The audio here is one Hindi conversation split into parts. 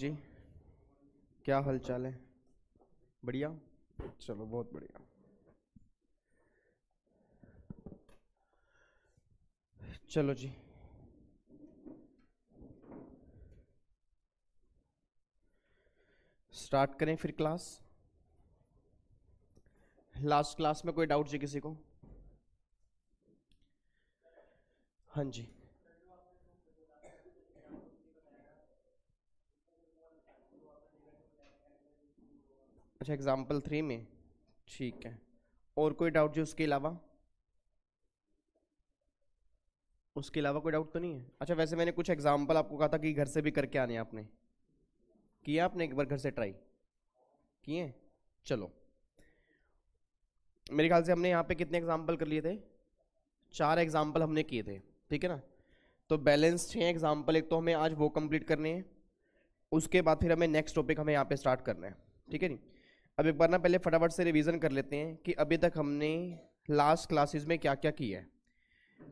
जी। क्या हाल चाल है? बढ़िया? चलो बहुत बढ़िया। चलो जी। स्टार्ट करें फिर क्लास। लास्ट क्लास में कोई डाउट जी किसी को? हाँ जी। अच्छा एग्ज़ाम्पल थ्री में। ठीक है। और कोई डाउट जी उसके अलावा? उसके अलावा कोई डाउट तो नहीं है? अच्छा वैसे मैंने कुछ एग्ज़ाम्पल आपको कहा था कि घर से भी करके आने आपने। किया आपने एक बार घर से ट्राई किए? चलो। मेरे ख्याल से हमने यहाँ पे कितने एग्ज़ाम्पल कर लिए थे? चार एग्ज़ाम्पल हमने किए थे। ठीक है ना? तो बैलेंस छः एग्ज़ाम्पल एक तो हमें आज वो कंप्लीट करने हैं। उसके बाद फिर हमें नेक्स्ट टॉपिक हमें यहाँ पे स्टार्ट करना है। ठीक है नहीं अब एक बार ना पहले फटाफट से रिवीजन कर लेते हैं कि अभी तक हमने लास्ट क्लासेस में क्या क्या किया है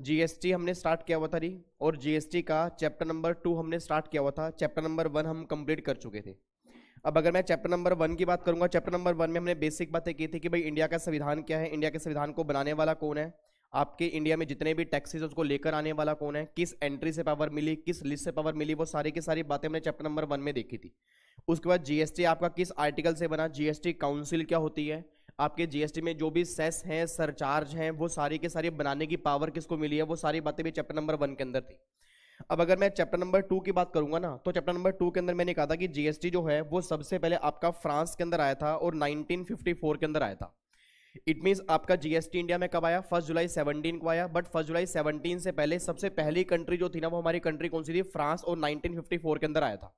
जीएसटी हमने स्टार्ट किया हुआ था री और जीएसटी का चैप्टर नंबर टू हमने स्टार्ट किया हुआ था। चैप्टर नंबर वन हम कंप्लीट कर चुके थे। अब अगर मैं चैप्टर नंबर वन की बात करूँगा चैप्टर नंबर वन में हमने बेसिक बातें की थी कि भाई इंडिया का संविधान क्या है इंडिया के संविधान को बनाने वाला कौन है आपके इंडिया में जितने भी टैक्सेस उसको लेकर आने वाला कौन है? किस एंट्री से पावर मिली, किस लिस्ट से पावर मिली, वो सारी की सारी बातें हमने चैप्टर नंबर वन में देखी थी। उसके बाद जीएसटी आपका किस आर्टिकल से बना? जीएसटी काउंसिल क्या होती है? आपके जीएसटी में जो भी सेस हैं सरचार्ज हैं, वो सारी के सारी बनाने की पावर किसको मिली है? वो सारी बातें भी चैप्टर नंबर वन के अंदर थी। अब अगर मैं चैप्टर नंबर टू की बात करूँगा ना तो चैप्टर नंबर टू के अंदर मैंने कहा था कि जीएसटी जो है, वो सबसे पहले आपका फ्रांस के अंदर आया था और 1954 के अंदर आया था। इट मीन आपका जीएसटी इंडिया में कब आया? फ़र्स्ट जुलाई 17 को आया। बट फ़र्स्ट जुलाई 17 से पहले सबसे पहली कंट्री जो थी ना, वो हमारी कंट्री कौन सी थी? फ्रांस और 1954 के अंदर आया था।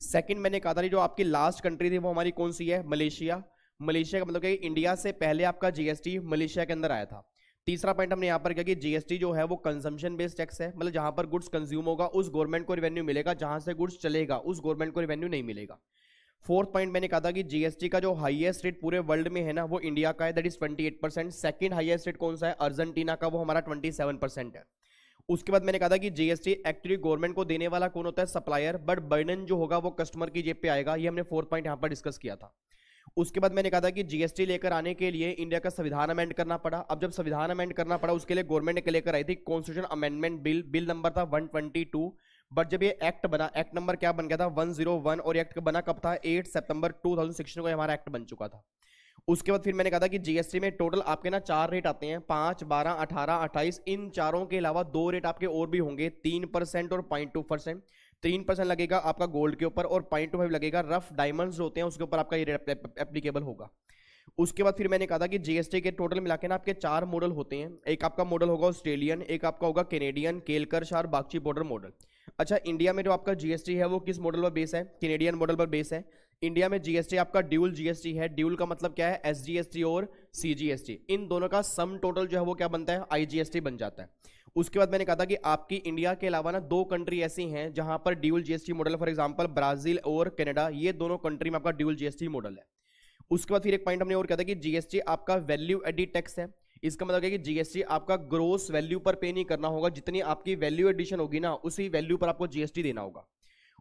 सेकंड मैंने कहा था जो आपकी लास्ट कंट्री थी, वो हमारी कौन सी है? मलेशिया मलेशिया का मतलब कि इंडिया से पहले आपका जीएसटी मलेशिया के अंदर आया था। तीसरा पॉइंट हमने यहाँ पर किया कि जीएसटी जो है, वो कंजम्पशन बेस्ड टैक्स है। मतलब जहाँ पर गुड्स कंज्यूम होगा, उस गवर्नमेंट को रेवेन्यू मिलेगा। जहाँ से गुड्स चलेगा, उस गवर्नमेंट को रेवेन्यू नहीं मिलेगा। फोर्थ पॉइंट मैंने कहा था कि जीएसटी का जो हाईएस्ट रेट पूरे वर्ल्ड में है ना, वो इंडिया का है that is 28 percent second highest rate कौन सा है? अर्जेंटीना का, वो हमारा 27 परसेंट है. उसके बाद मैंने कहा था कि जीएसटी एक्चुअली गवर्नमेंट को देने वाला कौन होता है? सप्लायर बट बर्डन जो होगा, वो कस्टमर की जेब पे आएगा. ये हमने फोर्थ पॉइंट यहाँ पर डिस्कस किया था. उसके बाद मैंने कहा था कि जीएसटी लेकर आने के लिए इंडिया का संविधान अमेंड करना पड़ा. अब जब संविधान अमेंड करना पड़ा, उसके लिए गवर्नमेंट ने लेकर आई थी? Constitution amendment bill bill number था 122 बट जब ये एक्ट बना एक्ट नंबर क्या बन गया था? 101 और एक्ट बना कब था? 8 सितंबर 2016 को हमारा एक्ट बन चुका था। उसके बाद फिर मैंने कहा था कि जीएसटी में टोटल आपके ना चार रेट आते हैं। पाँच, बारह, अठारह, अट्ठाईस, इन चारों के अलावा दो रेट आपके और भी होंगे, तीन परसेंट और पॉइंट टू परसेंट तीन परसेंट लगेगा आपका गोल्ड के ऊपर और पॉइंट टू फाइव लगेगा रफ डायमंड्स होते हैं, उसके ऊपर आपका ये एप्लीकेबल होगा। उसके बाद फिर मैंने कहा था कि जीएसटी के टोटल मिला के ना आपके चार मॉडल होते हैं। एक आपका मॉडल होगा ऑस्ट्रेलियन एक आपका होगा कैनेडियन केलकर शार बागची बॉर्डर मॉडल अच्छा इंडिया में जो आपका जीएसटी है, वो किस मॉडल पर बेस है? कैनेडियन मॉडल पर बेस है। इंडिया में जीएसटी आपका ड्यूल जीएसटी है। ड्यूल का मतलब क्या है? एसजीएसटी और सीजीएसटी इन दोनों का सम टोटल जो है, वो क्या बनता है? आईजीएसटी बन जाता है। उसके बाद मैंने कहा था कि आपकी इंडिया के अलावा ना, दो कंट्री ऐसी हैं, जहाँ पर dual GST model for example Brazil और कनाडा ये दोनों कंट्री में आपका ड्यूल जीएसटी मॉडल है। उसके बाद फिर एक पॉइंट हमने और कहा था कि जीएसटी आपका वैल्यू एडिड टैक्स है। इसका मतलब है कि जीएसटी आपका ग्रोस वैल्यू पर पे नहीं करना होगा, जितनी आपकी वैल्यू एडिशन होगी ना, उसी वैल्यू पर आपको जीएसटी देना होगा।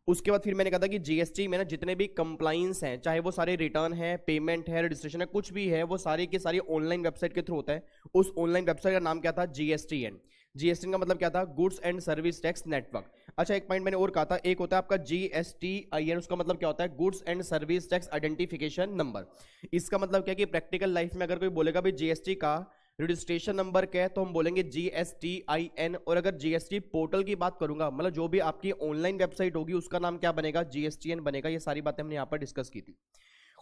उसके बाद फिर मैंने कहा था कि जीएसटी में ना जितने भी कंप्लाइंस हैं, चाहे वो सारे रिटर्न है पेमेंट है रजिस्ट्रेशन है, कुछ भी है, वो सारी के सारी ऑनलाइन वेबसाइट के थ्रू होता है। उस ऑनलाइन वेबसाइट का नाम क्या था? जीएसटी जीएसटीएन जीएसटी का मतलब क्या था? Goods and service tax network अच्छा एक पॉइंट मैंने और कहा था, एक होता है आपका जीएसटीआईएन उसका मतलब क्या होता है? Goods and service tax identification number इसका मतलब क्या कि प्रैक्टिकल लाइफ में अगर कोई बोलेगा भी जीएसटी का रजिस्ट्रेशन नंबर क्या है तो हम बोलेंगे जीएसटीआईएन और अगर जीएसटी पोर्टल की बात करूँगा मतलब जो भी आपकी ऑनलाइन वेबसाइट होगी, उसका नाम क्या बनेगा? जीएसटीएन बनेगा। ये सारी बातें हमने यहाँ पर डिस्कस की थी।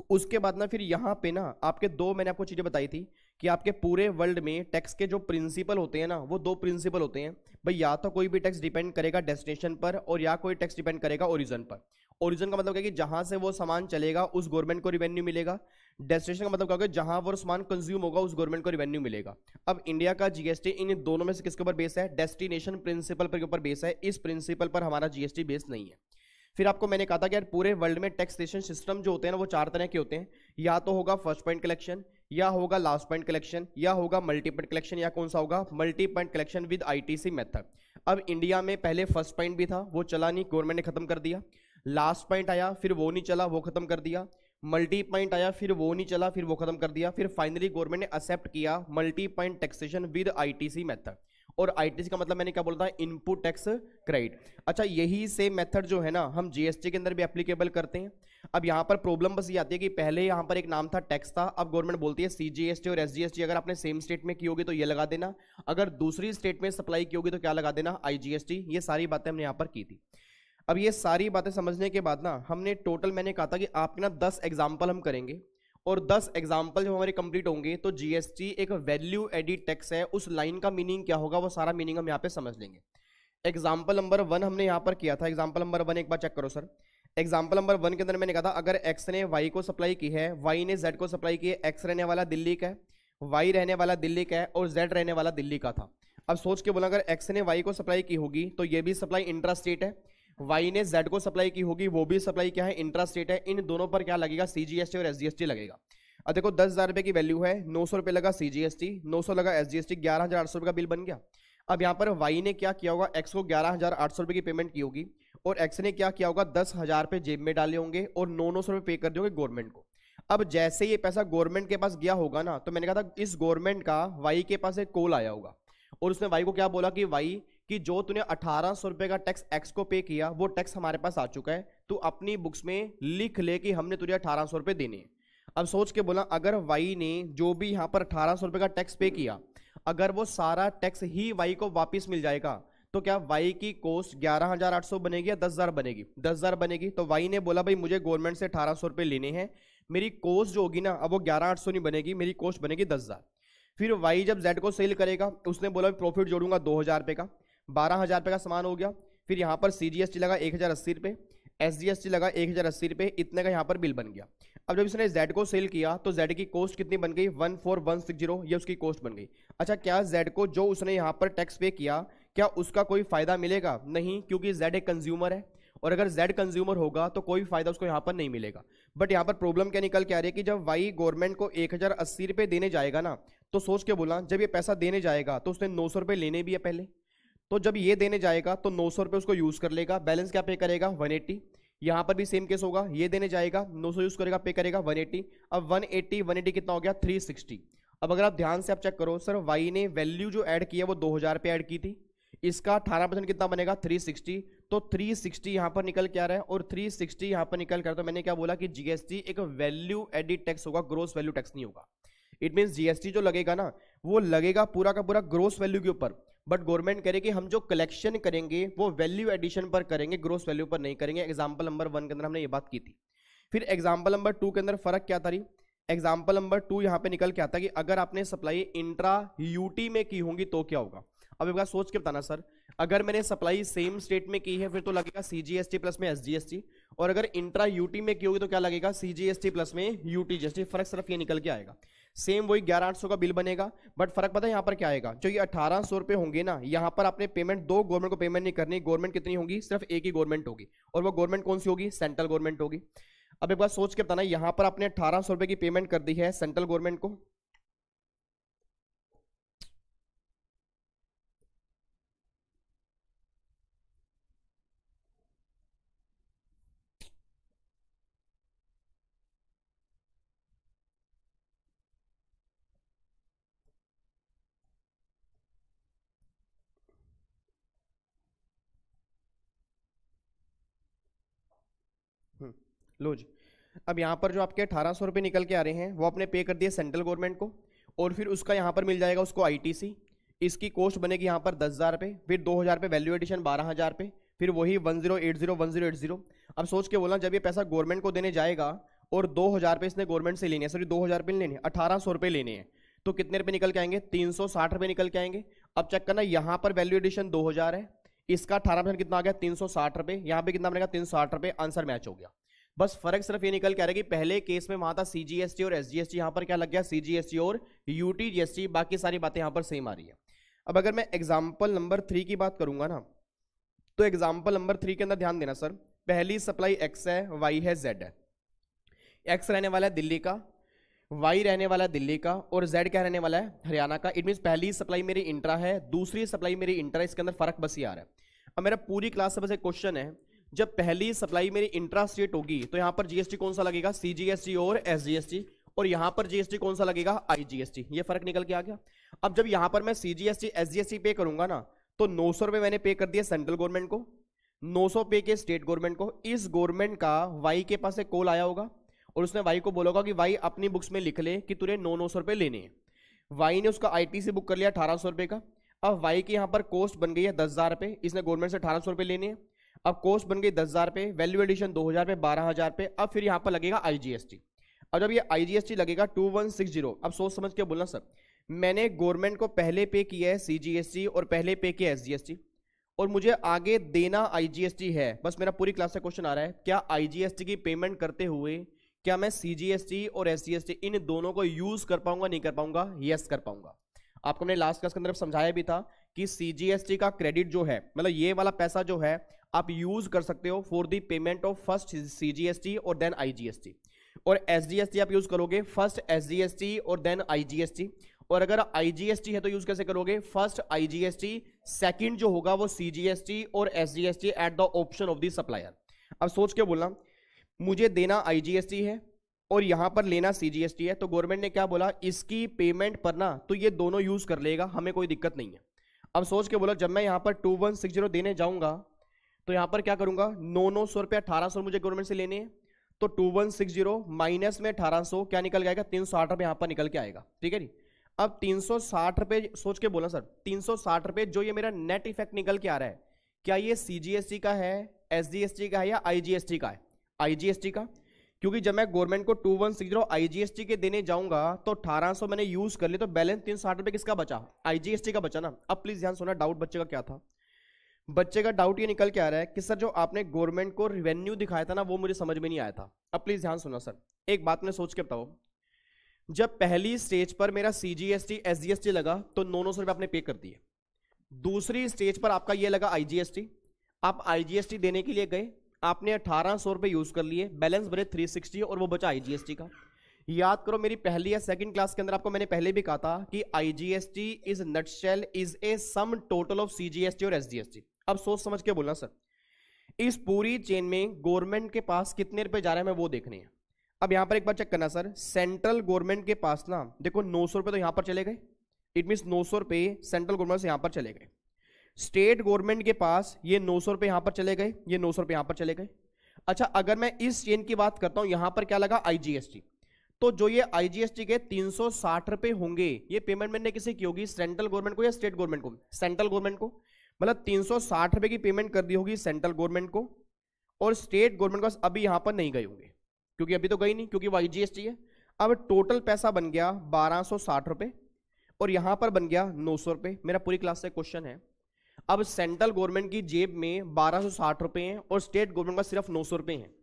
उसके बाद ना फिर यहाँ पे ना आपके दो, मैंने आपको चीज़ें बताई थी कि आपके पूरे वर्ल्ड में टैक्स के जो प्रिंसिपल होते हैं ना, वो दो प्रिंसिपल होते हैं। भाई, या तो कोई भी टैक्स डिपेंड करेगा डेस्टिनेशन पर और या कोई टैक्स डिपेंड करेगा ओरिजन पर। ओरिजन का मतलब क्या कि जहाँ से वो सामान चलेगा, उस गवर्नमेंट को रिवेन्यू मिलेगा। डेस्टिनेशन का मतलब क्या होगा? जहाँ वो सामान कंज्यूम होगा, उस गवर्नमेंट को रिवेन्यू मिलेगा। अब इंडिया का जीएसटी इन दोनों में से किसके ऊपर बेस है? डेस्टिनेशन प्रिंसिपल पर ऊपर बेस है। इस प्रिंसिपल पर हमारा जीएसटी बेस नहीं है। फिर आपको मैंने कहा था कि यार पूरे वर्ल्ड में टैक्सेशन सिस्टम जो होते हैं ना, वो चार तरह के होते हैं। या तो होगा फ़र्स्ट पॉइंट कलेक्शन या होगा लास्ट पॉइंट कलेक्शन या होगा मल्टी पॉइंट कलेक्शन या कौन सा होगा? Multi point collection with ITC method अब इंडिया में पहले फ़र्स्ट पॉइंट भी था, वो चला नहीं गवर्नमेंट ने खत्म कर दिया। लास्ट पॉइंट आया, फिर वो नहीं चला, वो खत्म कर दिया। मल्टी पॉइंट आया, फिर वो नहीं चला, फिर वो खत्म कर दिया, फिर फाइनली गवर्नमेंट ने एक्सेप्ट किया multi point taxation with ITC method और आईटीसी का मतलब मैंने क्या बोलता है इनपुट टैक्स क्रेडिट अच्छा यही सेम मेथड जो है ना, हम जीएसटी के अंदर भी एप्लीकेबल करते हैं। अब यहाँ पर प्रॉब्लम बस ये आती है कि पहले यहाँ पर एक नाम था टैक्स था, अब गवर्नमेंट बोलती है सीजीएसटी और एसजीएसटी अगर आपने सेम स्टेट में की होगी तो ये लगा देना। अगर दूसरी स्टेट में सप्लाई की होगी तो क्या लगा देना? आईजीएसटी ये सारी बातें हमने यहाँ पर की थी। अब ये सारी बातें समझने के बाद ना, हमने टोटल मैंने कहा था कि आपके ना दस एग्ज़ाम्पल हम करेंगे। और 10 एग्ज़ाम्पल जब हमारे कंप्लीट होंगे तो जीएसटी एक वैल्यू एडिट टैक्स है, उस लाइन का मीनिंग क्या होगा, वो सारा मीनिंग हम यहाँ पे समझ लेंगे। एग्ज़ाम्पल नंबर वन हमने यहाँ पर किया था। एग्ज़ाम्पल नंबर वन एक बार चेक करो सर एग्ज़ाम्पल नंबर वन के अंदर मैंने कहा था, अगर एक्स ने वाई को सप्लाई की है वाई ने जेड को सप्लाई की है एक्स रहने वाला दिल्ली का है वाई रहने वाला दिल्ली का है, और जेड रहने वाला दिल्ली का था। अब सोच के बोला, अगर एक्स ने वाई को सप्लाई की होगी तो ये भी सप्लाई इंट्रा स्टेट है। वाई ने जेड को सप्लाई की होगी, वो भी सप्लाई क्या है? इंट्रा स्टेट है। इन दोनों पर क्या लगेगा? सीजीएसटी और एसजीएसटी लगेगा। अब देखो, दस हज़ार रुपए की वैल्यू है, नौ सौ रुपए लगा सीजीएसटी नौ सौ लगा एसजीएसटी ग्यारह हज़ार आठ सौ रुपए का बिल बन गया। अब यहाँ पर वाई ने क्या किया होगा? एक्स को ग्यारह हज़ार आठ सौ रुपए की पेमेंट की होगी और एक्स ने क्या किया होगा? दस हज़ार रुपए जेब में डाले होंगे और नौ नौ सौ रुपए पे कर दिए गवर्नमेंट को। अब जैसे ये पैसा गवर्नमेंट के पास गया होगा ना तो मैंने कहा था, इस गवर्नमेंट का वाई के पास एक कॉल आया होगा। और उसने वाई को क्या बोला कि वाई कि जो तूने अठारह सौ रुपए का टैक्स एक्स को पे किया, वो टैक्स हमारे पास आ चुका है। तू अपनी बुक्स में लिख ले कि हमने तुझे अठारह सौ रुपए देने अब सोच के बोला, अगर वाई ने जो भी यहाँ पर अठारह सौ रुपए का टैक्स पे किया, अगर वो सारा टैक्स ही वाई को वापिस मिल जाएगा तो क्या वाई की कोस्ट ग्यारह हज़ार आठ सौ बनेगी या दस हज़ार बनेगी? दस हज़ार बनेगी। तो वाई ने बोला, भाई, मुझे गवर्नमेंट से अठारह सौ रुपए लेने हैं। मेरी कोस्ट जो होगी ना, अब वो ग्यारह आठ सौ नहीं बनेगी, मेरी कोस्ट बनेगी दस हज़ार। फिर वाई जब जेड को सेल करेगा, उसने बोला प्रॉफिट जोड़ूँगा दो हज़ार रुपए का। बारह हज़ार रुपये का सामान हो गया। फिर यहाँ पर सी जी एस टी लगा एक हज़ार अस्सी रुपये एस जी एस टी लगा एक हज़ार अस्सी रुपये, इतने का यहाँ पर बिल बन गया। अब जब इसने जेड को सेल किया तो जेड की कॉस्ट कितनी बन गई? One four one six zero ये उसकी कॉस्ट बन गई। अच्छा क्या जेड को जो उसने यहाँ पर टैक्स पे किया, क्या उसका कोई फ़ायदा मिलेगा? नहीं, क्योंकि जेड एक कंज्यूमर है। और अगर जेड कंज्यूमर होगा तो कोई फ़ायदा उसको यहाँ पर नहीं मिलेगा। बट यहाँ पर प्रॉब्लम क्या निकल के आ रही है कि जब वाई गवर्नमेंट को एक हज़ार अस्सी रुपये देने जाएगा ना तो सोच के बोला जब ये पैसा देने जाएगा तो उसने नौ सौ रुपये लेने भी है पहले। तो जब ये देने जाएगा तो नौ सौ रुपये उसको यूज़ कर लेगा। बैलेंस क्या पे करेगा? वन एट्टी यहाँ पर भी सेम केस होगा। ये देने जाएगा 900 यूज़ करेगा पे करेगा 180 अब 180 180 कितना हो गया? 360 अब अगर आप ध्यान से आप चेक करो, सर वाई ने वैल्यू जो ऐड किया वो 2000 पे ऐड की थी। इसका 18 परसेंट कितना बनेगा? 360 तो 360 सिक्सटी यहाँ पर निकल के आ रहा है और 360 सिक्सटी यहाँ पर निकल कर तो मैंने क्या बोला कि जीएसटी एक वैल्यू एडिट टैक्स होगा ग्रोस वैल्यू टैक्स नहीं होगा। इट मीन जीएसटी जो लगेगा ना वो लगेगा पूरा का पूरा ग्रोस वैल्यू के ऊपर। बट गवर्नमेंट करे कि हम जो कलेक्शन करेंगे, वो वैल्यू एडिशन पर करेंगे ग्रोस वैल्यू पर नहीं करेंगे। एग्ज़ाम्पल नंबर वन के अंदर हमने ये बात की थी। फिर एग्ज़ाम्पल नंबर टू के अंदर फ़र्क क्या था रही एग्ज़ाम्पल नंबर टू यहाँ पे निकल के आता कि अगर आपने सप्लाई इंट्रा यूटी में की होंगी तो क्या होगा? अब एक बार सोच के बताना सर अगर मैंने सप्लाई सेम स्टेट में की है, फिर तो लगेगा सीजीएसटी प्लस में एसजीएसटी और अगर इंट्रा यूटी में की होगी तो क्या लगेगा? सीजीएसटी प्लस में यूटी जीएसटी फ़र्क सिर्फ़ ये निकल के आएगा। सेम वही ग्यारह आठ सौ का बिल बनेगा बट फ़र्क पता है यहाँ पर क्या आएगा? जो ये अठारह सौ रुपये होंगे ना, यहाँ पर आपने पेमेंट दो गवर्नमेंट को पेमेंट नहीं करनी गवर्नमेंट कितनी होगी? सिर्फ़ एक ही गवर्नमेंट होगी। और वो गवर्नमेंट कौन सी होगी? सेंट्रल गवर्नमेंट होगी। अब एक बार सोच के बताना, यहाँ पर आपने अठारह सौ रुपए की पेमेंट कर दी है सेंट्रल गवर्नमेंट को। लो जी। अब यहाँ पर जो आपके अठारह सौ रुपये निकल के आ रहे हैं, वो आपने पे कर दिए सेंट्रल गवर्नमेंट को और फिर उसका यहाँ पर मिल जाएगा उसको आईटीसी इसकी कॉस्ट बनेगी यहाँ पर दस हज़ार रुपये, फिर दो हज़ार रुपये वैल्यू एडिशन बारह हज़ार रुपये, फिर वही one zero eight zero one zero eight zero अब सोच के बोला जब ये पैसा गवर्नमेंट को देने जाएगा और दो हज़ार रुपये इसने गवर्नमेंट से लेने हैं सॉरी दो हज़ार रुपये लेने, अठारह सौ रुपये लेने हैं तो कितने रुपये निकल के आएँगे? तीन सौ साठ रुपये निकल के आएँगे। अब चेक करना, यहाँ पर वैल्यू एडिशन दो हज़ार है, इसका अठारह परसेंट कितना आ गया? तीन सौ साठ रुपये। यहाँ पे कितना बनेगा? तीन सौ साठ रुपये। आंसर मैच हो गया। बस फ़र्क सिर्फ़ ये निकल के आ रहा है कि पहले केस में वहाँ था सीजीएसटी और एसजीएसटी यहाँ पर क्या लग गया? सीजीएसटी और यूटीजीएसटी बाकी सारी बातें यहाँ पर सेम आ रही है। अब अगर मैं एग्ज़ाम्पल नंबर थ्री की बात करूँगा ना तो एग्ज़ाम्पल नंबर थ्री के अंदर ध्यान देना सर पहली सप्लाई एक्स है वाई है जेड है। एक्स रहने वाला है दिल्ली का वाई रहने वाला है दिल्ली का, और जेड क्या रहने वाला है? हरियाणा का। इट मीन पहली सप्लाई मेरी इंट्रा है, दूसरी सप्लाई मेरी इंट्रा इसके अंदर फ़र्क बस ही आ रहा है। अब मेरा पूरी क्लास से बस एक क्वेश्चन है जब पहली सप्लाई मेरी इंट्रा स्टेट होगी तो यहाँ पर जीएसटी कौन सा लगेगा? सीजीएसटी और एसजीएसटी और यहाँ पर जीएसटी कौन सा लगेगा? आईजीएसटी ये फ़र्क निकल के आ गया। अब जब यहाँ पर मैं सीजीएसटी एसजीएसटी पे करूँगा ना तो नौ सौ रुपए मैंने पे कर दिया सेंट्रल गवर्नमेंट को। 900 पे के स्टेट गवर्नमेंट को। इस गवर्नमेंट का वाई के पास एक कॉल आया होगा, और उसने वाई को बोला होगा कि वाई अपनी बुक्स में लिख ले कि तुझे नौ नौ सौ रुपए लेने हैं। वाई ने उसका आईटी से बुक कर लिया अठारह सौ रुपए का। अब वाई की यहाँ पर कॉस्ट बन गई है दस हज़ार रुपए। इसने गवर्नमेंट से अठारह सौ रुपए लेने हैं। अब कॉस्ट बन गई दस हज़ार पे वैल्यू एडिशन दो हज़ार पे, बारह हज़ार पे, अब फिर यहाँ पर लगेगा आईजीएसटी अब जब ये आईजीएसटी लगेगा टू वन सिक्स ज़ीरो अब सोच समझ के बोलना सर मैंने गवर्नमेंट को पहले पे किया है सीजीएसटी और पहले पे किया एसजीएसटी और मुझे आगे देना आईजीएसटी है, बस मेरा पूरी क्लास से क्वेश्चन आ रहा है, क्या आईजीएसटी की पेमेंट करते हुए, क्या मैं सीजीएसटी और एसजीएसटी इन दोनों को यूज़ कर पाऊँगा, नहीं कर पाऊँगा? यस कर पाऊँगा। आपको मैंने लास्ट क्लास के अंदर समझाया भी था कि सीजीएसटी का क्रेडिट जो है मतलब ये वाला पैसा जो है आप यूज़ कर सकते हो for the payment of first CGST और देन आईजीएसटी और एसजीएसटी आप यूज़ करोगे फ़र्स्ट एसजीएसटी और देन आईजीएसटी और अगर आईजीएसटी है तो यूज़ कैसे करोगे फ़र्स्ट आईजीएसटी सेकंड जो होगा वो सीजीएसटी और SGST at the option of the supplier अब सोच के बोलना मुझे देना आईजीएसटी है और यहाँ पर लेना सीजीएसटी है तो गवर्नमेंट ने क्या बोला इसकी पेमेंट पर ना तो ये दोनों यूज़ कर लेगा हमें कोई दिक्कत नहीं है अब सोच के बोला जब मैं यहाँ पर टू वन सिक्स ज़ीरो देने जाऊँगा तो यहाँ पर क्या करूँगा? नौ नौ सौ रुपया अठारह सौ मुझे गवर्नमेंट से लेने हैं। तो two one six zero minus में अठारह सौ, क्या निकल जाएगा तीन सौ आठ रुपये यहाँ पर निकल के आएगा। ठीक है जी? अब तीन सौ साठ रुपए सोच के बोला सर, तीन सौ साठ रुपए जो ये मेरा नेट इफ़ेक्ट निकल के आ रहा है, क्या ये सीजीएसटी का है एसजीएसटी का है या आईजीएसटी का है? आईजीएसटी का। क्योंकि जब मैं गवर्नमेंट को two one six zero IGST के देने जाऊँगा तो अठारह सौ मैंने यूज़ कर लिया तो बैलेंस तीन साठ रुपए किसका बचा? आईजीएसटी का बचा ना। अब प्लीज़ ध्यान सुना डाउट बच्चे का क्या था? बच्चे का डाउट ये निकल के आ रहा है कि सर, जो आपने गवर्नमेंट को रिवेन्यू दिखाया था ना, वो मुझे समझ में नहीं आया था। अब प्लीज़ ध्यान सुना सर। एक बात मैं सोच के बताओ जब पहली स्टेज पर मेरा C G S T S G S T लगा तो नौ नौ सौ रुपये आपने पे कर दिए। दूसरी स्टेज पर आपका ये लगा आई जी एस टी आप आई जी एस टी देने के लिए गए, आपने अठारह सौ रुपये यूज़ कर लिए बैलेंस बने थ्री सिक्सटी और वो बचा आई जी एस टी का। याद करो, मेरी पहली या सेकंड क्लास के अंदर आपको मैंने पहले भी कहा था कि I G S T is nut nutshell is a sum total of C G S T और एसजीएसटी अब सोच समझ के बोलना, सर। इस पूरी चेन में गवर्नमेंट के पास कितने रुपए जा रहे हैं मैं वो देखने हैं। अब यहाँ पर एक बार चेक करना, सर। सेंट्रल गवर्नमेंट के पास ना, देखो, नौ सौ रुपए तो यहाँ पर चले गए। इट मीन नौ सौ रुपए सेंट्रल गवर्नमेंट से यहाँ पर चले गए। स्टेट गवर्नमेंट के पास ये नौ सौ रुपए यहाँ पर चले गए, ये नौ सौ रुपए यहाँ पर चले गए। अच्छा अगर मैं इस चेन की बात करता हूँ, यहाँ पर क्या लगा? आईजीएसटी तो जो ये आईजीएसटी के तीन सौ साठ रुपए होंगे, ये पेमेंट मैंने किसे की होगी? सेंट्रल गवर्नमेंट को या स्टेट गवर्नमेंट को? सेंट्रल गवर्नमेंट को। मतलब तीन सौ साठ रुपए की पेमेंट कर दी होगी सेंट्रल गवर्नमेंट को और स्टेट गवर्नमेंट को अभी यहाँ पर नहीं गए होंगे, क्योंकि अभी तो गई नहीं, क्योंकि वाई जीएसटी है। अब टोटल पैसा बन गया बारह सौ साठ रुपए और यहाँ पर बन गया नौ सौ रुपए। मेरा पूरी क्लास से क्वेश्चन है। अब सेंट्रल गवर्नमेंट की जेब में बारह सौ साठ रुपए हैं और स्टेट गवर्नमेंट का सिर्फ़ नौ सौ रुपए हैं।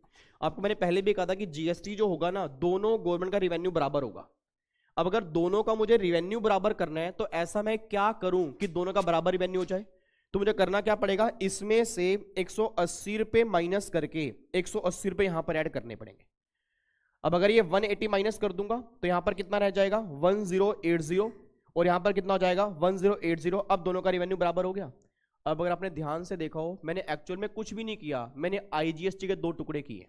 आपको मैंने पहले भी कहा था कि जीएसटी जो होगा ना, दोनों गवर्नमेंट का रिवेन्यू बराबर होगा। अब अगर दोनों का मुझे रिवेन्यू बराबर करना है तो ऐसा मैं क्या करूँ कि दोनों का बराबर रिवेन्यू हो जाए? तो मुझे करना क्या पड़ेगा? इसमें से एक सौ अस्सी रुपए माइनस करके एक सौ अस्सी रुपए यहाँ पर ऐड करने पड़ेंगे। अब अगर ये 180 माइनस कर दूँगा तो यहाँ पर कितना रह जाएगा? 1080 और यहाँ पर कितना हो जाएगा? 1080 अब दोनों का रिवेन्यू बराबर हो गया। अब अगर आपने ध्यान से देखा हो, मैंने एक्चुअल में कुछ भी नहीं किया। मैंने आईजीएसटी के दो टुकड़े किए।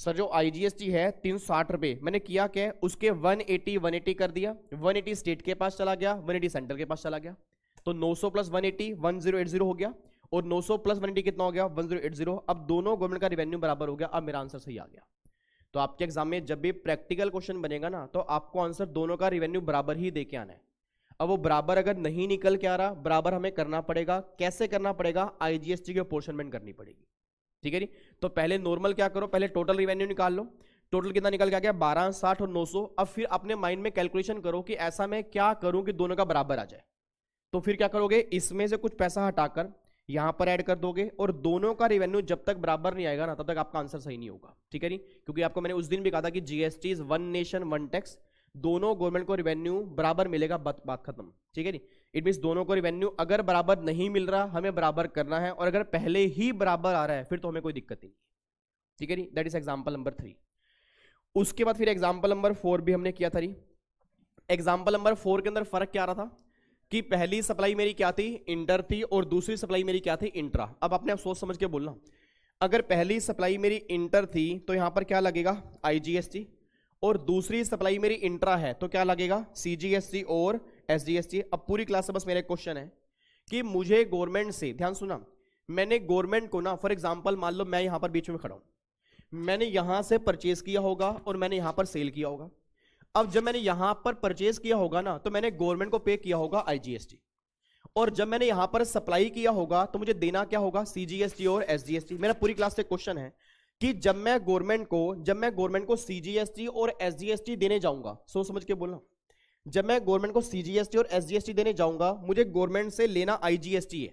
सर, जो आईजीएसटी है, तीन रुपए। मैंने किया क्या उसके 180 180 कर दिया। 180 स्टेट के पास चला गया। 180 सेंटर के पास चला गया। तो 900 प्लस 180 1080 हो गया। और 900 प्लस 180 कितना हो गया? 1080 अब दोनों गवर्नमेंट का रिवेन्यू बराबर हो गया। अब मेरा आंसर सही आ गया। तो आपके एग्ज़ाम में जब भी प्रैक्टिकल क्वेश्चन बनेगा ना तो आपको आंसर दोनों का रिवेन्यू बराबर ही दे के आना है। अब वो बराबर अगर नहीं निकल के आ रहा, बराबर हमें करना पड़ेगा। कैसे करना पड़ेगा? आईजीएसटी की पोर्शनमेंट करनी पड़ेगी। ठीक है जी? तो पहले नॉर्मल क्या करो? पहले टोटल रिवेन्यू निकाल लो। टोटल कितना निकल के आ गया? बारह, साठ और नौ सौ। अब फिर अपने माइंड में कैलकुलेशन करो कि ऐसा मैं क्या करूँ कि दोनों का बराबर आ जाए। तो फिर क्या करोगे? इसमें से कुछ पैसा हटाकर यहाँ पर ऐड कर दोगे और दोनों का रिवेन्यू जब तक बराबर नहीं आएगा ना, तब तक आपका आंसर सही नहीं होगा। ठीक है नहीं क्योंकि आपको मैंने उस दिन भी कहा था कि GST is one nation one tax दोनों गवर्नमेंट को रिवेन्यू बराबर मिलेगा, बात बात खत्म। ठीक है नहीं इट मीन दोनों को रिवेन्यू अगर बराबर नहीं मिल रहा, हमें बराबर करना है और अगर पहले ही बराबर आ रहा है, फिर तो हमें कोई दिक्कत नहीं। ठीक है नहीं that is example number three उसके बाद फिर एग्ज़ाम्पल नंबर फोर भी हमने किया था एग्ज़ाम्पल नंबर फोर के अंदर फ़र्क क्या आ रहा था? कि पहली सप्लाई मेरी क्या थी? इंटर थी और दूसरी सप्लाई मेरी क्या थी? इंट्रा। अब आपने सोच समझ के बोलना। अगर पहली सप्लाई मेरी इंटर थी तो यहाँ पर क्या लगेगा? आईजीएसटी और दूसरी सप्लाई मेरी इंट्रा है तो क्या लगेगा? सीजीएसटी और एसजीएसटी अब पूरी क्लास से बस मेरा क्वेश्चन है कि मुझे गवर्नमेंट से, ध्यान सुना, मैंने गवर्नमेंट को ना फॉर एग्ज़ाम्पल मान लो मैं यहाँ पर बीच में खड़ा हूँ। मैंने यहाँ से परचेज किया होगा और मैंने यहाँ पर सेल किया होगा। अब जब मैंने यहाँ पर परचेज किया होगा ना तो मैंने गवर्नमेंट को पे किया होगा आईजीएसटी और जब मैंने यहाँ पर सप्लाई किया होगा तो मुझे देना क्या होगा? सीजीएसटी और एसजीएसटी मेरा पूरी क्लास से क्वेश्चन है कि जब मैं गवर्नमेंट को, जब मैं गवर्नमेंट को सीजीएसटी और एसजीएसटी देने जाऊँगा, सोच समझ के बोलना। जब मैं गवर्नमेंट को सीजीएसटी और एसजीएसटी देने जाऊँगा, मुझे गवर्नमेंट से लेना आईजीएसटी है।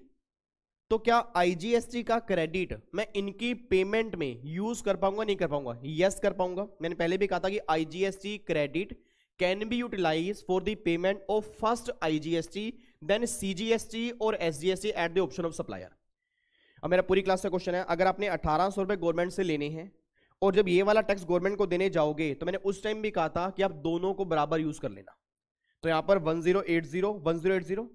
तो क्या आईजीएसटी का क्रेडिट मैं इनकी पेमेंट में यूज़ कर पाऊँगा, नहीं कर पाऊँगा? यस कर पाऊँगा। मैंने पहले भी कहा था कि IGST credit can be utilize for the payment of first IGST then CGST और SGST at the option of supplier अब मेरा पूरी क्लास का क्वेश्चन है, अगर आपने अठारह सौ रुपए गवर्नमेंट से लेने हैं और जब ये वाला टैक्स गवर्नमेंट को देने जाओगे तो मैंने उस टाइम भी कहा था कि आप दोनों को बराबर यूज़ कर लेना। तो यहाँ पर one zero eight zero one zero eight zero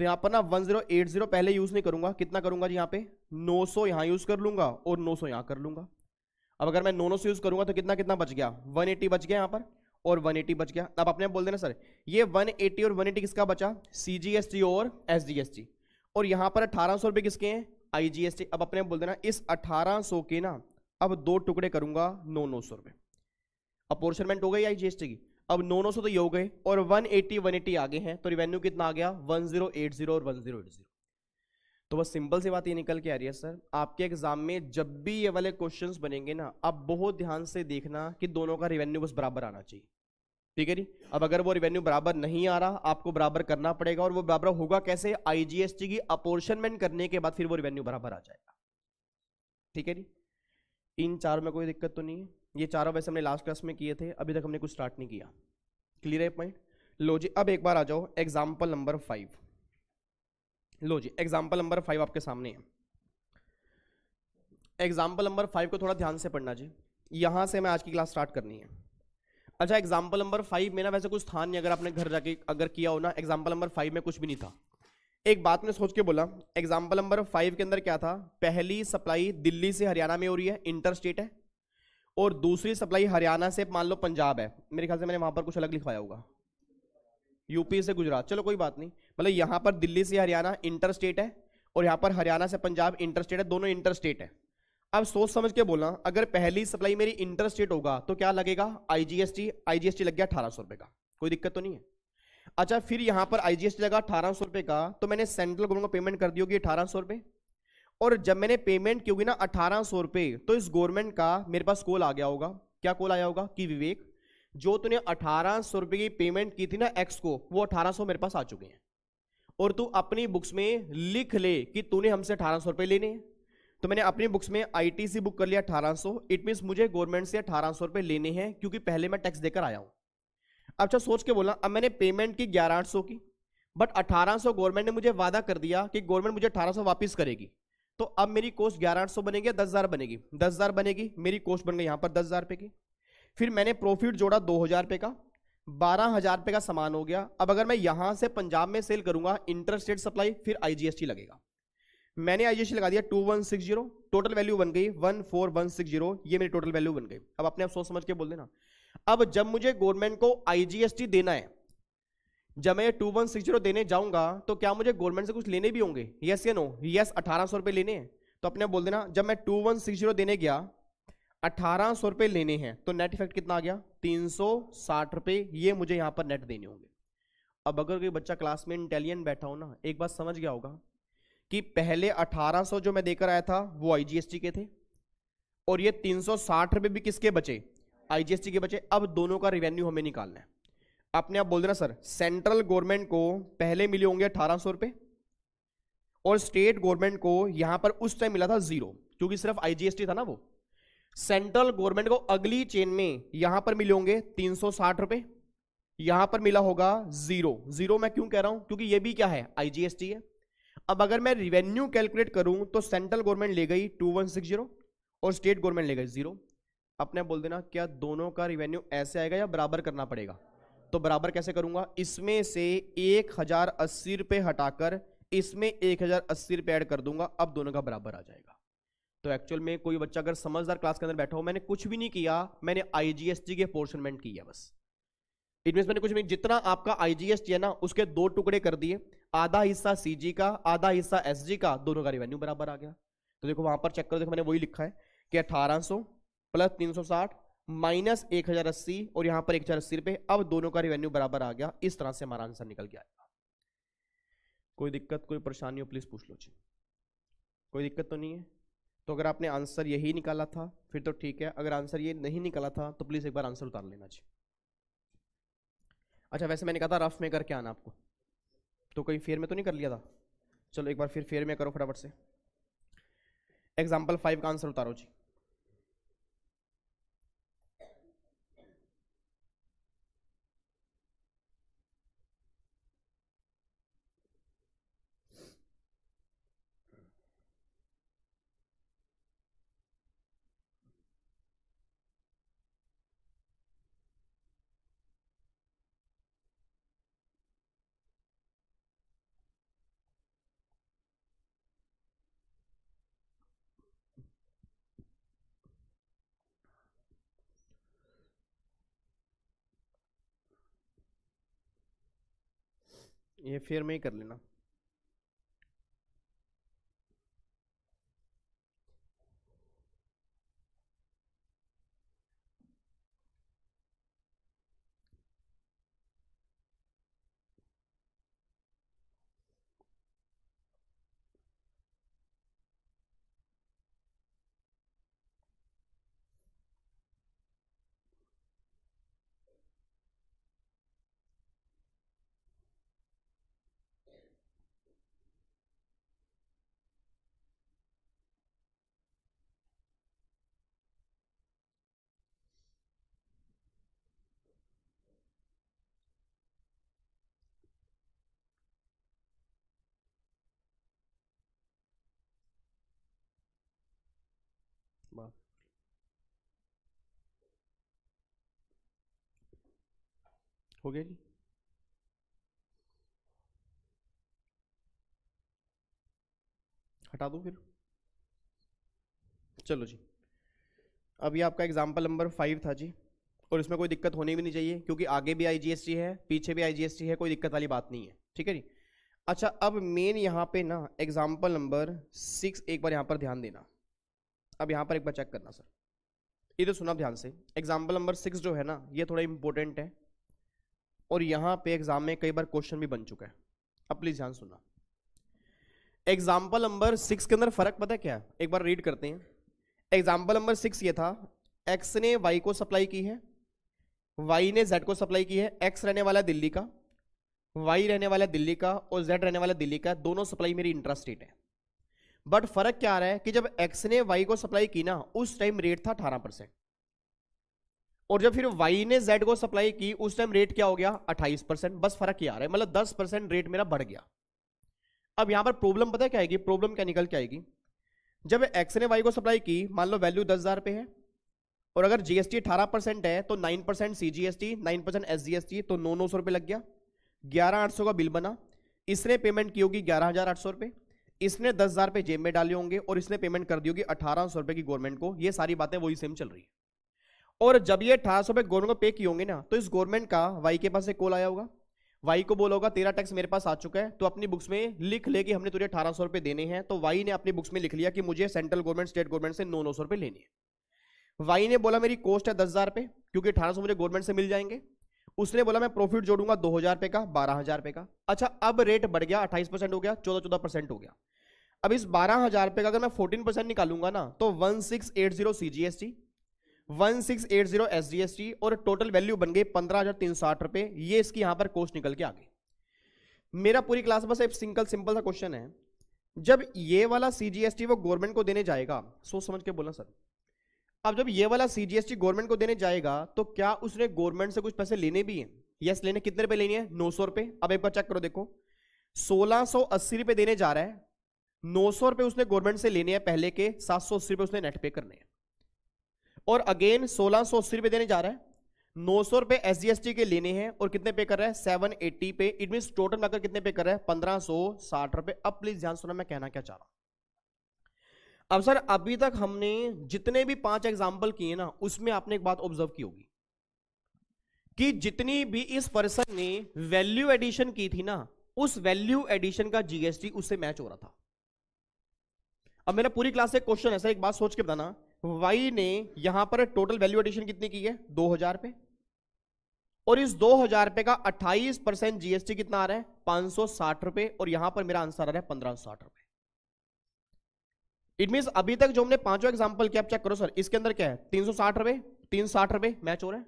तो यहाँ पर ना वन ज़ीरो एट ज़ीरो पहले यूज़ नहीं करूँगा। कितना करूँगा जी यहाँ पे? नौ सौ यहाँ यूज़ कर लूँगा और नौ सौ यहाँ कर लूँगा। अब अगर मैं नौ सौ यूज़ करूँगा तो कितना कितना बच गया? वन एटी बच गया यहाँ पर और वन एटी बच गया। अब अपने बोल देना सर, ये वन एटी और वन एटी किसका बचा? सीजीएसटी और एसजीएसटी और यहाँ पर अठारह सौ किसके हैं? आईजीएसटी अब अपने बोल देना, इस अठारह सौ के ना, अब दो टुकड़े करूँगा नौ नौ सौ रुपए। अपोर्शनमेंट हो गई आईजीएसटी की। अब नौ नौ सौ तो ये हो गए, और 180 180 आगे हैं तो रिवेन्यू कितना आ गया? 1080 और 1080 तो बस सिंपल सी बात ये निकल के आ रही है, सर। आपके एग्ज़ाम में जब भी ये वाले क्वेश्चंस बनेंगे ना, आप बहुत ध्यान से देखना कि दोनों का रिवेन्यू बस बराबर आना चाहिए। ठीक है जी? अब अगर वो रिवेन्यू बराबर नहीं आ रहा, आपको बराबर करना पड़ेगा, और वो बराबर होगा कैसे? आईजीएसटी की अपोर्शनमेंट करने के बाद फिर वो रिवेन्यू बराबर आ जाएगा। ठीक है जी? इन चारों में कोई दिक्कत तो नहीं है। ये चारों वैसे हमने लास्ट क्लास में किए थे, अभी तक हमने कुछ स्टार्ट नहीं किया। क्लियर है पॉइंट लो जी, अब एक बार आ जाओ एग्ज़ाम्पल नंबर फाइव लो जी एग्ज़ाम्पल नंबर फाइव आपके सामने है. एग्ज़ाम्पल नंबर फाइव को थोड़ा ध्यान से पढ़ना जी. यहाँ से मैं आज की क्लास स्टार्ट करनी है. अच्छा एग्ज़ाम्पल नंबर फाइव में ना वैसे कुछ था नहीं, अगर आपने घर जाके अगर किया हो ना एग्ज़ाम्पल नंबर फाइव में कुछ भी नहीं था. एक बात ने सोच के बोला एग्ज़ाम्पल नंबर फाइव के अंदर क्या था? पहली सप्लाई दिल्ली से हरियाणा में हो रही है इंटर स्टेट है. और दूसरी सप्लाई हरियाणा से, मान लो पंजाब है, मेरे ख्याल से मैंने वहाँ पर कुछ अलग लिखवाया होगा। यूपी से गुजरात, चलो कोई बात नहीं। मतलब यहाँ पर दिल्ली से हरियाणा इंटर स्टेट है और यहाँ पर हरियाणा से पंजाब इंटर स्टेट है, दोनों इंटर स्टेट है। अब सोच समझ के बोलना, अगर पहली सप्लाई मेरी इंटर स्टेट होगा तो क्या लगेगा? आईजीएसटी आईजीएसटी लग गया अठारह सौ रुपए का, कोई दिक्कत तो नहीं है। अच्छा फिर यहाँ पर आईजीएसटी लगा अठारह सौ रुपए का तो मैंने सेंट्रल गवर्नमेंट को पेमेंट कर दी होगी अठारह सौ रुपए। और जब मैंने पेमेंट की होगी ना अठारह सौ रुपए तो इस गवर्नमेंट का मेरे पास कॉल आ गया होगा। क्या कॉल आया होगा? कि विवेक, जो तूने अठारह सौ रुपए की पेमेंट की थी ना एक्स को, वो अठारह सौ मेरे पास आ चुके हैं। और तू अपनी बुक्स में लिख ले कि तूने हमसे अठारह सौ रुपए लेने हैं। तो मैंने अपनी बुक्स में आईटीसी बुक कर लिया अठारह सौ इट मीन मुझे गवर्नमेंट से अठारह सौ रुपए लेने हैं, क्योंकि पहले मैं टैक्स देकर आया हूँ। अच्छा सोच के बोला अब मैंने पेमेंट की ग्यारह आठ सौ की बट अठारह सौ गवर्नमेंट ने मुझे वादा कर दिया कि गवर्नमेंट मुझे अठारह सौ वापिस करेगी। तो अब मेरी कोस्ट ग्यारह सौ बनेगी दस हज़ार बनेगी? दस हज़ार बनेगी, मेरी कोस्ट बन गई यहाँ पर दस हज़ार रुपए की। फिर मैंने प्रॉफिट जोड़ा दो हज़ार रुपए का, बारह हज़ार रुपए का सामान हो गया। अब अगर मैं यहाँ से पंजाब में सेल करूँगा इंटर स्टेट सप्लाई फिर आईजीएसटी लगेगा। मैंने आईजीएसटी लगा दिया two one six zero total value बन गई one four one six zero ये मेरी टोटल वैल्यू बन गई। अब अपने आप सोच समझ के बोल देना। अब जब मुझे गवर्नमेंट को आईजीएसटी देना है जब मैं टू वन सिक्स ज़ीरो देने जाऊँगा तो क्या मुझे गवर्नमेंट से कुछ लेने भी होंगे? यस या नो यस अठारह सौ रुपए लेने हैं। तो अपने बोल देना, जब मैं टू वन सिक्स ज़ीरो देने गया, अठारह सौ रुपए लेने हैं तो नेट इफ़ेक्ट कितना आ गया? तीन सौ साठ रुपए ये मुझे यहाँ पर नेट देने होंगे। अब अगर कोई बच्चा क्लास में इंटेलिजेंट बैठा हो ना, एक बात समझ गया होगा कि पहले 1800 जो मैं देकर आया था, वो आईजीएसटी के थे। और ये तीन सौ भी किसके बचे? आईजीएसटी के बचे। अब दोनों का रिवेन्यू हमें निकालना है। अपने आप बोल देना, सर, सेंट्रल गवर्नमेंट को पहले मिले होंगे अठारह सौ रुपए और स्टेट गवर्नमेंट को यहाँ पर उस टाइम मिला था ज़ीरो, क्योंकि सिर्फ़ आईजीएसटी था ना वो। सेंट्रल गवर्नमेंट को अगली चेन में यहाँ पर मिले होंगे तीन सौ साठ रुपए, यहाँ पर मिला होगा ज़ीरो। ज़ीरो मैं क्यों कह रहा हूँ? क्योंकि ये भी क्या है? आईजीएसटी है। अब अगर मैं रिवेन्यू कैलकुलेट करूँ तो सेंट्रल गवर्नमेंट ले गई टू वन सिक्स ज़ीरो और स्टेट गवर्नमेंट ले गई ज़ीरो। अपने बोल देना, क्या दोनों का रिवेन्यू ऐसे आएगा या बराबर करना पड़ेगा? तो बराबर कैसे करूँगा? इसमें से एक हज़ार अस्सी रुपए हटाकर इसमें एक हज़ार अस्सी रुपए ऐड कर दूँगा, अब दोनों का बराबर आ जाएगा। तो एक्चुअल में कोई बच्चा अगर समझदार क्लास के अंदर बैठा हो, मैंने कुछ भी नहीं किया, मैंने आईजीएसटी के पोर्शनमेंट किया बस। इट मीन मैंने कुछ नहीं जितना आपका आईजीएसटी है ना, उसके दो टुकड़े कर दिए। आधा हिस्सा सीजी का, आधा हिस्सा एसजी का, दोनों का रिवेन्यू बराबर आ गया। तो देखो, वहाँ पर चेक करो, देखो मैंने वही लिखा है कि अठारह सौ प्लस तीन सौ साठ माइनस एक हज़ार अस्सी और यहाँ पर एक हज़ार अस्सी रुपए। अब दोनों का रिवेन्यू बराबर आ गया। इस तरह से हमारा आंसर निकल गया। कोई दिक्कत, कोई परेशानी हो प्लीज़ पूछ लो जी। कोई दिक्कत तो नहीं है? तो अगर आपने आंसर यही निकाला था, फिर तो ठीक है। अगर आंसर ये नहीं निकाला था तो प्लीज़ एक बार आंसर उतार लेना जी। अच्छा वैसे मैंने कहा था रफ में करके आना आपको। तो कहीं फेयर में तो नहीं कर लिया था? चलो एक बार फिर फेयर में करो फटाफट से। एग्ज़ाम्पल फाइव का आंसर उतारो जी। ये फिर में ही कर लेना। हो गया जी हटा दो फिर। चलो जी। अभी आपका एग्ज़ाम्पल नंबर फाइव था जी। और इसमें कोई दिक्कत होनी भी नहीं चाहिए, क्योंकि आगे भी आईजीएसटी है, पीछे भी आईजीएसटी है, कोई दिक्कत वाली बात नहीं है। ठीक है जी? अच्छा अब मेन यहाँ पे ना एग्ज़ाम्पल नंबर सिक्स एक बार यहाँ पर ध्यान देना। अब यहाँ पर एक बार चेक करना सर इधर सुना ध्यान से। एग्ज़ाम्पल नंबर सिक्स जो है ना, ये थोड़ा इंपॉर्टेंट है। और यहाँ पे एग्ज़ाम में कई बार क्वेश्चन भी बन चुका है। अब प्लीज़ ध्यान सुनना। एग्ज़ाम्पल नंबर सिक्स के अंदर फ़र्क पता है क्या एक बार रीड करते हैं। एग्ज़ाम्पल नंबर सिक्स ये था। एक्स ने वाई को सप्लाई की है। वाई ने जेड को सप्लाई की है। एक्स रहने वाला दिल्ली का। वाई रहने वाला दिल्ली का और जेड रहने वाला दिल्ली का। दोनों सप्लाई मेरी इंट्रास्टेट है। बट फ़र्क क्या आ रहा है कि जब एक्स ने वाई को सप्लाई की ना, उस टाइम रेट था अठारह परसेंट और जब फिर वाई ने जेड को सप्लाई की, उस टाइम रेट क्या हो गया? अट्ठाईस परसेंट बस फ़र्क क्या आ रहा है मतलब दस परसेंट रेट मेरा बढ़ गया। अब यहाँ पर प्रॉब्लम पता है क्या आएगी? प्रॉब्लम क्या निकल के आएगी? जब एक्स ने वाई को सप्लाई की, मान लो वैल्यू दस हज़ार पे है, और अगर जीएसटी अठारह है तो nine percent CGST nine percent SGST तो नौ नौ सौ रुपए लग गया। ग्यारह आठ सौ का बिल बना। इसने पेमेंट की होगी ग्यारह हज़ार आठ सौ रुपए इसने दस हज़ार पे जेब में डाले होंगे और इसने पेमेंट कर दी होगी अठारह सौ रुपए की गवर्नमेंट को। ये सारी बातें वही सेम चल रही है। और जब ये अठारह सौ रुपए गवर्नमेंट को पे किए होंगे ना तो इस गवर्नमेंट का वाई के पास एक कॉल आया होगा। वाई को बोला होगा, तेरा टैक्स मेरे पास आ चुका है तो अपनी बुक्स में लिख ले कि हमने तुझे अठारह सौ रुपए देने हैं। तो वाई ने अपनी बुक्स में लिख लिया कि मुझे सेंट्रल गवर्नमेंट स्टेट गवर्नमेंट से नौ नौ सौ रुपए लेने हैं। वाई ने बोला, मेरी कॉस्ट है दस हज़ार पे क्योंकि अठारह सौ मुझे गवर्नमेंट से मिल जाएँगे। उसने बोला, मैं प्रॉफिट जोड़ूँगा दो हज़ार पे का, बारह हज़ार पे का। अच्छा अब रेट बढ़ गया, अट्ठाईस परसेंट हो गया, चौदह चौदह परसेंट हो गया। अब इस बारह हज़ार पे का अगर मैं फोर्टीन परसेंट निकालूँगा ना तो one six eight zero C G S T one six eight zero S G S T और टोटल वैल्यू बन गई पंद्रह हज़ार तीन सौ साठ रुपए ये इसकी यहाँ पर कॉस्ट निकल के आ गई। मेरा पूरी क्लास बस एक सिंगल सिंपल सा क्वेश्चन है। जब ये वाला सीजीएसटी वो गवर्नमेंट को देने जाएगा, सोच समझ के बोला सर। अब जब ये वाला सीजीएसटी गवर्नमेंट को देने जाएगा तो क्या उसने गवर्नमेंट से कुछ पैसे लेने भी हैं? यस लेने। कितने रुपए लेने हैं? नौ सौ रुपए अब एक बार चेक करो, देखो। सोलह सौ अस्सी रुपए देने जा रहा है। नौ सौ रुपए उसने गवर्नमेंट से लेने हैं, पहले के सात सौ अस्सी रुपए उसने नेट पे करने हैं। और अगेन सोलह सौ अस्सी रुपए देने जा रहा है। नौ सौ रुपए एस के लेने हैं और कितने पे कर रहा है? सेवन एट्टी पे। इट मीन टोटल मिलाकर कितने पे कर रहा है? पंद्रह सौ साठ रुपए। अब प्लीज़ ध्यान सुना मैं कहना क्या चाह रहा हूँ। अब सर अभी तक हमने जितने भी पाँच एग्ज़ाम्पल किए ना, उसमें आपने एक बात ऑब्ज़र्व की होगी कि जितनी भी इस पर्सन ने वैल्यू एडिशन की थी ना, उस वैल्यू एडिशन का जीएसटी उससे मैच हो रहा था। अब मेरा पूरी क्लास से क्वेश्चन है सर एक बात सोच के बताना। वाई ने यहाँ पर टोटल वैल्यू एडिशन कितनी की है? दो हज़ार पे। और इस दो हज़ार रुपए का 28 परसेंट जीएसटी कितना आ रहा है? पाँच सौ साठ रुपए। और यहाँ पर मेरा आंसर आ रहा है पंद्रह सौ साठ रुपए। इट मीन अभी तक जो हमने पाँचों एग्ज़ाम्पल किया चेक करो सर इसके अंदर क्या है? तीन सौ साठ रुपए, तीन साठ रुपए मैच हो रहा है।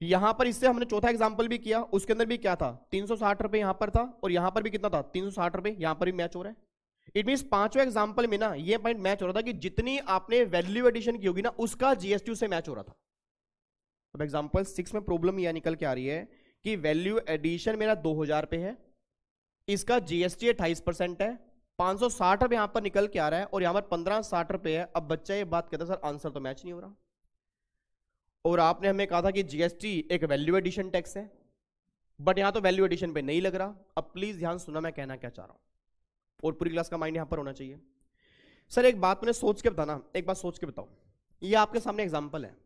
यहाँ पर इससे हमने चौथा एग्ज़ाम्पल भी किया, उसके अंदर भी क्या था? तीन सौ साठ रुपए यहाँ पर था, और यहाँ पर भी कितना था? तीन सौ साठ रुपए, यहाँ पर भी मैच हो रहा है। इट मीन पाँचों एग्ज़ाम्पल में ना, ये पॉइंट मैच हो रहा था कि जितनी आपने वैल्यू एडिशन की होगी ना, उसका जीएसटी से मैच हो रहा था। अब एग्ज़ाम्पल सिक्स में प्रॉब्लम यह निकल के आ रही है कि वैल्यू एडिशन मेरा दो हज़ार पे है, इसका जीएसटी अट्ठाईस परसेंट है, पाँच सौ साठ रुपए यहाँ पर निकल के आ रहा है और यहाँ पर पंद्रह साठ रुपए है। अब बच्चा ये बात कहता है, सर आंसर तो मैच नहीं हो रहा। और आपने हमें कहा था कि जीएसटी एक वैल्यू एडिशन टैक्स है बट यहाँ तो वैल्यू एडिशन पे नहीं लग रहा। अब प्लीज़ ध्यान सुना मैं कहना क्या चाह रहा हूँ। और पूरी क्लास का माइंड यहाँ पर होना चाहिए। सर एक बात मैंने सोच के बताना, एक बात सोच के बताओ। ये आपके सामने एग्ज़ाम्पल है।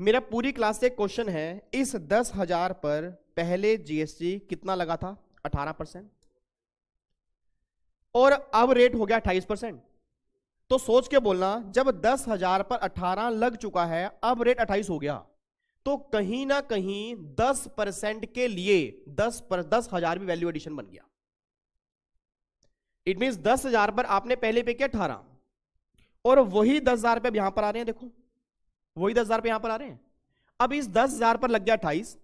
मेरा पूरी क्लास से क्वेश्चन है, इस दस हज़ार पर पहले जीएसटी कितना लगा था? अठारह परसेंट। और अब रेट हो गया अट्ठाईस परसेंट। तो सोच के बोलना, जब दस हज़ार पर अठारह लग चुका है, अब रेट अट्ठाईस हो गया। तो कहीं ना कहीं दस परसेंट के लिए दस पर, दस हज़ार भी वैल्यू एडिशन बन गया। इट मीन दस हज़ार पर आपने पहले पे किया अठारह। और वही दस हज़ार पे यहाँ पर आ रहे हैं, देखो। वही दस हज़ार पे यहाँ पर आ रहे हैं। अब इस दस हज़ार पर लग गया अट्ठाईस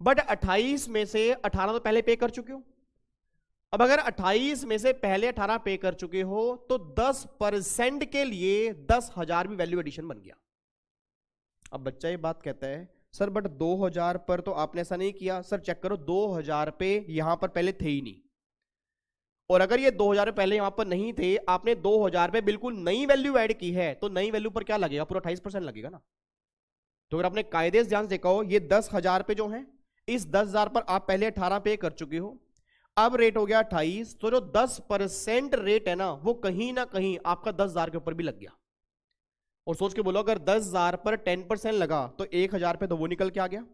बट अट्ठाईस में से अठारह तो पहले पे कर चुके हो। अब अगर 28 में से पहले 18 पे कर चुके हो तो 10 परसेंट के लिए दस हज़ार भी वैल्यू एडिशन बन गया। अब बच्चा ये बात कहता है, सर बट 2000 पर तो आपने ऐसा नहीं किया। सर चेक करो 2000 पे यहाँ पर पहले थे ही नहीं। और अगर ये 2000 पहले यहाँ पर नहीं थे, आपने 2000 पे बिल्कुल नई वैल्यू ऐड की है तो नई वैल्यू पर क्या लगेगा? पूरा अट्ठाईस परसेंट लगेगा ना। तो अगर आपने कायदे से ध्यान देखा हो, ये दस हज़ार पे जो है, इस दस हज़ार पर आप पहले अठारह पे कर चुके हो। अब रेट हो गया अट्ठाईस तो जो दस परसेंट रेट है ना, वो कहीं ना कहीं आपका दस हज़ार के ऊपर भी लग गया। और सोच के बोलो, अगर दस हज़ार पर टेन परसेंट लगा तो एक हज़ार पे तो वो निकल के आ गया।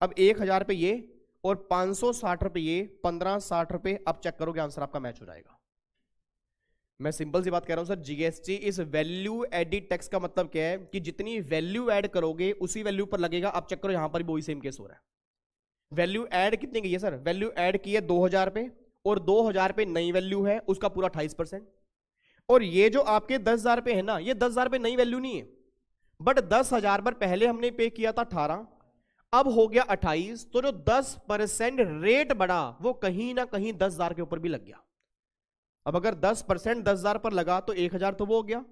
अब एक हज़ार पे ये और पाँच सौ साठ रुपए ये, पंद्रह साठ रुपए अब चेक करोगे आंसर आपका मैच हो जाएगा। मैं सिंपल सी बात कह रहा हूँ सर जीएसटी इस वैल्यू एडिड टैक्स का मतलब क्या है कि जितनी वैल्यू ऐड करोगे, उसी वैल्यू पर लगेगा अब चेक करो, यहाँ पर भी वही सेम केस हो रहा है। वैल्यू ऐड कितनी की है सर वैल्यू ऐड की है दो हज़ार पे और दो हज़ार पे नई वैल्यू है, उसका पूरा अट्ठाईस और ये जो आपके दस हज़ार पे है ना, ये दस हज़ार पे नई वैल्यू नहीं है। बट दस हज़ार पर पहले हमने पे किया था अठारह अब हो गया अट्ठाईस तो जो दस परसेंट रेट बढ़ा, वो कहीं ना कहीं दस हज़ार के ऊपर भी लग गया। अब अगर दस परसेंट दस हज़ार पर लगा तो एक हज़ार तो वो हो गया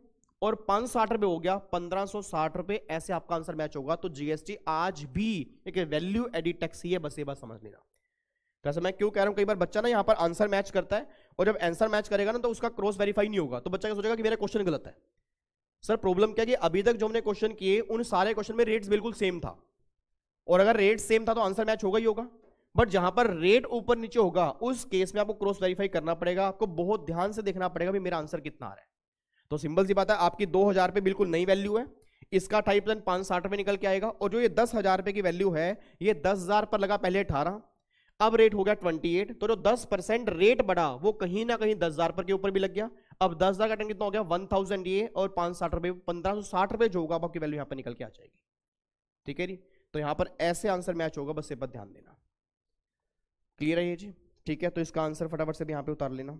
और पाँच साठ रुपए हो गया। पंद्रह सौ साठ रुपए, ऐसे आपका आंसर मैच होगा। तो जीएसटी आज भी एक वैल्यू एडिट टैक्स ही है बस ये बात समझ लेना। जैसे मैं क्यों कह रहा हूँ, कई बार बच्चा ना यहाँ पर आंसर मैच करता है और जब आंसर मैच करेगा ना तो उसका क्रॉस वेरीफाई नहीं होगा। तो बच्चा क्या सोचेगा कि मेरा क्वेश्चन गलत है। सर प्रॉब्लम क्या कि अभी तक जो हमने क्वेश्चन किए, उन सारे क्वेश्चन में रेट्स बिल्कुल सेम था। और अगर रेट सेम था तो आंसर मैच होगा ही होगा। बट जहाँ पर रेट ऊपर नीचे होगा, उस केस में आपको क्रॉस वेरीफाई करना पड़ेगा, आपको बहुत ध्यान से देखना पड़ेगा भी मेरा आंसर कितना आ रहा है। तो सिंपल सी बात है, आपकी दो हज़ार पे बिल्कुल नई वैल्यू है, इसका अठाई परसेंट पाँच साठ रुपए निकल के आएगा, और जो ये दस हज़ार रुपए की वैल्यू है, ये दस हज़ार पर लगा पहले अठारह, अब रेट हो गया ट्वेंटी एट तो जो दस परसेंट रेट बढ़ा, वो कहीं ना कहीं दस हज़ार पर के ऊपर भी लग गया। अब दस हज़ार का टन कितना हो गया? वन थाउज़ेंड ये और पाँच साठ रुपए पंद्रह सौ साठ रुपए जो होगा आपकी वैल्यू यहाँ पर निकल के आ जाएगी। ठीक है जी? तो यहाँ पर ऐसे आंसर मैच होगा, बस ये पर ध्यान देना। क्लियर है ये जी? ठीक है तो इसका आंसर फटाफट से भी यहाँ पे उतार लेना।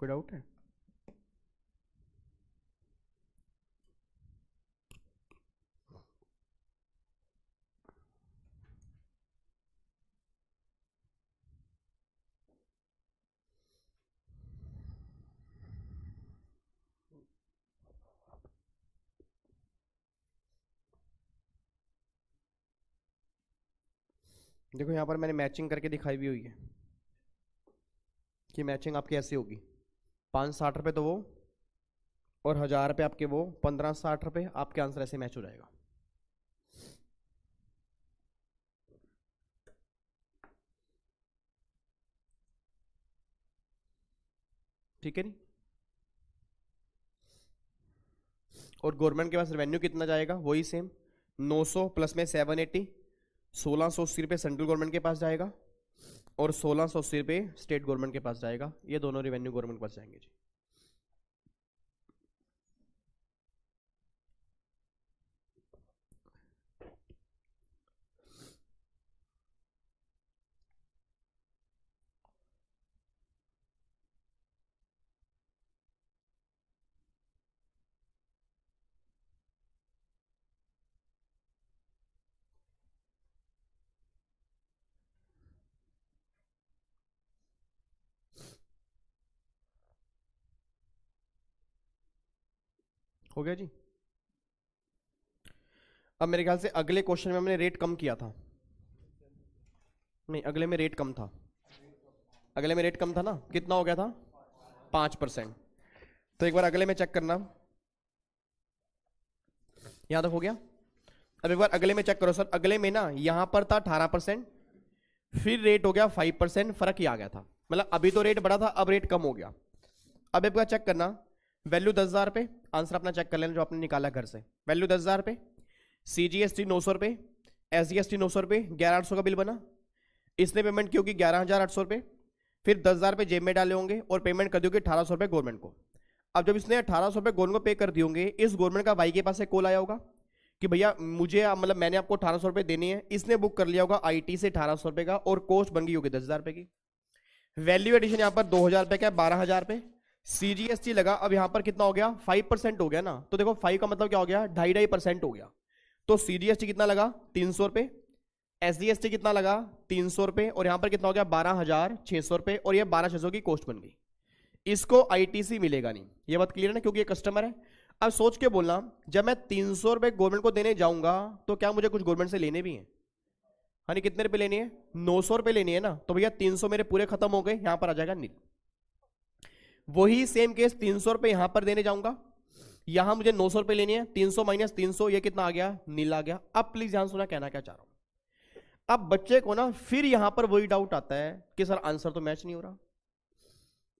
कोई डाउट है? देखो, यहाँ पर मैंने मैचिंग करके दिखाई भी हुई है कि मैचिंग आपकी ऐसी होगी। पाँच साठ रुपये तो वो, और हज़ार रुपये आपके वो, पंद्रह साठ रुपये आपके आंसर ऐसे मैच हो जाएगा। ठीक है नहीं और गवर्नमेंट के पास रेवेन्यू कितना जाएगा? वही सेम 900 प्लस में 780 सोलह सौ अस्सी रुपये सेंट्रल गवर्नमेंट के पास जाएगा। और सोलह सौ अस्सी रुपये स्टेट गवर्नमेंट के पास जाएगा। ये दोनों रेवेन्यू गवर्नमेंट के पास जाएँगे, जी। हो गया जी। अब मेरे ख्याल से अगले क्वेश्चन में हमने रेट कम किया था। नहीं, अगले में रेट कम था। अगले में रेट कम था ना? कितना हो गया था? पाँच परसेंट। तो एक बार अगले में चेक करना। यहाँ तक हो गया? अब एक बार अगले में चेक करो सर। अगले में ना, यहाँ पर था अठारह परसेंट, फिर रेट हो गया फाइव परसेंट, फ़र्क ही आ गया था। मतलब अभी तो रेट बढ़ा था, अब रेट कम हो गया। अब एक बार चेक करना। वैल्यू दस हज़ार रुपये आंसर अपना चेक कर लेना जो आपने निकाला घर से। वैल्यू दस हज़ार रुपये सी जी एस टी नौ सौ रुपये एस जी एस टी नौ सौ रुपये ग्यारह आठ सौ का बिल बना। इसने पेमेंट की? होगी ग्यारह हज़ार आठ सौ रुपये फिर दस हज़ार रुपये जेब में डाले होंगे और पेमेंट कर दोगे अठारह सौ रुपये गवर्नमेंट को। अब जब इसने अठारह सौ रुपये गवर्नमेंट को पे कर दिए होंगे, इस गवर्नमेंट का भाई के पास से कॉल आया होगा कि भैया, मुझे मतलब मैंने आपको अठारह सौ रुपये देने हैं, इसने बुक कर लिया होगा आईटी से अठारह सौ रुपये का और कॉस्ट बन गई होगी दस हज़ार रुपये की। वैल्यू एडिशन यहाँ पर दो हज़ार रुपये का बारह हज़ार रुपये सीजीएसटी लगा, अब यहाँ पर कितना हो गया? फाइव परसेंट हो गया ना? तो देखो फाइव का मतलब क्या हो गया? ढाई ढाई परसेंट हो गया। तो सीजीएसटी कितना लगा? तीन सौ रुपए। एसजीएसटी कितना लगा? तीन सौ रुपए। और यहाँ पर कितना हो गया? बारह हज़ार छह सौ रुपए। और यह बारह छह सौ की कॉस्ट बन गई। इसको आईटीसी मिलेगा नहीं। ये बात क्लियर है ना? क्योंकि ये कस्टमर है। अब सोच के बोलना, जब मैं तीन सौ रुपए गवर्नमेंट को देने जाऊँगा तो क्या मुझे कुछ गवर्नमेंट से लेने भी है? हाँ कितने रुपए लेनी है? नौ सौ रुपए लेनी है ना? तो भैया तीन सौ मेरे पूरे खत्म हो गए। यहाँ पर आ जाएगा नील। वही सेम केस तीन सौ रुपए यहाँ पर देने जाऊँगा। यहाँ मुझे नौ सौ रुपए लेनी है, तीन सौ माइनस तीन सौ यह कितना आ गया? नील आ गया। अब प्लीज़ ध्यान सुना कहना क्या चाह रहा हूँ। अब बच्चे को ना फिर यहाँ पर वही डाउट आता है कि, सर आंसर तो मैच नहीं हो रहा।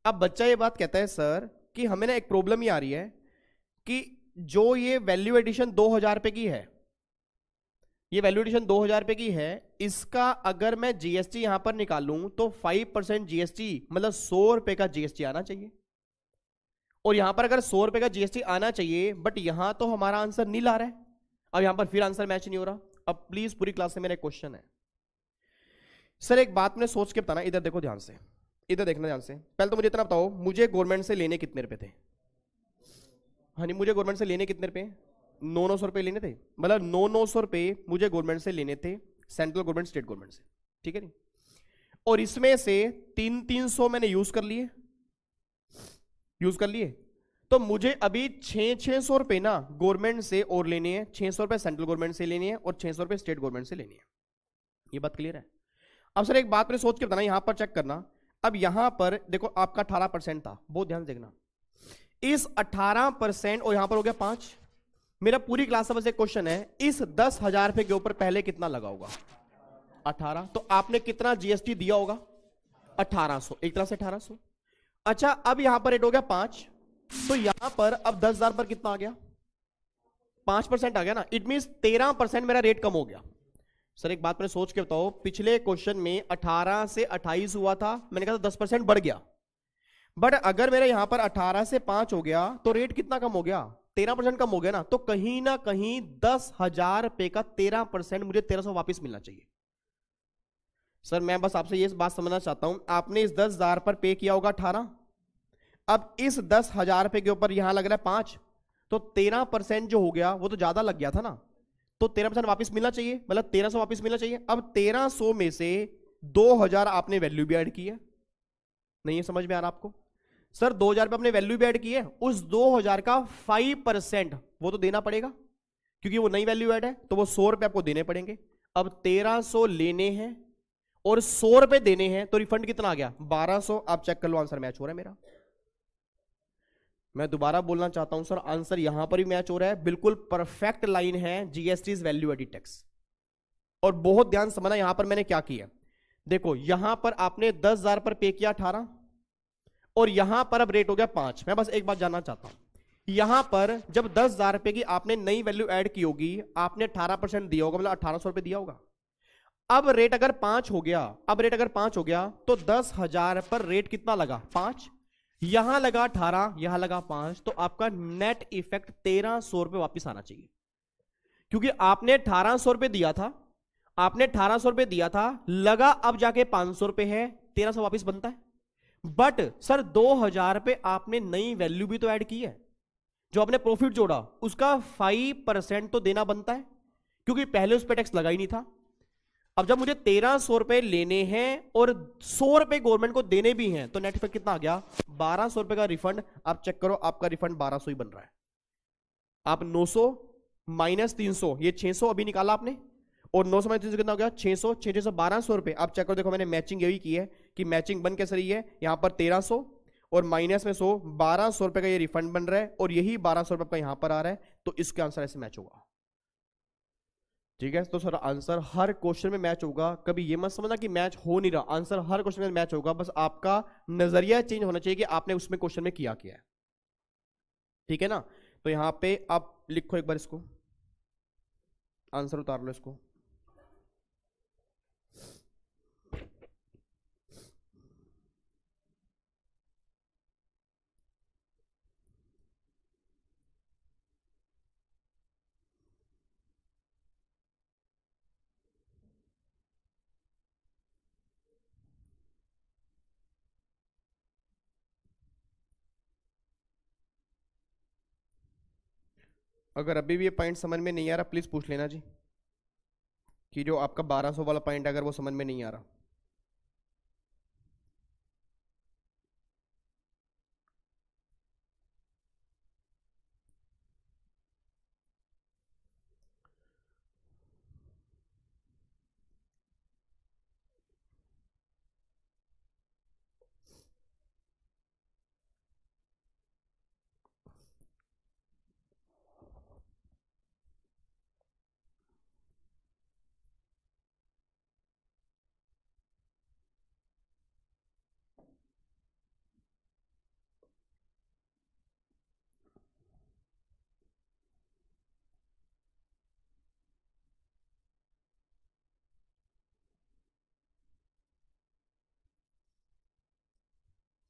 अब बच्चा ये बात कहता है, सर, कि हमें ना एक प्रॉब्लम ही आ रही है कि जो ये वैल्यू एडिशन दो हज़ार रुपए की है, ये वैल्यू एडिशन दो हज़ार रुपए की है, इसका अगर मैं जीएसटी यहाँ पर निकालूं तो फाइव परसेंट जीएसटी मतलब सौ रुपए का जीएसटी आना चाहिए। और यहाँ पर अगर सौ रुपए का जीएसटी आना चाहिए बट यहाँ तो हमारा आंसर नील आ रहा है। अब यहाँ पर फिर आंसर मैच नहीं हो रहा। अब प्लीज़ पूरी क्लास से मेरा क्वेश्चन है। सर एक बात मैंने सोच के बताना, इधर देखो ध्यान से। इधर देखना ध्यान से। पहले तो मुझे इतना बताओ, मुझे गवर्नमेंट से लेने कितने रुपए थे? हाँ नहीं मुझे गवर्नमेंट से लेने कितने रुपए? नौ नौ सौ रुपए लेने थे। मतलब नौ नौ सौ रुपए मुझे गवर्नमेंट से लेने थे सेंट्रल गवर्नमेंट स्टेट गवर्नमेंट से। ठीक है नहीं और इसमें से तीन तीन सौ मैंने यूज़ कर लिए। यूज़ कर लिए। तो मुझे अभी छह छह सौ रुपए ना गवर्नमेंट से और लेने हैं। छह सौ रुपए सेंट्रल गवर्नमेंट से लेने हैं और छह सौ रुपए स्टेट गवर्नमेंट से लेने हैं। ये बात क्लियर है? अब सर, एक बात मैंने सोच के बताना, यहाँ पर चेक करना। अब यहाँ पर देखो, आपका अठारह परसेंट था। बहुत ध्यान देखना। इस अठारह परसेंट, और यहाँ पर हो गया पाँच। मेरा पूरी क्लास में एक क्वेश्चन है, इस दस हज़ार रुपए के ऊपर पहले कितना लगा होगा? अठारह। तो आपने कितना जीएसटी दिया होगा? अठारह सौ। एक तरह से अठारह सौ। अच्छा अब यहाँ पर रेट हो गया पाँच। तो यहाँ पर अब दस हज़ार पर कितना आ गया? पाँच परसेंट आ गया ना। इट मीन तेरह परसेंट मेरा रेट कम हो गया। सर एक बात मैंने सोच के बताओ, पिछले क्वेश्चन में 18 से 28 हुआ था, मैंने कहा 10 परसेंट बढ़ गया। बट अगर मेरे यहाँ पर 18 से पाँच हो गया तो रेट कितना कम हो गया? 13 परसेंट कम हो गया ना। तो कहीं ना कहीं दस हज़ार रुपए का 13 परसेंट मुझे 1300 वापिस मिलना चाहिए। सर, मैं बस आपसे ये बात समझना चाहता हूँ। आपने इस दस हज़ार पर पे किया होगा अठारह। अब इस दस हज़ार रुपए के ऊपर यहाँ लग रहा है पाँच। तो तेरह परसेंट जो हो गया, वो तो ज़्यादा लग गया था ना। तो तेरह परसेंट वापिस मिलना चाहिए मतलब तेरह सौ वापिस मिलना चाहिए। अब तेरह सौ में से दो हज़ार आपने वैल्यू भी ऐड की है। नहीं है समझ में आ रहा आपको? सर, दो हज़ार पे अपने वैल्यू भी ऐड की है। उस दो हज़ार का फाइव परसेंट वो तो देना पड़ेगा, क्योंकि वो नई वैल्यू ऐड है तो वो सौ रुपए आपको देने पड़ेंगे। अब तेरह सौ लेने हैं और सौ रुपए देने हैं तो रिफंड कितना आ गया? बारह सौ, आप चेक कर लो आंसर मैच हो रहा है मेरा। मैं दोबारा बोलना चाहता हूँ सर आंसर यहाँ पर भी मैच हो रहा है। बिल्कुल परफेक्ट लाइन है जीएसटी वैल्यू एडिट टैक्स और बहुत ध्यान समझना, यहाँ पर मैंने क्या किया देखो, यहाँ पर आपने दस हज़ार पर पे किया अठारह, और यहाँ पर अब रेट हो गया पाँच। मैं बस एक बात जानना चाहता हूँ। यहाँ पर जब दस हज़ार रुपए की आपने नई वैल्यू ऐड की होगी, आपने अठारह परसेंट दिया होगा मतलब अठारह सौ रुपए दिया होगा। अब रेट अगर पाँच हो गया, अब रेट अगर पाँच हो गया तो दस हज़ार पर रेट कितना लगा? पाँच। यहाँ लगा अठारह, यहाँ लगा पाँच तो आपका नेट इफ़ेक्ट तेरह सौ रुपए वापिस आना चाहिए। क्योंकि आपने अठारह सौ रुपए दिया था, आपने अठारह सौ रुपए दिया था, लगा अब जाके पाँच सौ रुपए है, तेरह सौ वापिस बनता है। बट सर दो हज़ार पे आपने नई वैल्यू भी तो ऐड की है। जो आपने प्रॉफिट जोड़ा, उसका फाइव परसेंट तो देना बनता है, क्योंकि पहले उस पर टैक्स लगा ही नहीं था। अब जब मुझे तेरह सौ रुपए लेने हैं और सौ रुपए गवर्नमेंट को देने भी हैं तो नेट इफ़ेक्ट कितना आ गया? बारह सौ रुपए का रिफंड आप चेक करो, आपका रिफंड बारह सौ ही बन रहा है। आप नौ सौ माइनस तीन सौ, ये छह सौ अभी निकाला आपने? और नौ सौ माइनस तीन सौ कितना हो गया? छह सौ छह सौ बारह सौ रुपए। आप चेक करो, देखो मैंने मैचिंग यही की है कि मैचिंग बन कैसे रही है। यहाँ पर तेरह सौ और माइनस में सौ, बारह सौ रुपए का ये रिफंड बन रहा है और यही बारह सौ रुपए का यहाँ पर आ रहा है तो इसका आंसर ऐसे मैच होगा। ठीक है? तो सर आंसर हर क्वेश्चन में मैच होगा। कभी ये मत समझना कि मैच हो नहीं रहा। आंसर हर क्वेश्चन में मैच होगा। बस आपका नज़रिया चेंज होना चाहिए कि आपने उसमें क्वेश्चन में किया क्या है। ठीक है ना? तो यहाँ पे आप लिखो एक बार इसको। आंसर उतार लो इसको। अगर अभी भी ये पॉइंट समझ में नहीं आ रहा प्लीज़ पूछ लेना जी, कि जो आपका 1200 वाला पॉइंट अगर वो समझ में नहीं आ रहा।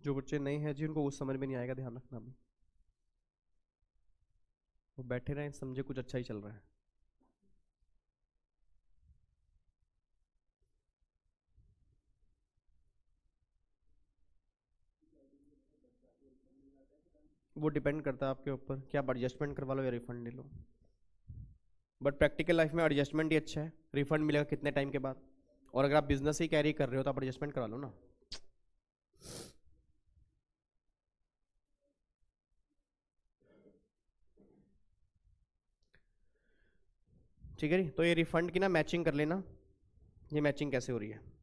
जो बच्चे नए हैं जी, उनको उस समझ में नहीं आएगा ध्यान रखना भी। वो बैठे रहें, समझे कुछ अच्छा ही चल रहा है। वो डिपेंड करता है आपके ऊपर क्या आप एडजस्टमेंट करवा लो या रिफंड ले लो। बट प्रैक्टिकल लाइफ में एडजस्टमेंट ही अच्छा है। रिफंड मिलेगा कितने टाइम के बाद। और अगर आप बिज़नेस ही कैरी कर रहे हो तो आप एडजस्टमेंट करा लो ना। ठीक है जी? तो ये रिफंड की ना मैचिंग कर लेना। ये मैचिंग कैसे हो रही है?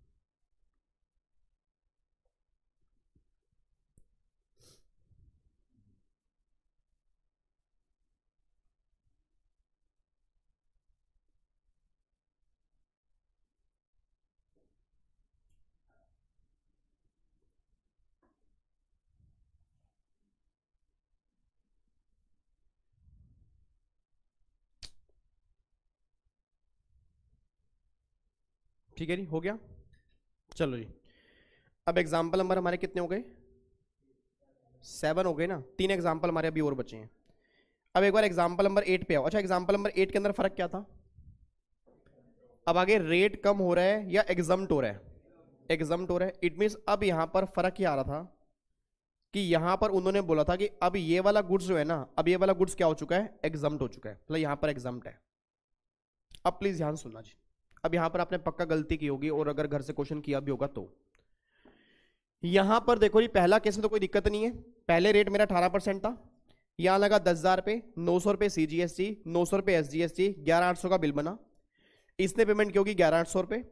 ठीक है जी, हो गया। चलो जी। अब एग्ज़ाम्पल नंबर हमारे कितने हो गए? सेवन हो गए ना। तीन एग्ज़ाम्पल हमारे अभी और बचे हैं। अब एक बार एग्ज़ाम्पल नंबर एट पे आओ। अच्छा एग्ज़ाम्पल नंबर एट के अंदर फ़र्क क्या था? अब आगे रेट कम हो रहा है या एग्जाम्ट हो रहा है? एग्जाम्ट हो रहा है। इट मीन अब यहाँ पर फ़र्क ही आ रहा था? कि यहाँ पर उन्होंने बोला था कि अब ये वाला गुड्स जो है ना, अब ये वाला गुड्स क्या हो चुका है? एग्ज़ाम हो चुका है। मतलब यहाँ पर एग्ज़ाम है। अब प्लीज़ ध्यान सुनना जी। अब यहाँ पर आपने पक्का गलती की होगी और अगर घर से क्वेश्चन किया भी होगा तो। यहाँ पर देखो जी, पहला केस में तो कोई दिक्कत नहीं है। पहले रेट मेरा अठारह परसेंट था। यहाँ लगा दस हज़ार रुपये, नौ सौ रुपये सी जी एस टी नौ सौ रुपये एस जी एस टी ग्यारह आठ सौ का बिल बना। इसने पेमेंट की होगी ग्यारह आठ सौ रुपये।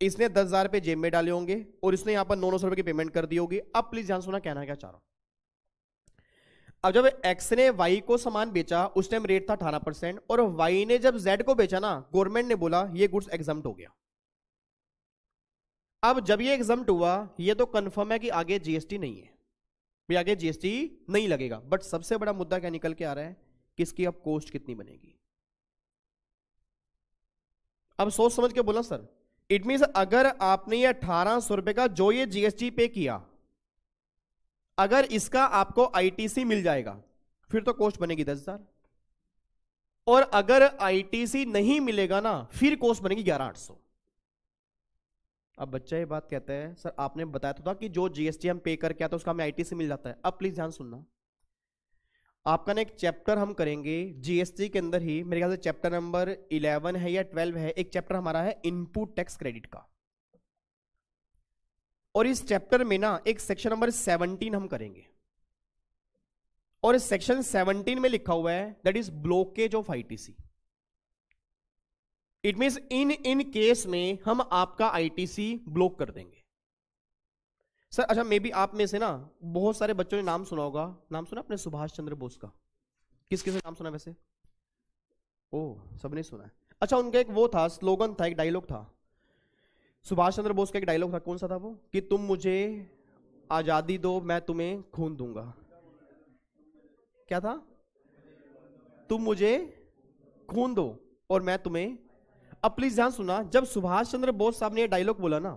इसने दस हज़ार रुपये जेब में डाले होंगे और इसने यहाँ पर नौ नौ सौ रुपये की पेमेंट कर दी होगी। अब प्लीज़ ध्यान सुना कहना क्या चाह रहा हूँ? अब जब एक्स ने वाई को सामान बेचा, उस टाइम रेट था अठारह परसेंट, और वाई ने जब जेड को बेचा ना गवर्नमेंट ने बोला, ये गुड्स एग्ज़ाम हो गया. अब जब ये एग्ज़ाम हुआ, ये तो कंफर्म है कि आगे जीएसटी नहीं है। भी आगे जीएसटी नहीं लगेगा। बट सबसे बड़ा मुद्दा क्या निकल के आ रहा है? कि इसकी अब कोस्ट कितनी बनेगी? अब सोच समझ के बोला सर। इट मीन अगर आपने ये अठारह सौ रुपए का जो ये जीएसटी पे किया अगर इसका आपको आईटीसी मिल जाएगा, फिर तो कॉस्ट बनेगी दस हज़ार। और अगर आईटीसी नहीं मिलेगा ना, फिर कॉस्ट बनेगी ग्यारह आठ सौ। अब बच्चा ये बात कहता है, सर, आपने बताया तो था कि जो जीएसटी हम पे करके आते उसका हमें आईटीसी मिल जाता है। अब प्लीज़ ध्यान सुनना। आपका ना एक चैप्टर हम करेंगे जीएसटी के अंदर ही। मेरे ख्याल से चैप्टर नंबर 11 है या 12 है, एक चैप्टर हमारा है इनपुट टैक्स क्रेडिट का। और इस चैप्टर में ना एक सेक्शन नंबर 17 हम करेंगे। और इस सेक्शन 17 में लिखा हुआ है that is blockage of ITC it mean in in case में हम आपका आईटीसी ब्लॉक कर देंगे। सर अच्छा मे बी आप में से ना बहुत सारे बच्चों ने नाम सुना होगा। नाम सुना अपने सुभाष चंद्र बोस का? किस किस नाम सुना वैसे? ओ सबने सुना है। अच्छा उनका एक वो था स्लोगन था, एक डायलॉग था। सुभाष चंद्र बोस का एक डायलॉग था, कौन सा था वो? कि तुम मुझे आज़ादी दो, मैं तुम्हें खून दूँगा। क्या था? तुम मुझे खून दो और मैं तुम्हें, अब प्लीज़ ध्यान सुना जब सुभाष चंद्र बोस साहब ने ये डायलॉग बोला ना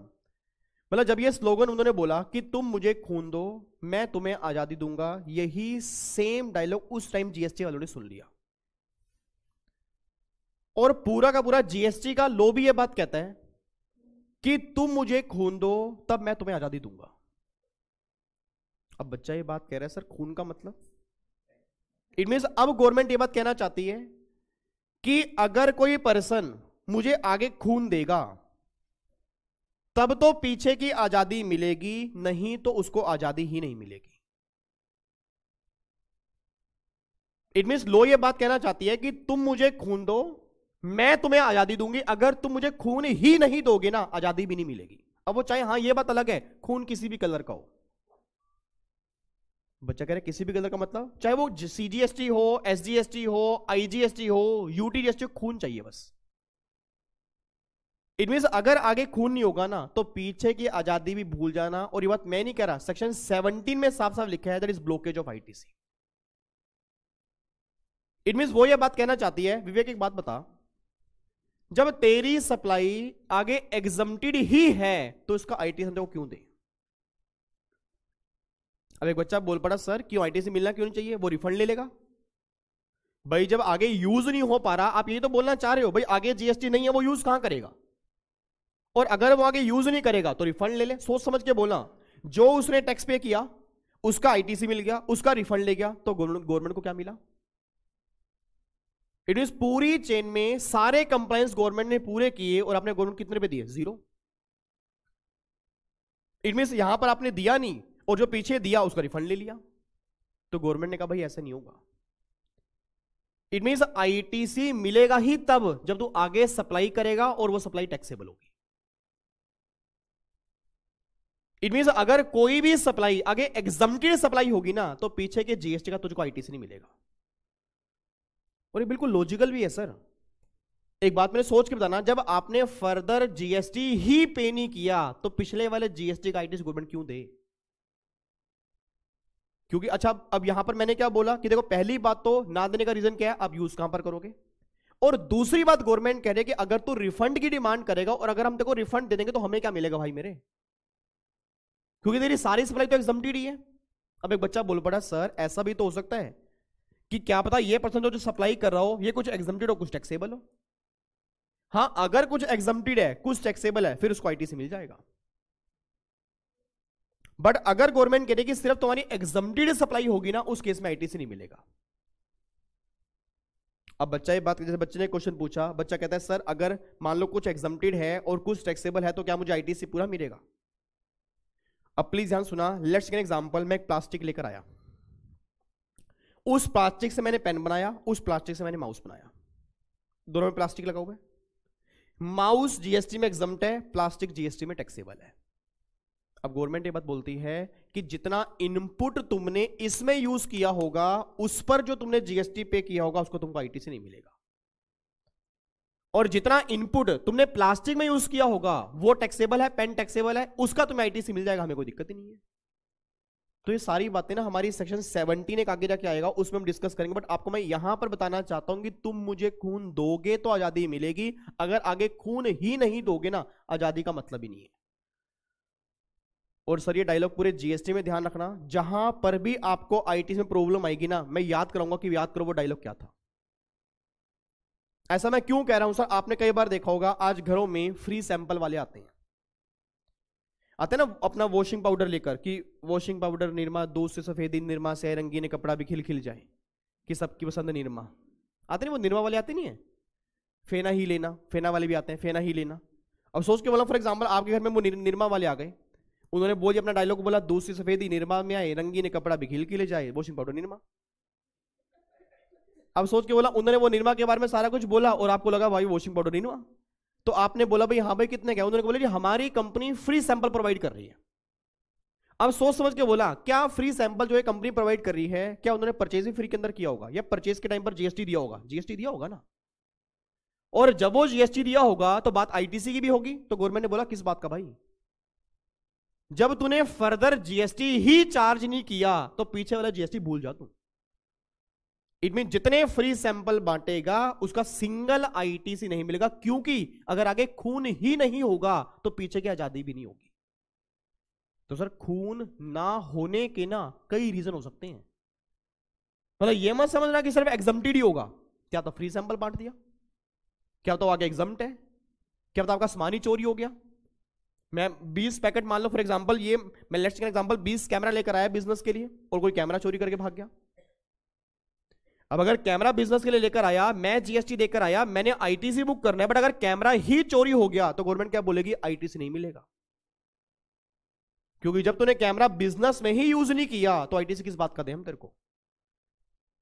मतलब जब ये स्लोगन उन्होंने बोला कि तुम मुझे खून दो, मैं तुम्हें आज़ादी दूँगा, यही सेम डायलॉग उस टाइम जीएसटी वालों ने सुन लिया। और पूरा का पूरा जीएसटी का लो भी ये बात कहता है कि तुम मुझे खून दो, तब मैं तुम्हें आज़ादी दूँगा। अब बच्चा ये बात कह रहा है, सर, खून का मतलब? इट मीन अब गवर्नमेंट ये बात कहना चाहती है कि अगर कोई पर्सन मुझे आगे खून देगा, तब तो पीछे की आज़ादी मिलेगी, नहीं तो उसको आज़ादी ही नहीं मिलेगी। इट मीन लो ये बात कहना चाहती है कि तुम मुझे खून दो मैं तुम्हें आज़ादी दूँगी, अगर तुम मुझे खून ही नहीं दोगे ना, आज़ादी भी नहीं मिलेगी। अब वो चाहे हाँ ये बात अलग है, खून किसी भी कलर का हो। बच्चा कह रहे किसी भी कलर का मतलब? चाहे वो सीजीएसटी हो एसजीएसटी हो आईजीएसटी हो यूटीजीएसटी खून चाहिए बस। इट मीन अगर आगे खून नहीं होगा ना तो पीछे की आज़ादी भी भूल जाना, और ये बात मैं नहीं कह रहा सेक्शन 17 में साफ़ साफ़ लिखा है that is blockage of ITC it mean वो ये बात कहना चाहती है, विवेक, एक बात बता। जब तेरी सप्लाई आगे एग्जम्प्टेड ही है तो इसका आईटीसी को क्यों दे? अब एक बच्चा बोल पड़ा, सर, क्यों आईटीसी मिलना क्यों नहीं चाहिए? वो रिफंड ले लेगा। भाई, जब आगे यूज़ नहीं हो पा रहा, आप ये तो बोलना चाह रहे हो, भाई, आगे जीएसटी नहीं है, वो यूज़ कहाँ करेगा? और अगर वो आगे यूज़ नहीं करेगा तो रिफंड ले ले। सोच समझ के बोला जो उसने टैक्स पे किया, उसका आईटीसी मिल गया, उसका रिफंड ले गया तो गवर्नमेंट को क्या मिला? इट इज़ पूरी चेन में सारे कंप्लायंस गवर्नमेंट ने पूरे किए और आपने गवर्नमेंट कितने पे दिए? ज़ीरो इट मीन यहाँ पर आपने दिया नहीं और जो पीछे दिया उसका रिफंड ले लिया। तो गवर्नमेंट ने कहा, भाई, ऐसा नहीं होगा। इट मीन आईटीसी मिलेगा ही तब जब तू आगे सप्लाई करेगा और वो सप्लाई टैक्सेबल होगी। इट मीन अगर कोई भी सप्लाई आगे एग्जामेटेड सप्लाई होगी ना तो पीछे के जीएसटी का तुझको आईटीसी नहीं मिलेगा। और ये बिल्कुल लॉजिकल भी है सर एक बात मैंने सोच के बताना, जब आपने फर्दर जीएसटी ही पे नहीं किया तो पिछले वाले जीएसटी का आईटीसी गवर्नमेंट क्यों दे? क्योंकि अच्छा अब यहाँ पर मैंने क्या बोला कि देखो, पहली बात तो ना देने का रीजन क्या है, आप यूज़ कहाँ पर करोगे? और दूसरी बात गवर्नमेंट कह रहे कि अगर तू रिफंड की डिमांड करेगा और अगर हम देखो रिफंड दे देंगे तो हमें क्या मिलेगा भाई मेरे? क्योंकि तेरी सारी सप्लाई तो एग्जाम्प्टेड ही है। अब एक बच्चा बोल पड़ा सर ऐसा भी तो हो सकता है। कि क्या पता ये पर्सन जो सप्लाई कर रहा हो, ये कुछ एग्जाम्प्टेड हो, कुछ टैक्सेबल हो? हाँ अगर कुछ एग्जाम्प्टेड है, कुछ टैक्सेबल है, फिर उसको आईटी से मिल जाएगा। बट अगर गवर्नमेंट कह रही कि सिर्फ़ तुम्हारी एग्जामेड सप्लाई होगी ना, उस केस में आईटीसी नहीं मिलेगा। अब बच्चा ये बात, जैसे बच्चे ने क्वेश्चन पूछा, बच्चा कहता है, सर, अगर मान लो कुछ एग्जामेड है और कुछ टैक्सेबल है तो क्या मुझे आईटीसी पूरा मिलेगा? अब प्लीज़ ध्यान सुना लेट्स गेट एग्जांपल मैं एक प्लास्टिक लेकर आया। उस प्लास्टिक से मैंने पेन बनाया, उस प्लास्टिक से मैंने माउस बनाया। दोनों में प्लास्टिक लगा हुआ है माउस जीएसटी में एग्ज़ाम है, प्लास्टिक जीएसटी में टैक्सेबल है। अब गवर्नमेंट ये बात बोलती है कि जितना इनपुट तुमने इसमें यूज़ किया होगा, उस पर जो तुमने जीएसटी पे किया होगा, उसको तुमको आईटीसी नहीं मिलेगा। और जितना इनपुट तुमने प्लास्टिक में यूज़ किया होगा, वो टैक्सेबल है पेन टैक्सेबल है, उसका तुम्हें आईटीसी मिल जाएगा, हमें कोई दिक्कत ही नहीं है। तो ये सारी बातें ना हमारी सेक्शन 17 एक आगे जाके आएगा, उसमें हम डिस्कस करेंगे। बट आपको मैं यहाँ पर बताना चाहता हूँ कि तुम मुझे खून दोगे तो आज़ादी मिलेगी, अगर आगे खून ही नहीं दोगे ना, आज़ादी का मतलब ही नहीं है। और सर, ये डायलॉग पूरे जीएसटी में ध्यान रखना, जहाँ पर भी आपको आईटी में प्रॉब्लम आएगी ना, मैं याद कराऊँगा कि याद करो वो डायलॉग क्या था। ऐसा मैं क्यों कह रहा हूँ, सर? आपने कई बार देखा होगा, आज घरों में फ्री सैंपल वाले आते हैं। आते ना अपना वॉशिंग पाउडर लेकर कि वॉशिंग पाउडर निरमा, दूध से सफेदी निरमा, से रंगीन कपड़ा भी खिल खिल जाए, कि सबकी पसंद निरमा। आते नहीं वो निरमा वाले आते नहीं है? फेना ही लेना, फेना वाले भी आते हैं, फेना ही लेना। अब सोच के बोला? फॉर एग्ज़ाम्पल आपके घर में वो निरमा वाले आ गए। उन्होंने बोल अपना डायलॉग बोला, दूध से सफेदी निरमा में आए, रंगीन कपड़ा भी खिल खिले जाए वॉशिंग पाउडर निरमा। अब सोच के बोला? उन्होंने वो निर्मा के बारे में सारा कुछ बोला और आपको लगा, भाई वॉशिंग पाउडर निर्मा। तो आपने बोला, भाई हाँ भाई, कितने क्या? उन्होंने बोला, जी, हमारी कंपनी फ्री सैंपल प्रोवाइड कर रही है। अब सोच समझ के बोला, क्या फ्री सैंपल जो है कंपनी प्रोवाइड कर रही है, क्या उन्होंने परचेज भी फ्री के अंदर किया होगा? या परचेज के टाइम पर जीएसटी दिया होगा? जीएसटी दिया होगा ना? और जब वो जीएसटी दिया होगा तो बात आईटीसी की भी होगी। तो गवर्नमेंट ने बोला, किस बात का भाई? जब तूने फर्दर जीएसटी ही चार्ज नहीं किया तो पीछे वाला जीएसटी भूल जा तू। इट मीन जितने फ्री सैंपल बांटेगा, उसका सिंगल आईटीसी नहीं मिलेगा, क्योंकि अगर आगे खून ही नहीं होगा तो पीछे की आज़ादी भी नहीं होगी। तो सर, खून ना होने के ना कई रीजन हो सकते हैं। मतलब यह मत समझना कि सिर्फ़ एग्जामटेड ही होगा। क्या तो फ्री सैंपल बांट दिया? क्या तो आगे एग्ज़ाम है? क्या तो आपका सामान चोरी हो गया? मैं 20 पैकेट मान लो फॉर एग्जांपल ये, मैं लेट्स एग्जांपल 20 कैमरा लेकर आया बिज़नेस के लिए, और कोई कैमरा चोरी करके भाग गया। अब अगर कैमरा बिज़नेस के लिए लेकर आया, मैं जीएसटी देकर आया, मैंने आईटीसी बुक करना है बट अगर कैमरा ही चोरी हो गया तो गवर्नमेंट क्या बोलेगी? आईटीसी नहीं मिलेगा। क्योंकि जब तूने कैमरा बिज़नेस में ही यूज़ नहीं किया तो आईटीसी किस बात का दे हम तेरे को?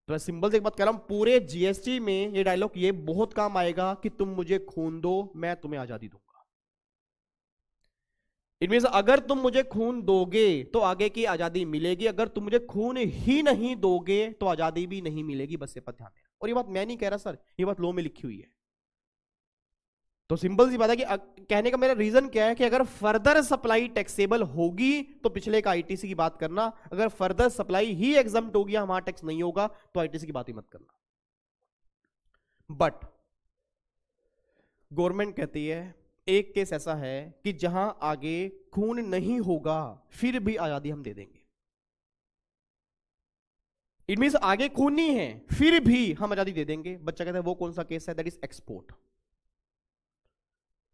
तो सिंपल से एक बात कह रहा हूँ, पूरे जीएसटी में ये डायलॉग ये बहुत काम आएगा कि तुम मुझे खून दो, मैं तुम्हें आज़ादी दूँगा इट मीन अगर तुम मुझे खून दोगे तो आगे की आज़ादी मिलेगी। अगर तुम मुझे खून ही नहीं दोगे तो आज़ादी भी नहीं मिलेगी, बस ये पर ध्यान देना और ये बात मैं नहीं कह रहा, सर, ये बात लो में लिखी हुई है। तो सिंपल सी बात है कि कहने का मेरा रीजन क्या है कि अगर फर्दर सप्लाई टैक्सेबल होगी तो पिछले का आईटीसी की बात करना। अगर फर्दर सप्लाई ही एग्ज़ाम होगी हमारा टैक्स नहीं होगा तो आईटीसी की बात ही मत करना। बट गवर्नमेंट कहती है एक केस ऐसा है कि जहाँ आगे खून नहीं होगा, फिर भी आज़ादी हम दे देंगे। इट मीन आगे खून नहीं है, फिर भी हम आज़ादी दे देंगे। बच्चा कहता है, वो कौन सा केस है? That is export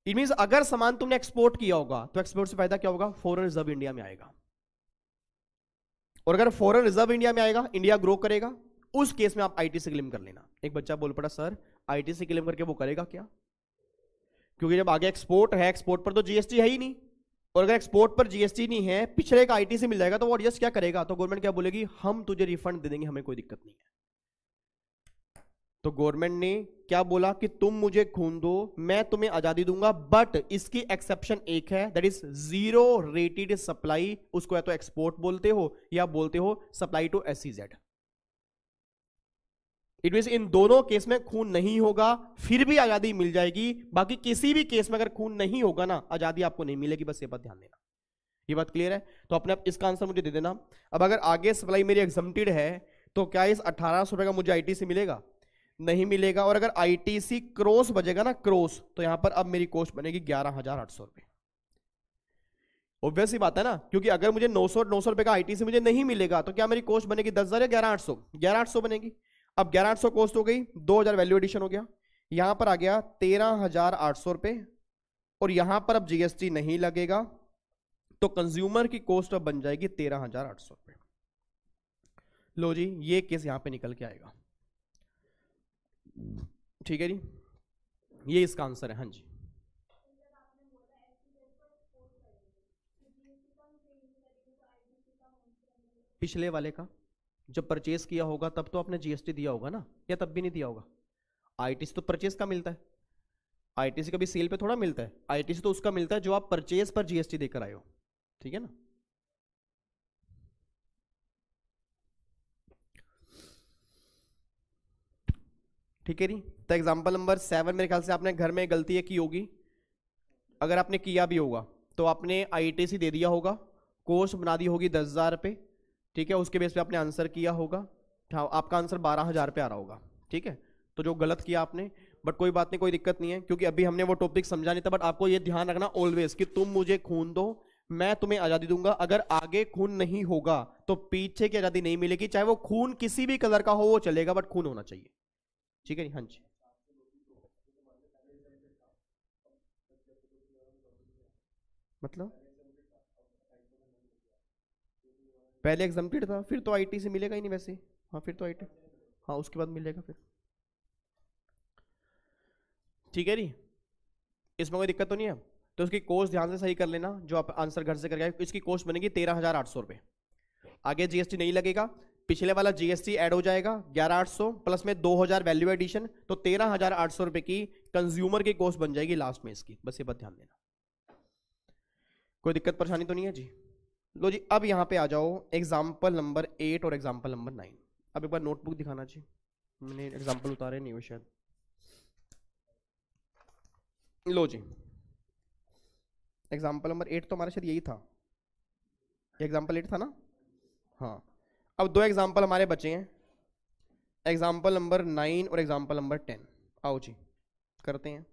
it mean अगर सामान तुमने एक्सपोर्ट किया होगा तो एक्सपोर्ट से फ़ायदा क्या होगा? फॉरन रिज़र्व इंडिया में आएगा। और अगर फॉरन रिज़र्व इंडिया में आएगा इंडिया ग्रो करेगा, उस केस में आप आईटी से क्लेम कर लेना। एक बच्चा बोल पड़ा, सर आईटी से क्लेम करके वो करेगा क्या? क्योंकि जब आगे एक्सपोर्ट है एक्सपोर्ट पर तो जीएसटी है ही नहीं। और अगर एक्सपोर्ट पर जीएसटी नहीं है, पिछले का आईटी से मिल जाएगा तो वो एडजस्ट क्या करेगा? तो गवर्नमेंट क्या बोलेगी? हम तुझे रिफंड दे देंगे, हमें कोई दिक्कत नहीं है। तो गवर्नमेंट ने क्या बोला कि तुम मुझे खून दो, मैं तुम्हें आज़ादी दूँगा बट इसकी एक्सेप्शन एक है that is zero rated supply उसको या तो एक्सपोर्ट बोलते हो या बोलते हो supply to S it mean इन दोनों केस में खून नहीं होगा, फिर भी आज़ादी मिल जाएगी। बाकी किसी भी केस में अगर खून नहीं होगा ना, आज़ादी आपको नहीं मिलेगी, बस ये बात ध्यान देना। ये बात क्लियर है? तो अपने आप इसका आंसर मुझे दे देना। अब अगर आगे सप्लाई मेरी एग्जामेड है तो क्या इस अठारह सौ रुपए का मुझे आईटीसी मिलेगा? नहीं मिलेगा। और अगर आईटीसी क्रॉस बजेगा ना, क्रॉस तो यहाँ पर अब मेरी कॉस्ट बनेगी ग्यारह हज़ार आठ सौ ऑब्वियस ही बात है ना? क्योंकि अगर मुझे नौ सौ नौ सौ रुपए का आईटीसी मुझे नहीं मिलेगा तो क्या मेरी कॉस्ट बनेगी दस हज़ार या ग्यारह आठ सौ? ग्यारह आठ सौ बनेगी। अब ग्यारह आठ सौ कॉस्ट हो गई, दो हज़ार वैल्यू एडिशन हो गया। यहाँ पर आ गया तेरह हज़ार आठ सौ रुपए। और यहाँ पर अब जीएसटी नहीं लगेगा तो कंज्यूमर की कॉस्ट अब बन जाएगी तेरह हज़ार आठ सौ रुपए। लो जी, ये केस यहाँ पे निकल के आएगा। ठीक है जी? ये इसका आंसर है हाँ जी। पिछले वाले का? जब परचेस किया होगा, तब तो आपने जीएसटी दिया होगा ना? या तब भी नहीं दिया होगा? आईटीसी तो परचेस का मिलता है। आईटीसी का सेल पे थोड़ा मिलता है। आईटीसी तो उसका मिलता है जो आप परचेस पर जीएसटी देकर आए हो। ठीक है ना? ठीक है जी? तो एग्ज़ाम्पल नंबर सेवन मेरे ख्याल से आपने घर में गलती की होगी। अगर आपने किया भी होगा तो आपने आईटीसी दे दिया होगा। कोर्स बना दी होगी दस हज़ार रुपये ठीक है, उसके बेस पे आपने आंसर किया होगा। हाँ आपका आंसर बारह हज़ार पे आ रहा होगा। ठीक है? तो जो गलत किया आपने बट कोई बात नहीं, कोई दिक्कत नहीं है, क्योंकि अभी हमने वो टॉपिक समझा नहीं था बट आपको ये ध्यान रखना ऑलवेज कि तुम मुझे खून दो, मैं तुम्हें आज़ादी दूँगा। अगर आगे खून नहीं होगा तो पीछे की आज़ादी नहीं मिलेगी, चाहे वो खून किसी भी कलर का हो, वो चलेगा बट खून होना चाहिए। ठीक है हाँ जी। मतलब? पहले एग्जाम्प्टेड था, फिर तो आईटी से मिलेगा ही नहीं वैसे। हाँ फिर तो आईटी हाँ उसके बाद मिलेगा फिर। ठीक है जी? इसमें कोई दिक्कत तो नहीं है? तो उसकी कोस्ट ध्यान से सही कर लेना, जो आप आंसर घर से करके इसकी कोस्ट बनेगी तेरह हज़ार आठ सौ रुपये आगे जीएसटी नहीं लगेगा। पिछले वाला जीएसटी ऐड हो जाएगा ग्यारह आठ सौ प्लस में दो हज़ार वैल्यू एडिशन तो तेरह हज़ार आठ सौ रुपये की कंज्यूमर की कोस्ट बन जाएगी लास्ट में इसकी। बस ये बात ध्यान देना। कोई दिक्कत, परेशानी तो नहीं है जी? लो जी, अब यहाँ पे आ जाओ एग्ज़ाम्पल नंबर एट और एग्ज़ाम्पल नंबर नाइन अब एक बार नोटबुक दिखाना जी। मैंने एग्ज़ाम्पल उतारे, नहीं हुए शायद। लो जी। एग्ज़ाम्पल नंबर एट तो हमारा शायद यही था। एग्ज़ाम्पल एट था ना? हाँ। अब दो एग्ज़ाम्पल हमारे बचे हैं। एग्ज़ाम्पल नंबर नाइन और एग्ज़ाम्पल नंबर टेन आओ जी, करते हैं।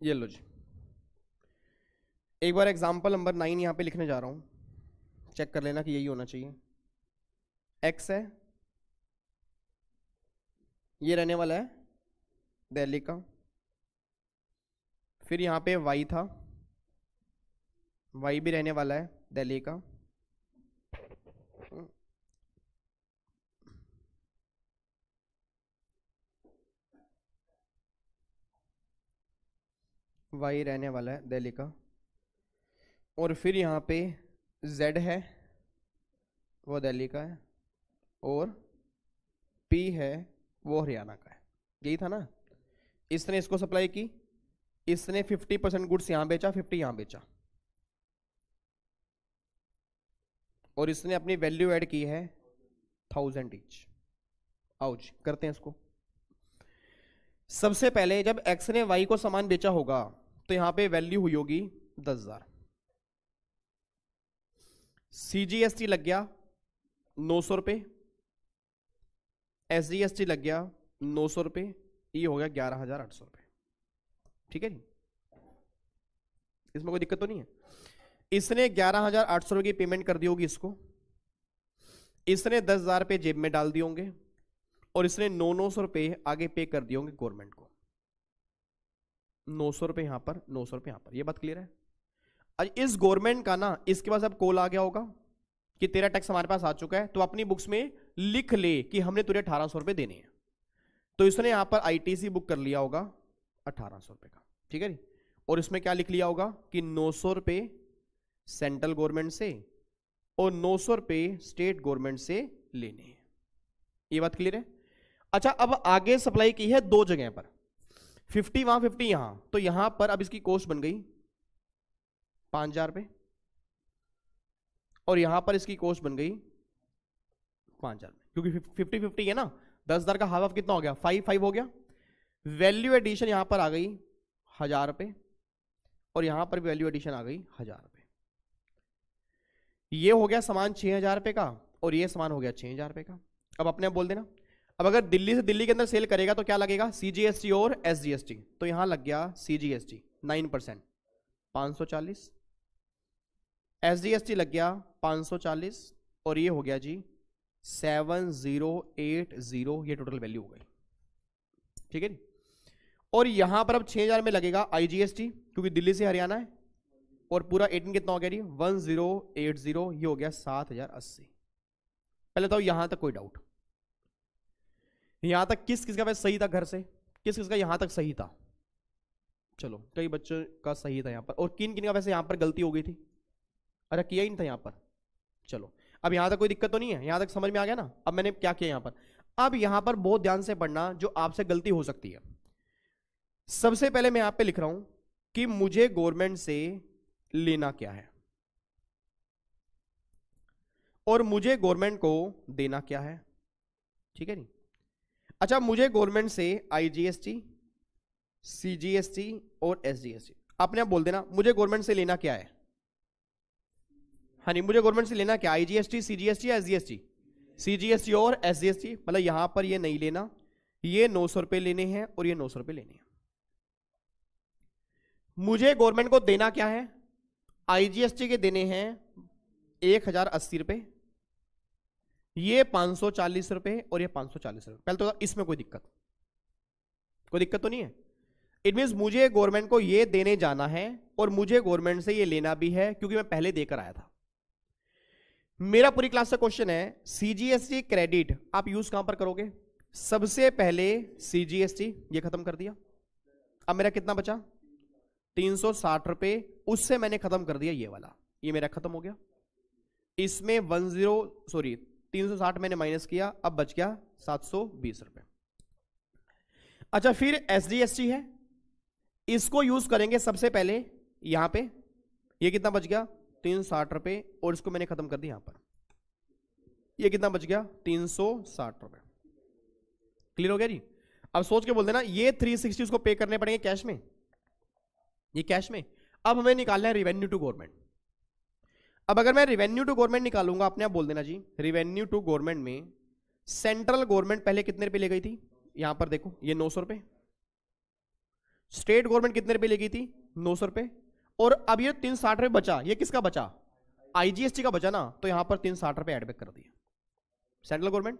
ये लो जी। एक बार एग्ज़ाम्पल नंबर नाइन यहाँ पे लिखने जा रहा हूँ। चेक कर लेना कि यही होना चाहिए। एक्स है। ये रहने वाला है दिल्ली का। फिर यहाँ पे वाई था। वाई भी रहने वाला है दिल्ली का। वाई रहने वाला है दिल्ली का। और फिर यहाँ पे जेड है, वो दिल्ली का है, और पी है, वो हरियाणा का है। यही था ना? इसने इसको सप्लाई की, इसने 50 परसेंट गुड्स यहाँ बेचा 50 यहाँ बेचा। और इसने अपनी वैल्यू ऐड की है थाउज़ेंड ईच आओ जी करते हैं इसको। सबसे पहले जब एक्स ने वाई को सामान बेचा होगा तो यहाँ पे वैल्यू हुई होगी दस हज़ार। सीजीएसटी लग गया नौ सौ रुपये एस जी एस टी लग गया नौ सौ रुपये ये हो गया ग्यारह हज़ार आठ सौ रुपये ठीक है जी? इसमें कोई दिक्कत तो नहीं है? इसने ग्यारह हज़ार आठ सौ रुपये की पेमेंट कर दी होगी इसको। इसने दस हज़ार रुपये जेब में डाल दिए होंगे और इसने नौ नौ सौ रुपये आगे पे कर दिए होंगे गवर्नमेंट को। नौ सौ रुपये यहाँ पर, नौ सौ रुपये यहाँ पर। ये बात क्लियर है? आज इस गवर्नमेंट का ना, इसके पास अब कॉल आ गया होगा कि तेरा टैक्स हमारे पास आ चुका है तो अपनी बुक्स में लिख ले कि हमने तुझे अठारह सौ रुपए देने हैं। तो इसने यहाँ पर आईटीसी बुक कर लिया होगा अठारह सौ रुपए का, ठीक है जी? और इसमें क्या लिख लिया होगा कि नौ सौ रुपए सेंट्रल गवर्नमेंट से और नौ सौ रुपए स्टेट गवर्नमेंट से लेने हैं। ये बात क्लियर है? अच्छा अब आगे सप्लाई की है दो जगह पर। फिफ्टी वहाँ, फिफ्टी यहाँ। तो यहाँ पर अब इसकी कॉस्ट बन गई पाँच हज़ार रुपये और यहाँ पर इसकी कॉस्ट बन गई पाँच हज़ार क्योंकि फिफ्टी फिफ्टी है ना, दस हज़ार का हाफ़ ऑफ़ कितना हो गया? फाइव फाइव हो गया। वैल्यू एडिशन यहाँ पर आ गई हज़ार रुपए और यहाँ पर वैल्यू एडिशन आ गई हज़ार रुपए ये हो गया सामान छह हज़ार रुपए का, और ये सामान हो गया छह हज़ार रुपए का। अब अपने आप बोल देना। अब अगर दिल्ली से दिल्ली के अंदर सेल करेगा तो क्या लगेगा? सीजीएसटी और एसजीएसटी तो यहाँ लग गया सीजीएसटी नाइन परसेंट पाँच सौ चालीस। एसजीएसटी लग गया 540 और ये हो गया जी 7080 ये टोटल वैल्यू हो गई। ठीक है जी? और यहाँ पर अब छह हज़ार में लगेगा आईजीएसटी क्योंकि दिल्ली से हरियाणा है। और पूरा एटीन कितना हो गया जी? वन ज़ीरो एट ज़ीरो ये हो गया सात हज़ार अस्सी। पहले तो यहाँ तक कोई डाउट यहाँ तक किस किस का वैसे सही था घर से? किस किस का यहाँ तक सही था? चलो, कई बच्चों का सही था यहाँ पर। और किन किन का वैसे यहाँ पर गलती हो गई थी? अरे, किया ही नहीं था यहाँ पर। चलो, अब यहाँ तक कोई दिक्कत तो नहीं है? यहाँ तक समझ में आ गया ना? अब मैंने क्या किया यहाँ पर? अब यहाँ पर बहुत ध्यान से पढ़ना जो आपसे गलती हो सकती है। सबसे पहले मैं यहाँ पे लिख रहा हूँ कि मुझे गवर्नमेंट से लेना क्या है? और मुझे गवर्नमेंट को देना क्या है? ठीक है नहीं अच्छा मुझे गवर्नमेंट से आईजीएसटी सीजीएसटी और एसजीएसटी आपने आप बोल देना, मुझे गवर्नमेंट से लेना क्या है? हाँ मुझे गवर्नमेंट से लेना क्या? आईजीएसटी सीजीएसटी या एसजीएसटी सीजीएसटी और एसजीएसटी मतलब यहाँ पर ये नहीं लेना। ये नौ सौ रुपए लेने हैं और ये नौ सौ रुपए लेने हैं। मुझे गवर्नमेंट को देना क्या है? आईजीएसटी के देने हैं एक हज़ार अस्सी रुपए। ये पाँच सौ चालीस रुपए और ये पाँच सौ चालीस रुपए। पहले तो इसमें कोई दिक्कत। कोई दिक्कत तो नहीं है। इट मीन मुझे गवर्नमेंट को ये देने जाना है और मुझे गवर्नमेंट से ये लेना भी है क्योंकि मैं पहले देकर आया था। मेरा पूरी क्लास का क्वेश्चन है सीजीएसटी क्रेडिट आप यूज़ कहाँ पर करोगे? सबसे पहले सीजीएसटी ये खत्म कर दिया। अब मेरा कितना बचा? तीन सौ साठ रुपए। उससे मैंने खत्म कर दिया ये वाला। ये मेरा खत्म हो गया। इसमें वन ज़ीरो सॉरी तीन सौ साठ मैंने माइनस किया, अब बच गया सात सौ बीस रुपए। अच्छा फिर एस डी एस टी है। इसको यूज़ करेंगे सबसे पहले यहाँ पे। ये कितना बच गया? तीन साठ और इसको मैंने खत्म कर दिया यहाँ पर। ये कितना बच गया? तीन सौ साठ रुपए। क्लियर हो गया जी? अब सोच के बोल देना, ये थ्री सिक्सटी उसको पे करने पड़ेंगे कैश में। ये कैश में। अब हमें निकालना है रिवेन्यू टू गवर्नमेंट अब अगर मैं रिवेन्यू टू गवर्नमेंट निकालूँगा, अपने आप बोल देना जी। रिवेन्यू टू गवर्नमेंट में सेंट्रल गवर्नमेंट पहले कितने रुपए ले गई थी? यहाँ पर देखो, ये नौ सौ रुपए। स्टेट गवर्नमेंट कितने रुपए ले गई थी? नौ सौ रुपए। और अब ये तीन साठ रुपए बचा। ये किसका बचा? आईजीएसटी का बचा ना तो यहाँ पर तीन साठ रुपए एडबैक कर दिया सेंट्रल गवर्नमेंट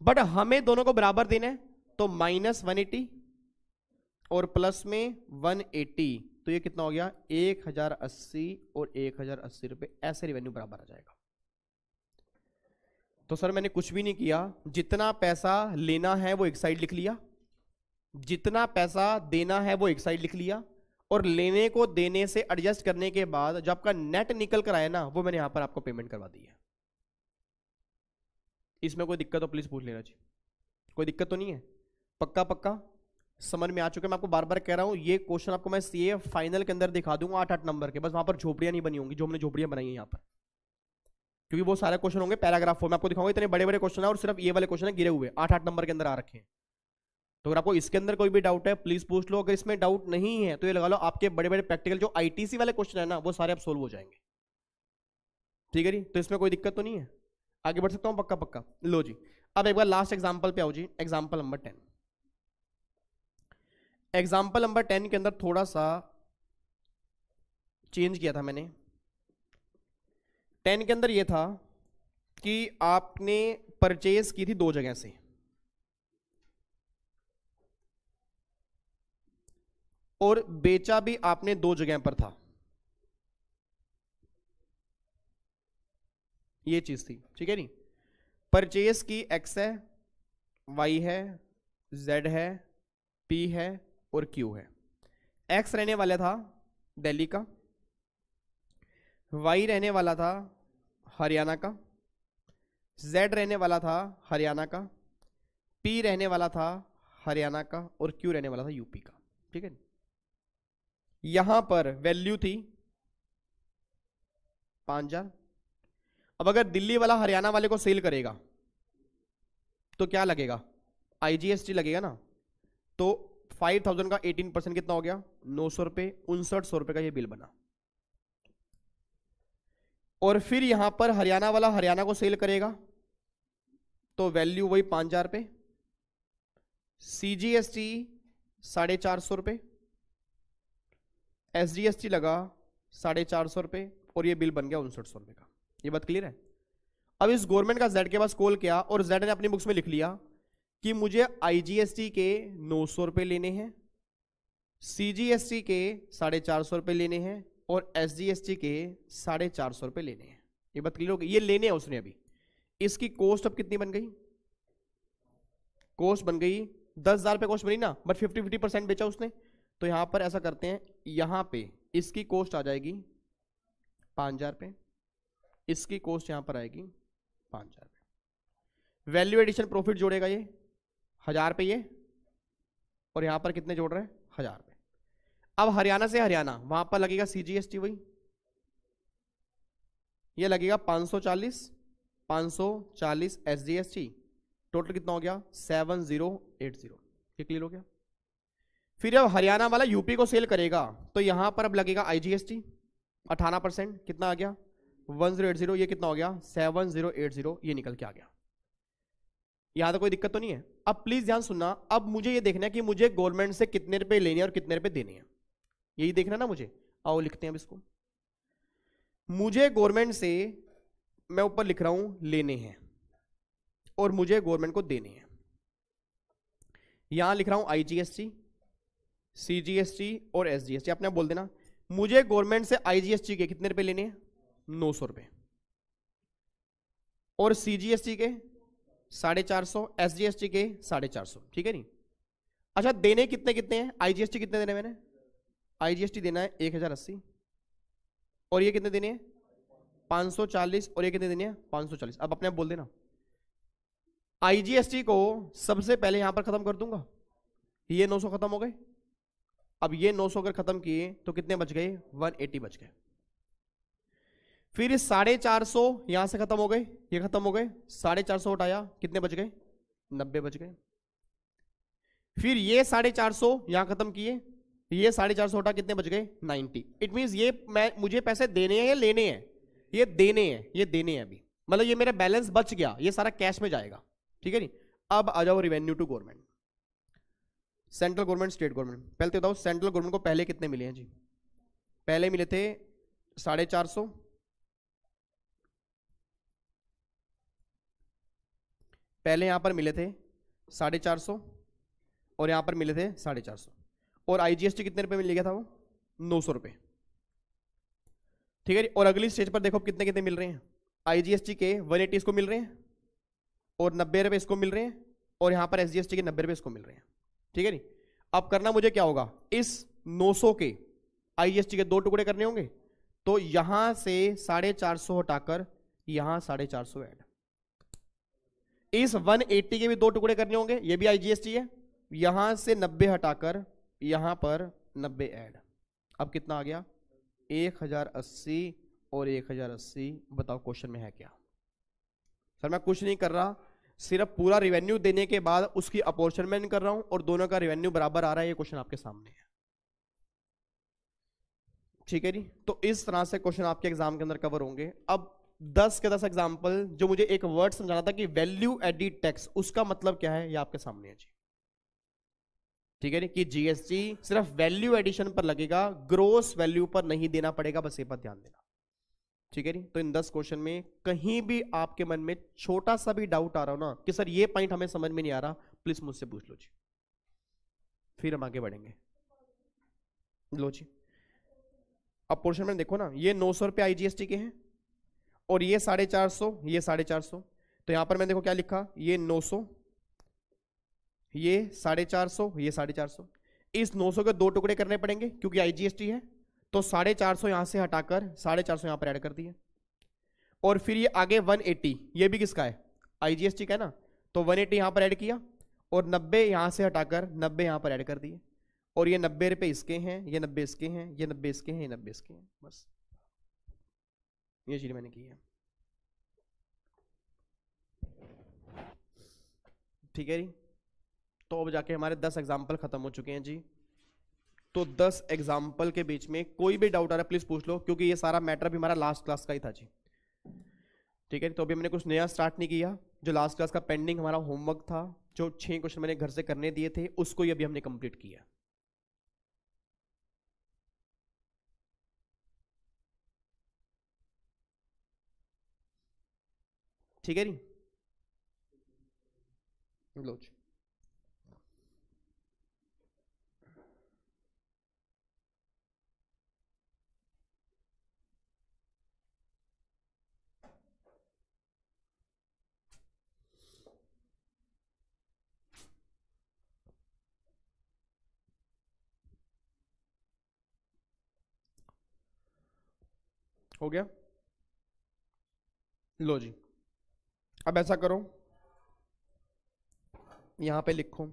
बट हमें दोनों को बराबर देना है तो माइनस वन एटी और प्लस में वन एटी तो ये कितना हो गया? एक हज़ार अस्सी और एक हज़ार अस्सी रुपए, ऐसे रिवेन्यू बराबर आ जाएगा। तो सर, मैंने कुछ भी नहीं किया। जितना पैसा लेना है वो एक साइड लिख लिया। जितना पैसा देना है वो एक साइड लिख लिया। और लेने को देने से एडजस्ट करने के बाद जो आपका नेट निकल कर आया ना, वो मैंने यहाँ पर आपको पेमेंट करवा दी है। इसमें कोई दिक्कत हो प्लीज़ पूछ लेना जी। कोई दिक्कत तो नहीं है? पक्का पक्का? समझ में आ चुके मैं आपको बार बार कह रहा हूँ, ये क्वेश्चन आपको मैं सीए फाइनल के अंदर दिखा दूँगा आठ आठ नंबर के। बस वहाँ पर झोपड़ियाँ नहीं बनी होंगी, जो हमने झोपड़ियाँ बनाई है यहाँ पर। क्योंकि वो सारे क्वेश्चन होंगे पैराग्राफ में आपको दिखाऊँगा, इतने बड़े बड़े क्वेश्चन है और सिर्फ़ ये वाले क्वेश्चन गिरे हुए आठ आठ नंबर के अंदर आ रखे हैं। तो अगर आपको इसके अंदर कोई भी डाउट है प्लीज़ पूछ लो। अगर इसमें डाउट नहीं है तो ये लगा लो, आपके बड़े बड़े प्रैक्टिकल जो आईटीसी वाले क्वेश्चन है ना, वो सारे आप सोल्व हो जाएँगे। ठीक है जी? तो इसमें कोई दिक्कत तो नहीं है? आगे बढ़ सकता हूँ? पक्का पक्का लो जी। अब एक बार लास्ट एग्ज़ाम्पल पे आओ जी। Example number ten example number ten के अंदर थोड़ा सा चेंज किया था मैंने। टेन के अंदर यह था कि आपने परचेज की थी दो जगह से। और बेचा भी आपने दो जगह पर था। ये चीज़ थी, ठीक है नहीं परचेज की एक्स है वाई है जेड है पी है और क्यू है। एक्स रहने वाला था दिल्ली का। वाई रहने वाला था हरियाणा का। जेड रहने वाला था हरियाणा का। पी रहने वाला था हरियाणा का और क्यू रहने वाला था यूपी का। ठीक है? यहाँ पर वैल्यू थी पाँच हज़ार। अब अगर दिल्ली वाला हरियाणा वाले को सेल करेगा तो क्या लगेगा? आईजीएसटी लगेगा ना? तो फाइव थाउज़ेंड का एटीन परसेंट कितना हो गया? नौ सौ रुपए, उनसठ सौ रुपए का ये बिल बना। और फिर यहाँ पर हरियाणा वाला हरियाणा को सेल करेगा तो वैल्यू वही पाँच हज़ार पे सीजीएसटी साढ़े चार सौ रुपए। एसजीएसटी लगा साढ़े चार सौ रुपए और ये बिल बन गया उनसठ सौ रुपए का। ये बात क्लियर है? अब इस गवर्नमेंट का जेड के पास कॉल किया और जेड ने अपनी बुक्स में लिख लिया कि मुझे आईजीएसटी के नौ सौ रुपये लेने हैं सीजीएसटी के साढ़े चार सौ रुपये लेने हैं और एसजीएसटी के साढ़े चार सौ रुपये लेने हैं। ये बात क्लियर हो गई? ये लेने हैं उसने अभी। इसकी कॉस्ट अब कितनी बन गई? कॉस्ट बन गई दस हज़ार रुपये कॉस्ट बनी ना बट फिफ्टी फिफ्टी परसेंट बेचा उसने। तो यहाँ पर ऐसा करते हैं, यहाँ पे इसकी कॉस्ट आ जाएगी पाँच हज़ार रुपये इसकी कॉस्ट यहाँ पर आएगी पाँच हज़ार रुपये वैल्यू एडिशन प्रॉफिट जोड़ेगा ये। हज़ार रुपये ये और यहाँ पर कितने जोड़ रहे हैं? हज़ार रुपये अब हरियाणा से हरियाणा, वहाँ पर लगेगा सीजीएसटी वही। ये लगेगा 540 540 एसजीएसटी टोटल कितना हो गया? 7080 ये क्लियर हो गया? फिर जब हरियाणा वाला यूपी को सेल करेगा तो यहाँ पर अब लगेगा आईजीएसटी अठारह परसेंट कितना आ गया? 1080 ये कितना हो गया? 7080 ये निकल के आ गया। यहाँ तो कोई दिक्कत तो नहीं है। अब प्लीज़ ध्यान सुनना। अब मुझे ये देखना है कि मुझे गवर्नमेंट से कितने रुपए लेने और कितने रुपए देने हैं। यही देखना ना मुझे? आओ लिखते हैं अब इसको। मुझे गवर्नमेंट से, मैं ऊपर लिख रहा हूँ, लेने हैं और मुझे गवर्नमेंट को देने हैं। यहाँ लिख रहा हूँ आईजीएसटी सीजीएसटी और एसजीएसटी आपने बोल देना। मुझे गवर्नमेंट से आईजीएसटी के कितने रुपए लेने हैं? नौ सौ रुपए। और सीजीएसटी के साढ़े चार सौ एस जी एस टी के साढ़े चार सौ, ठीक है नहीं अच्छा देने कितने कितने हैं? आईजीएसटी कितने देने मैंने? आईजीएसटी देना है एक हज़ार अस्सी। और ये कितने देने हैं? पाँच सौ चालीस, और ये कितने देने हैं? पाँच सौ चालीस। अब अपने आप बोल देना। आईजीएसटी को सबसे पहले यहाँ पर खत्म कर दूँगा। ये 900 खत्म हो गए। अब ये 900 अगर खत्म किए तो कितने बच गए? 180 बच गए। फिर साढ़े चार सौ यहाँ से खत्म हो गए, ये खत्म हो गए, साढ़े चार सौ उठाया कितने बच गए? नब्बे बच गए। फिर ये साढ़े चार सौ यहाँ खत्म किए, ये साढ़े चार सौ उठा कितने बच गए? नाइनटी इट मीन ये मैं, मुझे पैसे देने हैं या लेने हैं? ये देने हैं, ये देने हैं अभी। मतलब ये मेरा बैलेंस बच गया, ये सारा कैश में जाएगा। ठीक है नी अब आ जाओ revenue to government central government state government पहले तो बताओ सेंट्रल गवर्नमेंट को पहले कितने मिले हैं जी? पहले मिले थे साढ़े चार सौ पहले यहाँ पर मिले थे साढ़े चार सौ और यहाँ पर मिले थे साढ़े चार सौ। और आईजीएसटी कितने रुपए मिल गया था वो? नौ सौ रुपए। ठीक है और अगली स्टेज पर देखो कितने कितने मिल रहे हैं। आईजीएसटी के वन एटी इसको मिल रहे हैं और नब्बे रुपए इसको मिल रहे हैं और यहाँ पर एसजीएसटी के नब्बे रुपए इसको मिल रहे हैं। ठीक है नहीं अब करना मुझे क्या होगा? इस 900 के आईजीएसटी के दो टुकड़े करने होंगे तो यहाँ से साढ़े चार सौ हटाकर यहाँ साढ़े चार सौ एड इस 180 के भी दो टुकड़े करने होंगे, ये भी आईजीएसटी है। यहाँ से 90 हटाकर, यहाँ पर 90 ऐड। अब कितना आ गया? 1080 और 1080 बताओ क्वेश्चन में है क्या? सर, मैं कुछ नहीं कर रहा, सिर्फ़ पूरा रिवेन्यू देने के बाद उसकी अपॉर्चुनमेंट कर रहा हूँ और दोनों का रिवेन्यू बराबर आ रहा है, ये क्वेश्चन आपके सामने है। ठीक है जी? तो इस तरह से क्वेश्चन आपके एग्ज़ाम के अंदर कवर होंगे। अब 10 के 10 एग्ज़ाम्पल जो मुझे एक वर्ड समझाना था कि वैल्यू एडिड टैक्स उसका मतलब क्या है? ये आपके सामने है जी। ठीक है कि जीएसटी सिर्फ़ वैल्यू एडिशन पर लगेगा ग्रोस वैल्यू पर नहीं देना पड़ेगा, बस ये पर ध्यान देना। ठीक है तो इन दस क्वेश्चन में कहीं भी आपके मन में छोटा सा भी डाउट आ रहा हो ना, कि सर ये पॉइंट हमें समझ में नहीं आ रहा प्लीज़ मुझसे पूछ लो जी। फिर हम आगे बढ़ेंगे। लो जी। अब पोर्शन में देखो ना, ये नौ सौ रुपये आईजीएसटी के हैं। और ये साढ़े चार सौ, ये साढ़े चार सौ। तो यहाँ पर मैंने देखो क्या लिखा? ये नौ सौ, ये साढ़े चार सौ, ये साढ़े चार सौ। इस नौ सौ के दो टुकड़े करने पड़ेंगे क्योंकि आईजीएसटी है तो साढ़े चार सौ यहाँ से हटाकर साढ़े चार सौ यहाँ पर ऐड कर दिए। और फिर ये आगे 180 ये भी किसका है? आईजीएसटी का है ना? तो 180 यहाँ पर ऐड किया और 90 यहाँ से हटाकर 90 यहाँ पर ऐड कर दिए। और ये नब्बे रुपए इसके हैं, ये नब्बे इसके हैं, ये नब्बे इसके हैं, ये नब्बे इसके हैं, बस। ये चीज़ मैंने की है। ठीक है जी? तो अब जाके हमारे दस एग्ज़ाम्पल खत्म हो चुके हैं जी। तो 10 एग्ज़ाम्पल के बीच में कोई भी डाउट आ रहा है प्लीज़ पूछ लो, क्योंकि ये सारा मैटर भी हमारा लास्ट क्लास का ही था जी। ठीक है? तो अभी हमने कुछ नया स्टार्ट नहीं किया। जो लास्ट क्लास का पेंडिंग हमारा होमवर्क था, जो छह क्वेश्चन मैंने घर से करने दिए थे, उसको ही अभी हमने कंप्लीट किया। ठीक है जी? लो जी। हो गया? लो जी। अब ऐसा करो। यहाँ पे लिखो।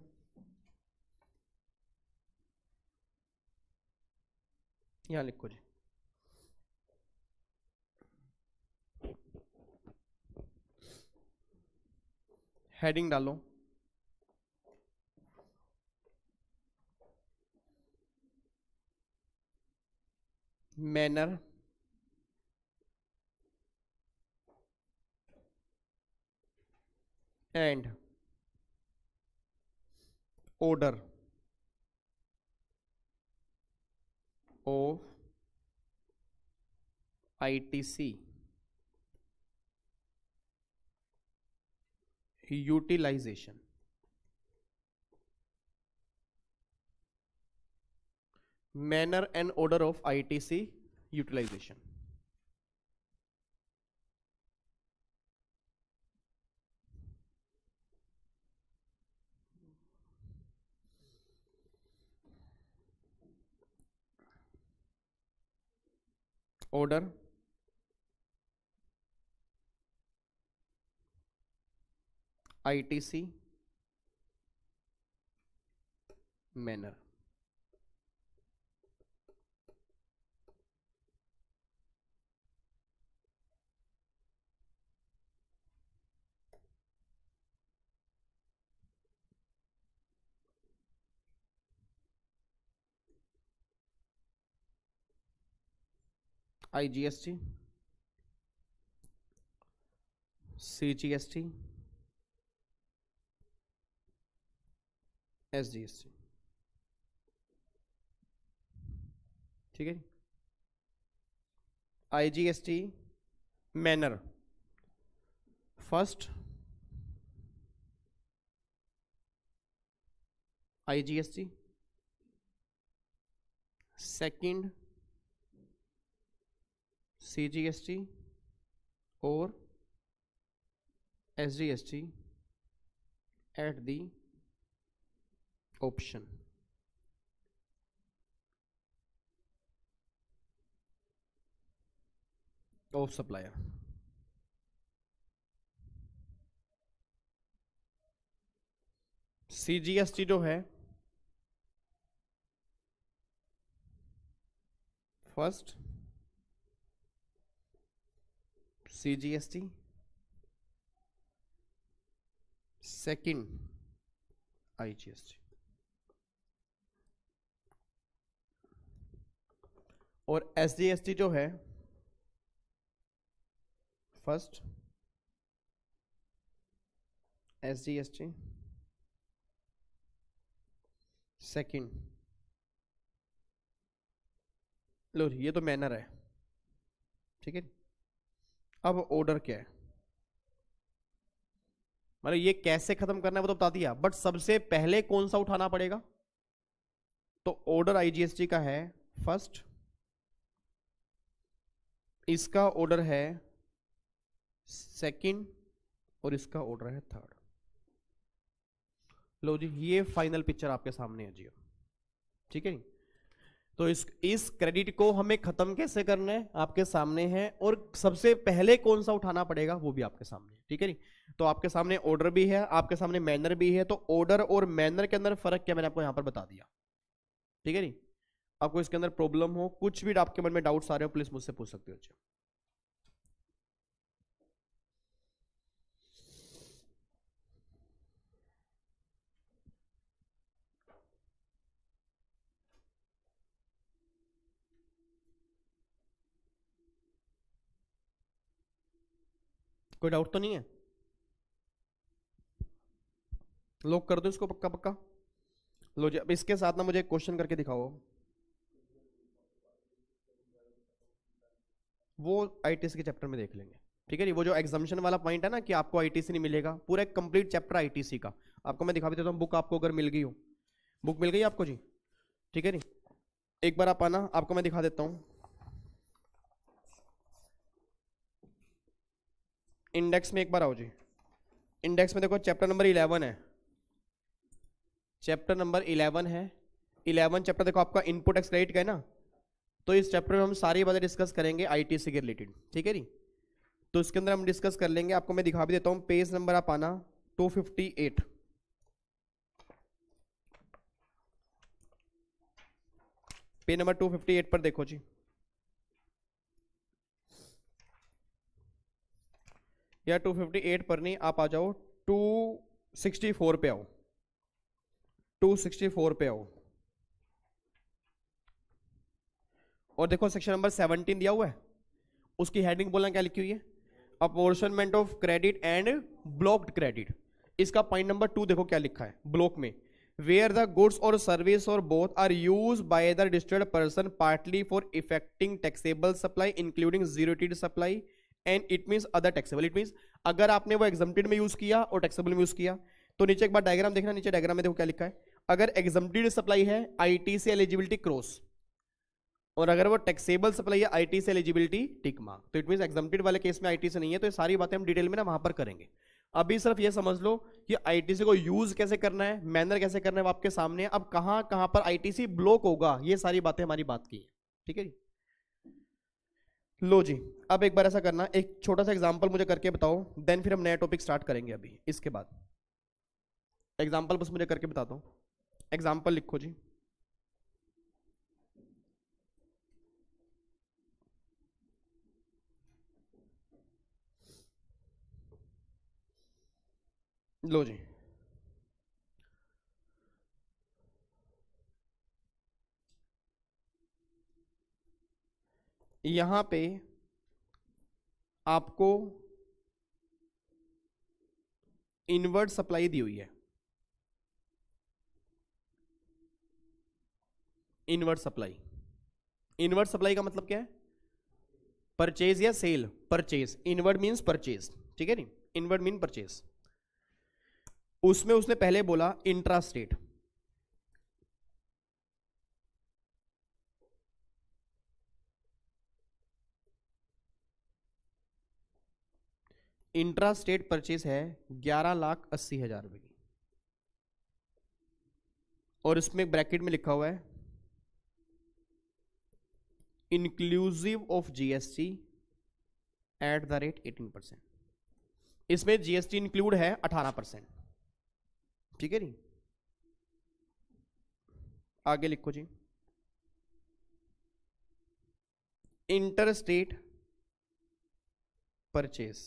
यहाँ लिखो जी। हेडिंग डालो। Manner and order of ITC utilization manner and order of ITC utilization order ITC manner I G S T C G S T S G S T ठीक है? I G S T manner. First I G S T second C G S T और S G S T at the option of supplier C G S T जो है फ़र्स्ट CGST second IGST और SGST जो है फ़र्स्ट SGST सेकंड लो ये तो मैनर है ठीक है अब ऑर्डर क्या है? मतलब ये कैसे खत्म करना है वो तो बता दिया बट सबसे पहले कौन सा उठाना पड़ेगा? तो ऑर्डर आईजीएसटी का है फ़र्स्ट इसका ऑर्डर है सेकंड और इसका ऑर्डर है थर्ड लो जी, ये फाइनल पिक्चर आपके सामने है जी ठीक है तो इस इस क्रेडिट को हमें खत्म कैसे करना है? आपके सामने है और सबसे पहले कौन सा उठाना पड़ेगा? वो भी आपके सामने ठीक है नी तो आपके सामने ऑर्डर भी है, आपके सामने मैनर भी है तो ऑर्डर और मैनर के अंदर फ़र्क क्या मैंने आपको यहाँ पर बता दिया, ठीक है नी आपको इसके अंदर प्रॉब्लम हो, कुछ भी आपके मन में डाउट्स आ रहे हो प्लीज़ मुझसे पूछ सकते हो कोई डाउट तो नहीं है? लॉक कर दो इसको पक्का पक्का। लो जी, अब इसके साथ ना मुझे एक क्वेश्चन करके दिखाओ। वो आईटीसी के चैप्टर में देख लेंगे। ठीक है जी? वो जो एग्जामिशन वाला पॉइंट है ना कि आपको आईटीसी नहीं मिलेगा, पूरा एक कंप्लीट चैप्टर आईटीसी का। आपको मैं दिखा भी देता हूँ बुक आपको अगर मिल गई हो। बुक मिल गई आपको जी? ठीक है जी? एक बार आप आना, आपको मैं दिखा देता हूँ। इंडेक्स में एक बार आओ जी। इंडेक्स में देखो चैप्टर नंबर इलेवन है। चैप्टर नंबर इलेवन है। इलेवन चैप्टर देखो आपका इनपुट एक्स क्रेडिट का है ना? तो इस चैप्टर में हम सारी बातें डिस्कस करेंगे आईटी से रिलेटेड ठीक है नी तो इसके अंदर हम डिस्कस कर लेंगे। आपको मैं दिखा भी देता हूँ। पेज नंबर आप आना। 258 पेज नंबर 258 पर देखो जी। या 258 पर नहीं, आप आ जाओ 264 पे आओ। 264 पे आओ। और देखो सेक्शन नंबर 17 दिया हुआ है। उसकी हेडिंग बोलना क्या लिखी हुई है? Apportionment of credit and blocked credit इसका पॉइंट नंबर टू देखो क्या लिखा है ब्लॉक में। वेयर द गुड्स और सर्विस और both are use by the registered person partly for effecting taxable supply including zero rated supply and it mean other taxable it mean अगर आपने वो एग्जामेड में यूज़ किया और टैक्सेबल में यूज़ किया तो नीचे एक बार डायग्राम देखना, नीचे डायग्राम में देखो क्या लिखा है। अगर एग्जामेड सप्लाई है आई से एलिजिबिलिटी क्रॉस और अगर वो टैक्सेबल सप्लाई है आईटी से एलिजिबिलिटी टिक मार्क तो इट मीन एग्जामेड वाले केस में आईटी से नहीं है तो ये सारी बातें हम डिटेल में ना वहाँ पर करेंगे। अभी सिर्फ़ ये समझ लो कि आईटीसी को यूज़ कैसे करना है मैनर कैसे करना है वो आपके सामने अब कहाँ कहाँ पर आईटीसी ब्लॉक होगा, ये सारी बातें हमारी बात की है। ठीक है जी? लो जी, अब एक बार ऐसा करना, एक छोटा सा एग्ज़ाम्पल मुझे करके बताओ देन फिर हम नया टॉपिक स्टार्ट करेंगे अभी, इसके बाद। एग्ज़ाम्पल बस मुझे करके बताता हूँ। एग्ज़ाम्पल लिखो जी। लो जी। यहाँ पे आपको इनवर्ट सप्लाई दी हुई है। इनवर्ट सप्लाई इनवर्ट सप्लाई का मतलब क्या है? परचेज या sale purchase inward means purchase ठीक है नहीं इनवर्ट मीन परचेज उसमें उसने पहले बोला इंट्रा इंट्रा स्टेट परचेज है ग्यारह लाख अस्सी हज़ार रुपए की। और इसमें ब्रैकेट में लिखा हुआ है inclusive of GST at the rate eighteen percent इसमें जीएसटी इंक्लूड है अठारह परसेंट। ठीक है जी आगे लिखो जी। Inter state purchase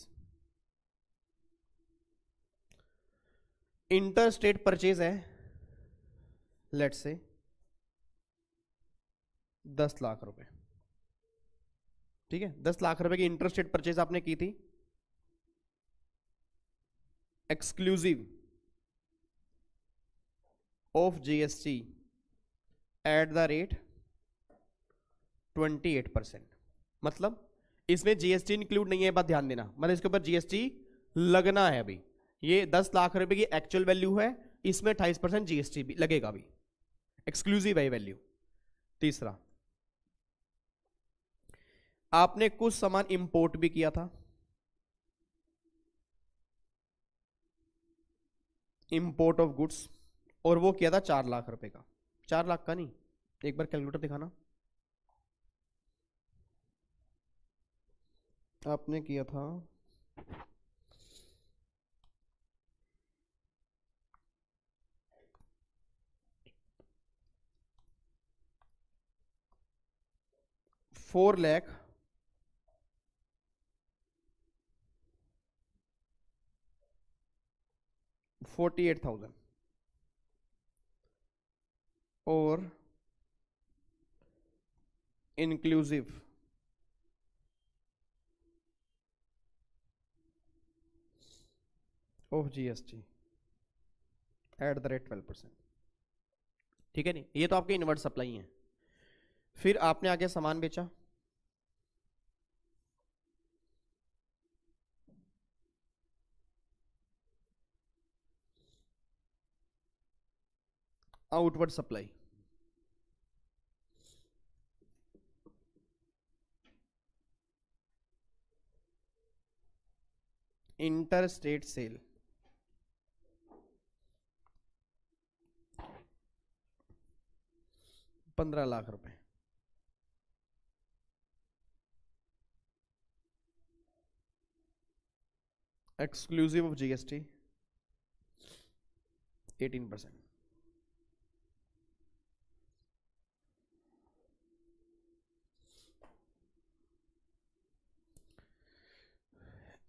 inter state purchase है लेट से दस लाख रुपए। ठीक है? दस लाख रुपए की इंटर स्टेट परचेज आपने की थी। Exclusive of GST at the rate 28 percent मतलब इसमें जीएसटी इंक्लूड नहीं है बात ध्यान देना। मतलब इसके ऊपर जीएसटी लगना है अभी। ये 10 लाख रुपए की एक्चुअल वैल्यू है, इसमें 28 परसेंट जीएसटी भी लगेगा भी। एक्सक्लूसिव है वैल्यू तीसरा, आपने कुछ सामान इंपोर्ट भी किया था? इंपोर्ट ऑफ़ गुड्स और वो किया था चार लाख रुपए का। चार लाख का नहीं, एक बार कैलकुलेटर दिखाना। आपने किया था four lakh forty eight thousand. और inclusive of GST at the rate twelve percent ठीक है नहीं ये तो आपके इनवर्ट सप्लाई है। फिर आपने आगे सामान बेचा? Outward supply inter state sale पंद्रह लाख रुपए। Exclusive of GST eighteen percent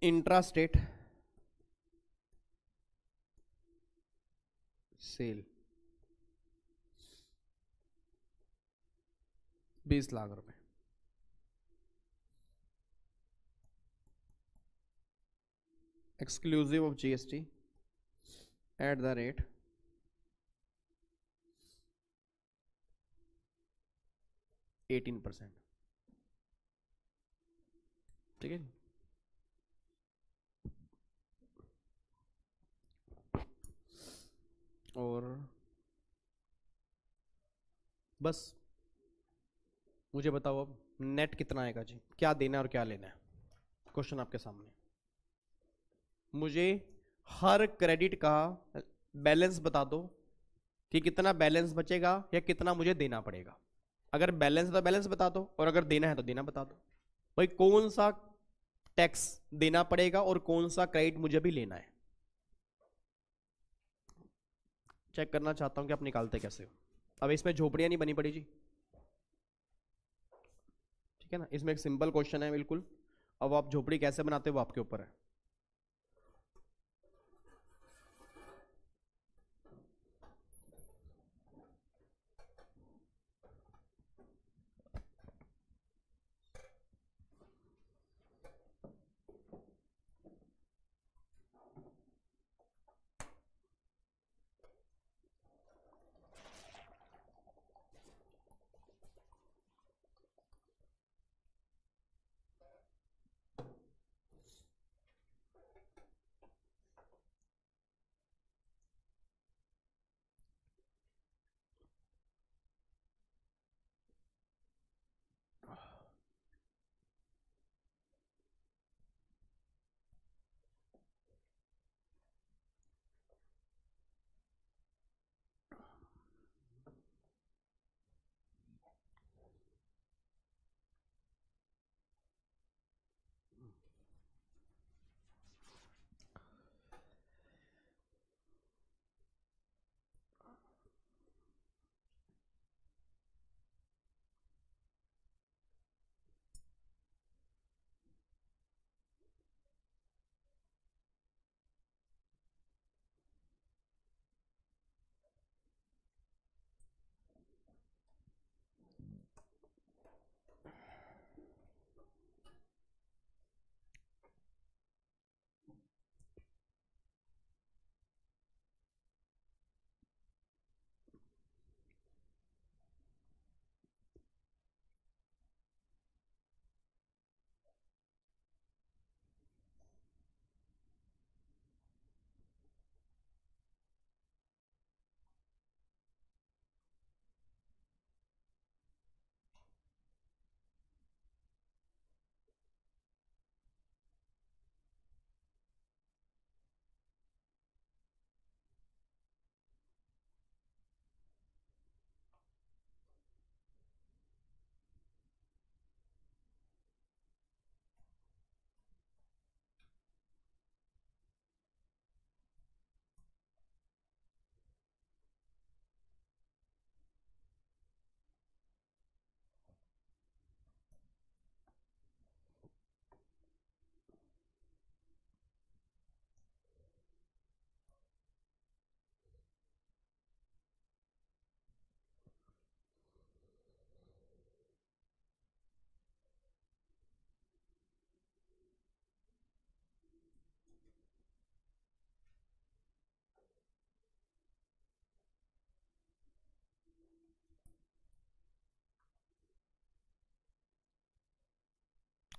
intra state sale 20 lakh रुपए। Exclusive of GST at the rate eighteen percent ठीक है बस। मुझे बताओ अब नेट कितना आएगा जी? क्या देना है और क्या लेना है? क्वेश्चन आपके सामने। मुझे हर क्रेडिट का बैलेंस बता दो कि कितना बैलेंस बचेगा या कितना मुझे देना पड़ेगा। अगर बैलेंस है तो बैलेंस बता दो और अगर देना है तो देना बता दो। भाई, कौन सा टैक्स देना पड़ेगा और कौन सा क्रेडिट मुझे भी लेना है? चेक करना चाहता हूँ कि आप निकालते कैसे हो। अब इसमें झोपड़ियाँ नहीं बनी पड़ी जी। ठीक है ना? इसमें एक सिंपल क्वेश्चन है, बिल्कुल। अब आप झोपड़ी कैसे बनाते हो आपके ऊपर है।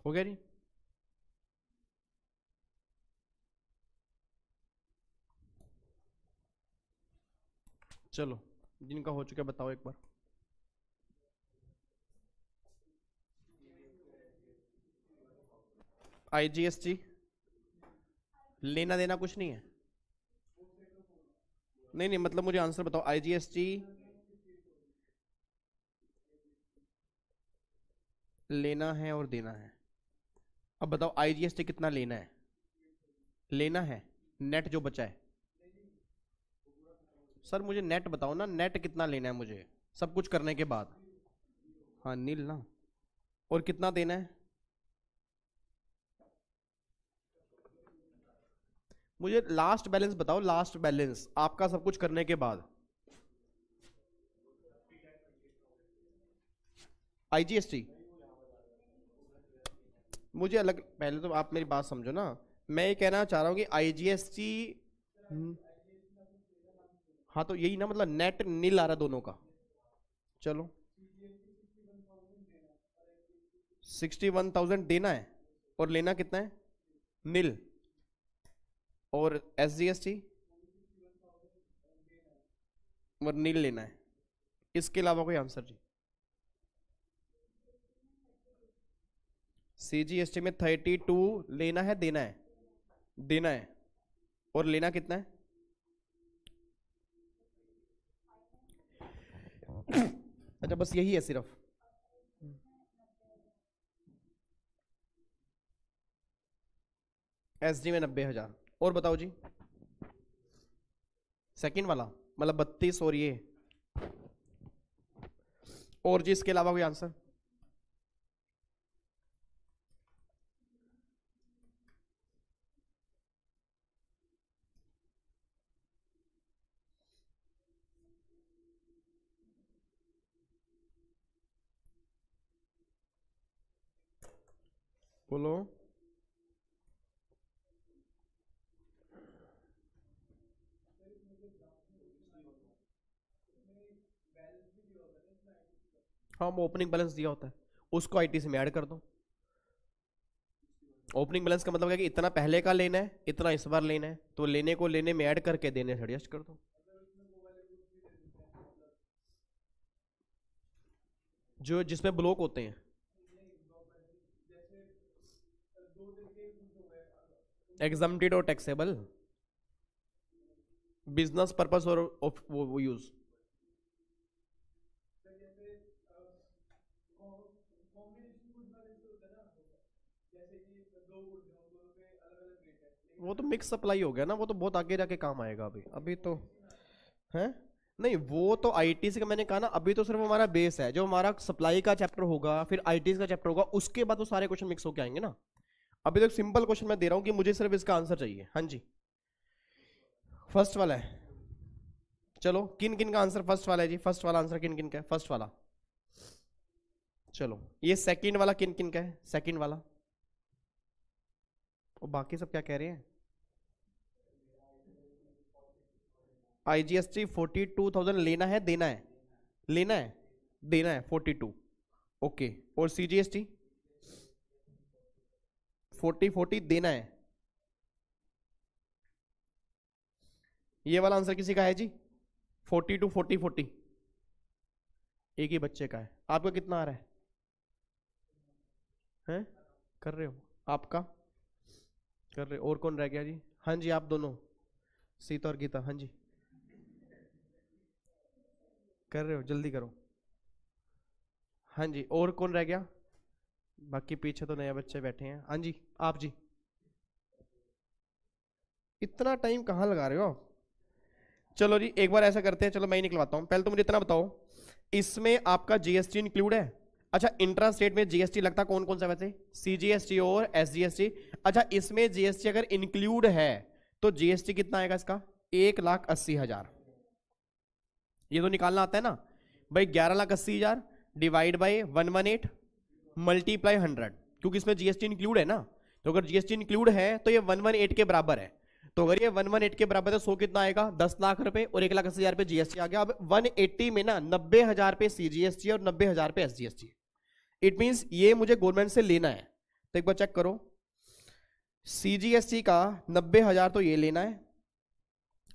हो गया नहीं चलो, जिनका हो चुका बताओ एक बार। आईजीएसटी लेना देना कुछ नहीं है। नहीं नहीं मतलब मुझे आंसर बताओ। आईजीएसटी लेना है और देना है। अब बताओ आईजीएसटी कितना लेना है? लेना है। नेट जो बचा है। सर, मुझे नेट बताओ ना नेट कितना लेना है मुझे? सब कुछ करने के बाद। हाँ नील ना। और कितना देना है? मुझे लास्ट बैलेंस बताओ लास्ट बैलेंस आपका सब कुछ करने के बाद। आईजीएसटी मुझे अलग, पहले तो आप मेरी बात समझो ना। मैं ये कहना चाह रहा हूँ कि आईजीएसटी हाँ तो यही ना मतलब नेट नील आ रहा दोनों का। चलो। सिक्सटी वन थाउज़ेंड देना है, और लेना कितना है? नील। और एस जी एस टी और नील लेना है। इसके अलावा कोई आंसर जी सी जी एस टी में थर्टी टू लेना है, देना है। देना है। और लेना कितना है? अच्छा बस यही है सिर्फ़। एस डी में नब्बे हज़ार। और बताओ जी। सेकंड वाला मतलब बत्तीस और ये। और जी, इसके अलावा कोई आंसर बोलो। हाँ वो ओपनिंग बैलेंस दिया होता है। उसको आईटी से में ऐड कर दो। ओपनिंग बैलेंस का मतलब है कि इतना पहले का लेना है, इतना इस बार लेना है। तो लेने को लेने में ऐड करके देने से एडजस्ट कर दो। जो जिसमें ब्लॉक होते हैं एग्जामटेड और टैक्सेबल बिज़नेस पर्पस और वो, यूज़ वो तो मिक्स सप्लाई हो गया ना वो तो बहुत आगे जाके काम आएगा अभी। अभी तो है? नहीं वो तो आईटी से मैंने कहा ना अभी तो सिर्फ़ हमारा बेस है। जो हमारा सप्लाई का चैप्टर होगा फिर आईटी का चैप्टर होगा उसके बाद वो सारे क्वेश्चन मिक्स होके आएँगे ना। अभी तो सिंपल क्वेश्चन मैं दे रहा हूँ कि मुझे सिर्फ़ इसका आंसर चाहिए। हाँ जी। फ़र्स्ट वाला है। चलो किन किन का आंसर फ़र्स्ट वाला है जी? फ़र्स्ट वाला आंसर किन किन का है? फ़र्स्ट वाला। चलो, ये सेकंड वाला किन किन का है? सेकंड वाला। और बाकी सब क्या कह रहे हैं? आईजीएसटी फोर्टी टू थाउज़ेंड लेना है, देना है। लेना है? देना है फोर्टी टू ओके और सीजीएसटी फोर्टी फोर्टी देना है। ये वाला आंसर किसी का है जी? Forty two forty forty. एक ही बच्चे का है। आपका कितना आ रहा है? हैं? कर रहे हो? आपका? कर रहे और कौन रह गया जी? हाँ जी, आप दोनों। सीता और गीता हाँ जी। कर रहे हो? जल्दी करो। हाँ जी, और कौन रह गया? बाकी पीछे तो नए बच्चे बैठे हैं। हाँ जी, आप जी। इतना टाइम कहाँ लगा रहे हो? चलो जी, एक बार ऐसा करते हैं, चलो मैं ही निकलवाता हूँ। पहले तो मुझे इतना बताओ, इसमें आपका जीएसटी इंक्लूड है? अच्छा इंट्रा स्टेट में जीएसटी लगता कौन कौन सा वैसे? सीजीएसटी और एसजीएसटी अच्छा इसमें जीएसटी अगर इंक्लूड है तो जीएसटी कितना आएगा इसका? एक लाख अस्सी हज़ार। ये तो निकालना आता है ना? भाई, ग्यारह लाख अस्सी हज़ार divide by one one eight multiply hundred क्योंकि इसमें जीएसटी इंक्लूड है ना? तो अगर जीएसटी इंक्लूड है तो ये वन वन एट के बराबर है। तो अगर ये वन वन एट के बराबर है सो कितना आएगा? दस लाख रुपए और एक लाख अस्सी हज़ार जीएसटी आ गया। अब वन एट्टी में ना, नब्बे हज़ार पे सीजीएसटी और नब्बे हज़ार पे एसजीएसटी इट मीन ये मुझे गवर्नमेंट से लेना है। तो एक बार चेक करो। सीजीएसटी का नब्बे हज़ार तो ये लेना है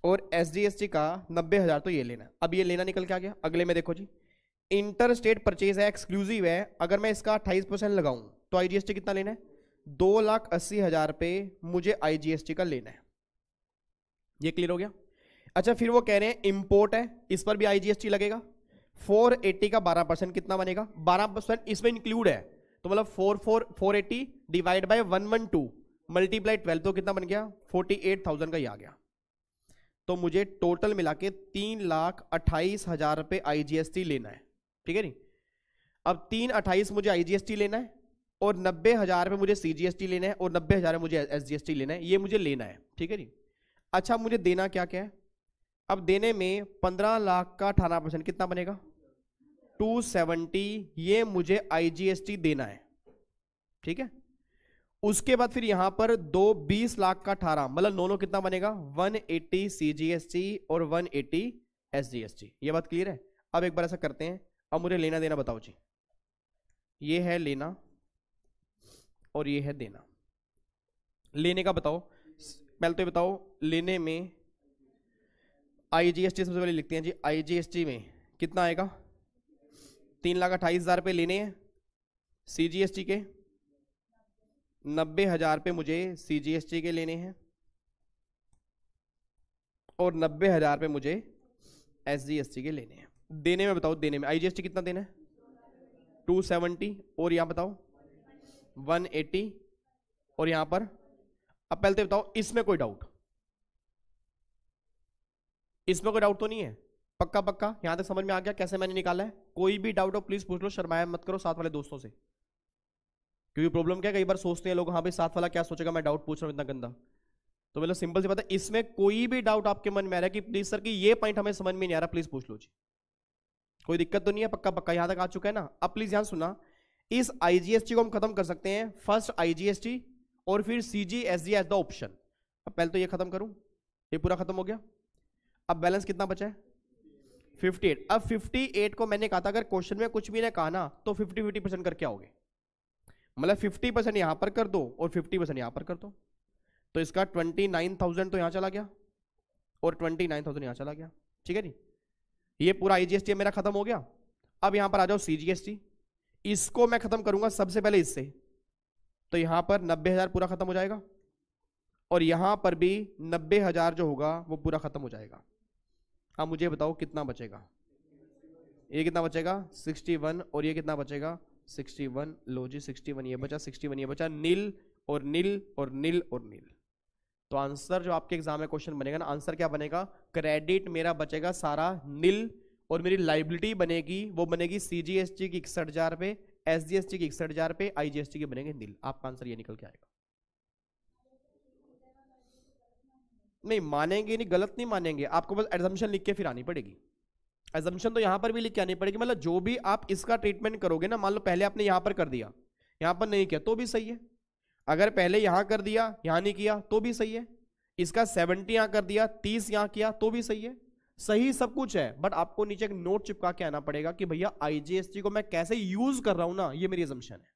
और एसजीएसटी का नब्बे हज़ार तो ये लेना है। अब ये लेना निकल के आ गया। अगले में देखो जी। इंटर स्टेट परचेज है, एक्सक्लूसिव है। अगर मैं इसका अट्ठाईस परसेंट लगाऊँ तो आईजीएसटी कितना लेना है? दो लाख अस्सी हज़ार पे मुझे आईजीएसटी का लेना है। ये क्लियर हो गया? अच्छा फिर वो कह रहे हैं इंपोर्ट है, इस पर भी आईजीएसटी लगेगा। 480 का 12 परसेंट कितना बनेगा? 12 परसेंट इसमें इंक्लूड है। तो मतलब four four four eighty divide by one one two multiply twelve तो कितना बन गया? फोर्टी एट थाउज़ेंड का ही आ गया। तो मुझे टोटल मिला के तीन लाख अट्ठाईस हज़ार रुपये आईजीएसटी लेना है। ठीक है नहीं? अब तीन अट्ठाईस मुझे आईजीएसटी लेना है, और नब्बे हज़ार रुपये मुझे सीजीएसटी लेना है, और नब्बे हज़ार में मुझे एसजीएसटी लेना है, ये मुझे लेना है, ठीक है नहीं? अच्छा मुझे देना क्या क्या है? अब देने में पंद्रह लाख का अठारह परसेंट कितना बनेगा? टू सेवेंटी, ये मुझे आईजीएसटी देना है, ठीक है? उसके बाद फिर यहाँ पर दो बीस लाख का अठारह मतलब दोनों कितना बनेगा? वन एट्टी सीजीएसटी और वन एट्टी एसजीएसटी ये बात क्लियर है? अब एक बार ऐसा करते हैं अब मुझे लेना देना बताओ जी। ये है लेना और ये है देना। लेने का बताओ। पहले तो ये बताओ, लेने में आईजीएसटी सबसे पहले लिखते हैं जी। आईजीएसटी में कितना आएगा? तीन लाख अट्ठाईस हज़ार रुपये लेने हैं सीजीएसटी के। नब्बे हज़ार रुपये मुझे सीजीएसटी के लेने हैं। और नब्बे हज़ार रुपये मुझे एसजीएसटी के लेने हैं। देने में बताओ, देने में। आईजीएसटी कितना देना है? टू सेवेंटी और यहाँ बताओ वन एटी और यहाँ पर। अब पहले तो बताओ, इसमें कोई डाउट इसमें कोई डाउट तो नहीं है? पक्का पक्का? यहाँ तक समझ में आ गया? कैसे मैंने निकाला है? कोई भी डाउट हो प्लीज़ पूछ लो, शर्माया मत करो साथ वाले दोस्तों से। क्योंकि प्रॉब्लम क्या कई बार सोचते हैं लोग हाँ भाई, साथ वाला क्या सोचेगा, मैं डाउट पूछ रहा हूँ, इतना गंदा। तो मतलब सिंपल सी बात है, इसमें कोई भी डाउट आपके मन में आ रहा है कि, प्लीज़ सर, कि ये पॉइंट हमें समझ में नहीं आ रहा प्लीज़ पूछ लो जी। कोई दिक्कत तो नहीं है पक्का पक्का यहाँ तक आ चुका है ना। अब प्लीज़ यहाँ सुना इस आईजीएसटी को हम खत्म कर सकते हैं। फ़र्स्ट आईजीएसटी और फिर सीजीएसडी एज द ऑप्शन अब पहले तो ये खत्म करूँ। ये पूरा खत्म हो गया। अब बैलेंस कितना बचा है? 58 अब 58 को मैंने कहा था अगर क्वेश्चन में कुछ भी ने कहा ना तो 50 50 परसेंट करके आओगे। मतलब 50 परसेंट यहाँ पर कर दो और 50 परसेंट यहाँ पर कर दो। तो इसका 29,000 तो यहाँ चला गया और 29,000 यहाँ चला गया। ठीक है जी? ये पूरा आईजीएसटी मेरा खत्म हो गया। अब यहाँ पर आ जाओ सीजीएसटी इसको मैं खत्म करूँगा सबसे पहले इससे। तो यहाँ पर नब्बे हज़ार पूरा खत्म हो जाएगा। और यहाँ पर भी नब्बे हज़ार जो होगा, वो पूरा खत्म हो जाएगा। अब मुझे बताओ कितना बचेगा? ये कितना बचेगा? 61 और ये कितना बचेगा? 61 लो जी 61 ये बचा 61 ये बचा। नील और नील और नील और नील। तो आंसर जो आपके एग्ज़ाम में क्वेश्चन बनेगा ना, आंसर क्या बनेगा? क्रेडिट मेरा बचेगा सारा, नील, और मेरी लाइबिलिटी बनेगी, वो बनेगी सीजीएसटी की इकसठ हज़ार रुपए टी की इकसठ हज़ार रुपए आईजीएसटी के बनेंगे नील। आपका आंसर ये निकल के आएगा। नहीं, मानेंगे नहीं, गलत नहीं मानेंगे। आपको बस एजम्पन लिख के फिर आनी पड़ेगी। एजम्पन तो यहाँ पर भी लिख के आनी पड़ेगी। मतलब जो भी आप इसका ट्रीटमेंट करोगे ना, मान लो पहले आपने यहाँ पर कर दिया, यहाँ पर नहीं किया तो भी सही है। अगर पहले यहाँ कर दिया, यहाँ नहीं किया तो भी सही है। इसका सेवेंटी यहाँ कर दिया, तीस यहाँ किया तो भी सही है। सही सब कुछ है बट आपको नीचे एक नोट चिपका के आना पड़ेगा कि भैया आईजीएसटी को मैं कैसे यूज़ कर रहा हूँ ना, ये मेरी एजम्पन है।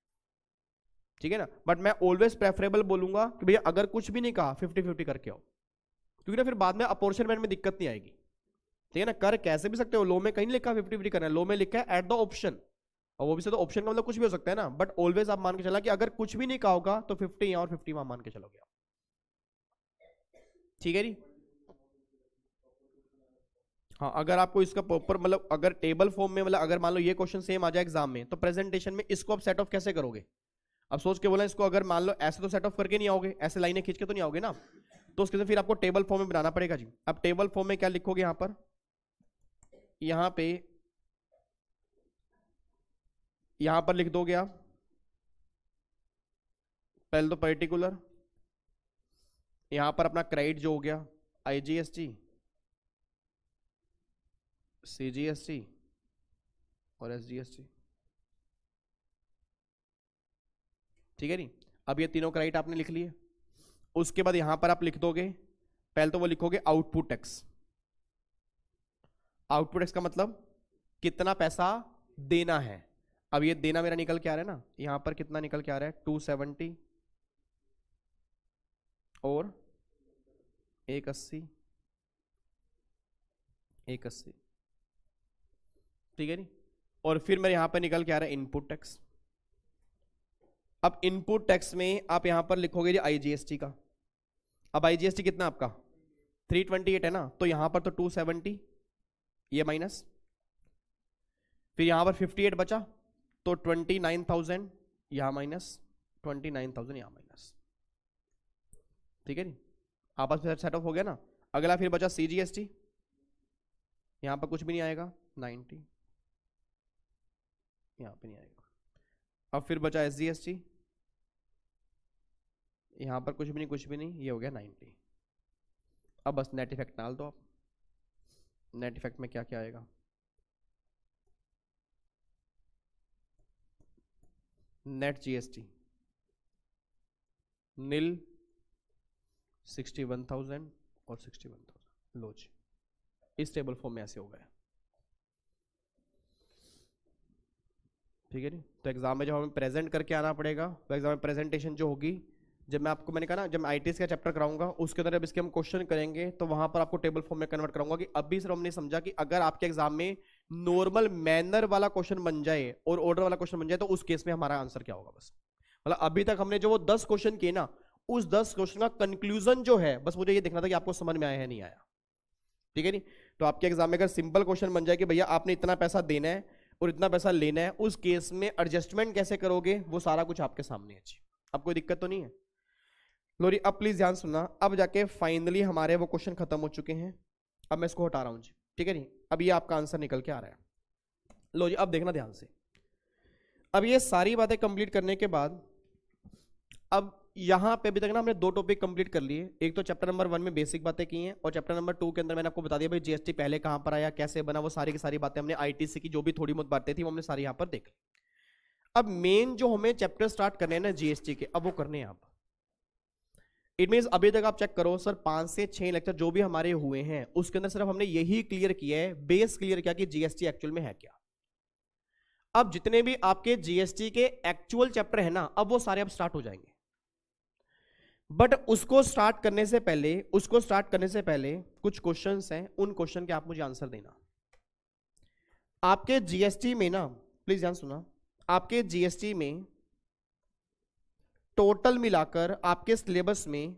ठीक है ना? बट मैं ऑलवेज प्रेफरेबल बोलूँगा कि भैया अगर कुछ भी नहीं कहा फिफ्टी फिफ्टी करके आओ। क्योंकि ना फिर बाद में अपोर्शनमेंट में दिक्कत नहीं आएगी। ठीक है ना? कर कैसे भी सकते हो लो में कहीं लिखा फिफ्टी फिफ्टी करना है। लो में लिखा है एट द ऑप्शन और वो भी से तो ऑप्शन का मतलब कुछ भी हो सकता है ना। बट ऑलवेज आप मान के चला कि अगर कुछ भी नहीं कहा होगा तो फिफ्टी यहाँ और फिफ्टी वहाँ मान के चलोगे आप। ठीक है जी? हाँ अगर आपको इसका प्रॉपर मतलब अगर टेबल फॉर्म में मतलब अगर मान लो ये क्वेश्चन सेम आ जाए एग्ज़ाम में तो प्रेजेंटेशन में इसको आप सेट ऑफ़ कैसे करोगे? अब सोच के बोला इसको अगर मान लो ऐसे तो सेट ऑफ़ करके नहीं आओगे, ऐसे लाइनें खींच के तो नहीं आओगे ना? तो उसके फिर आपको टेबल फॉर्म में बनाना पड़ेगा जी। अब टेबल फॉर्म में क्या लिखोगे यहाँ पर? यहाँ पे यहाँ पर लिख दोगे आप? पहले तो पर्टिकुलर यहाँ पर अपना क्रेडिट जो हो गया आईजीएसटी सीजीएसटी और एसजीएसटी ठीक है नी अब ये तीनों क्रेडिट आपने लिख लिए। उसके बाद यहाँ पर आप लिख दोगे, पहले तो वो लिखोगे आउटपुट टैक्स आउटपुट टैक्स का मतलब कितना पैसा देना है। अब ये देना मेरा निकल के आ रहा है ना? यहाँ पर कितना निकल के आ रहा है? टू सेवेंटी और एक अस्सी। एक अस्सी। ठीक है नी? और फिर मेरे यहाँ पर निकल के आ रहा है? इनपुट टैक्स अब इनपुट टैक्स में आप यहाँ पर लिखोगे जी आईजीएसटी का। अब आईजीएसटी कितना आपका? 328 है ना? तो यहाँ पर तो 270 ये माइनस फिर यहाँ पर 58 बचा। तो 29,000 यहाँ माइनस 29,000 यहाँ माइनस ठीक है नहीं आपस में सेटअप हो गया ना? अगला फिर बचा सी जी एस टी यहाँ पर कुछ भी नहीं आएगा नाइन्टी यहाँ पे नहीं आएगा। अब फिर बचा एस जी एस टी यहाँ पर कुछ भी नहीं कुछ भी नहीं ये हो गया नाइन्टी अब बस नेट इफ़ेक्ट डाल दो आप। नेट इफ़ेक्ट में क्या क्या आएगा? Net GST. Nil, sixty one thousand और सिक्सटी वन थाउज़ेंड। लो जी। इस टेबल फॉर्म में ऐसे हो गया। ठीक है नहीं तो एग्ज़ाम में जब हमें प्रेजेंट करके आना पड़ेगा तो एग्ज़ाम में प्रेजेंटेशन जो होगी, जब मैं आपको, मैंने कहा ना, जब आई का चैप्टर कराऊँगा, उसके अंदर जब इसके हम क्वेश्चन करेंगे तो वहाँ पर आपको टेबल फॉर्म में कन्वर्ट कराऊँगा कि अभी सिर्फ़ हमने समझा कि अगर आपके एग्ज़ाम में नॉर्मल मैनर वाला क्वेश्चन बन जाए और ऑर्डर वाला क्वेश्चन बन जाए तो उस केस में हमारा आंसर क्या होगा बस? मतलब अभी तक हमने जो वो दस क्वेश्चन किए ना, उस दस क्वेश्चन का कंक्लूजन जो है, बस मुझे ये देखना था कि आपको समझ में आया है, नहीं आया। ठीक है नहीं तो आपके एग्ज़ाम में अगर सिंपल क्वेश्चन बन जाए कि भैया आपने इतना पैसा देना है और इतना पैसा लेना है, उस केस में एडजस्टमेंट कैसे करोगे, वो सारा कुछ आपके सामने है जी। अब कोई दिक्कत तो नहीं है? लोरी अब प्लीज़ ध्यान सुनना। अब जाके फाइनली हमारे वो क्वेश्चन खत्म हो चुके हैं। अब मैं इसको हटा रहा हूँ जी। ठीक है नहीं अब ये आपका आंसर निकल के आ रहा है। लो जी, अब देखना ध्यान से। अब ये सारी बातें कंप्लीट करने के बाद, अब यहाँ पे अभी तक ना हमने दो टॉपिक कंप्लीट कर लिए। एक तो चैप्टर नंबर वन में बेसिक बातें की हैं और चैप्टर नंबर टू के अंदर मैंने आपको बता दिया भाई जीएसटी पहले कहाँ पर आया, कैसे बना, वो सारी की सारी बातें हमने आईटीसी की, जो भी थोड़ी बहुत बातें थी, वो हमने सारी यहाँ पर देख ली। अब मेन जो हमें चैप्टर स्टार्ट करने हैं ना जीएसटी के, अब वो करने हैं आप। इट मीन अभी तक आप चेक करो सर पाँच से छह लेक्चर जो भी हमारे हुए हैं, उसके अंदर सिर्फ़ हमने यही क्लियर किया है बेस क्लियर किया कि जीएसटी एक्चुअल में है क्या। अब जितने भी आपके जीएसटी के एक्चुअल चैप्टर है ना, अब वो सारे अब स्टार्ट हो जाएँगे। बट उसको स्टार्ट करने से पहले, उसको स्टार्ट करने से पहले कुछ क्वेश्चंस हैं, उन क्वेश्चन के आप मुझे आंसर देना। आपके जीएसटी में ना प्लीज़ ध्यान सुना, आपके जीएसटी में टोटल मिलाकर आपके सिलेबस में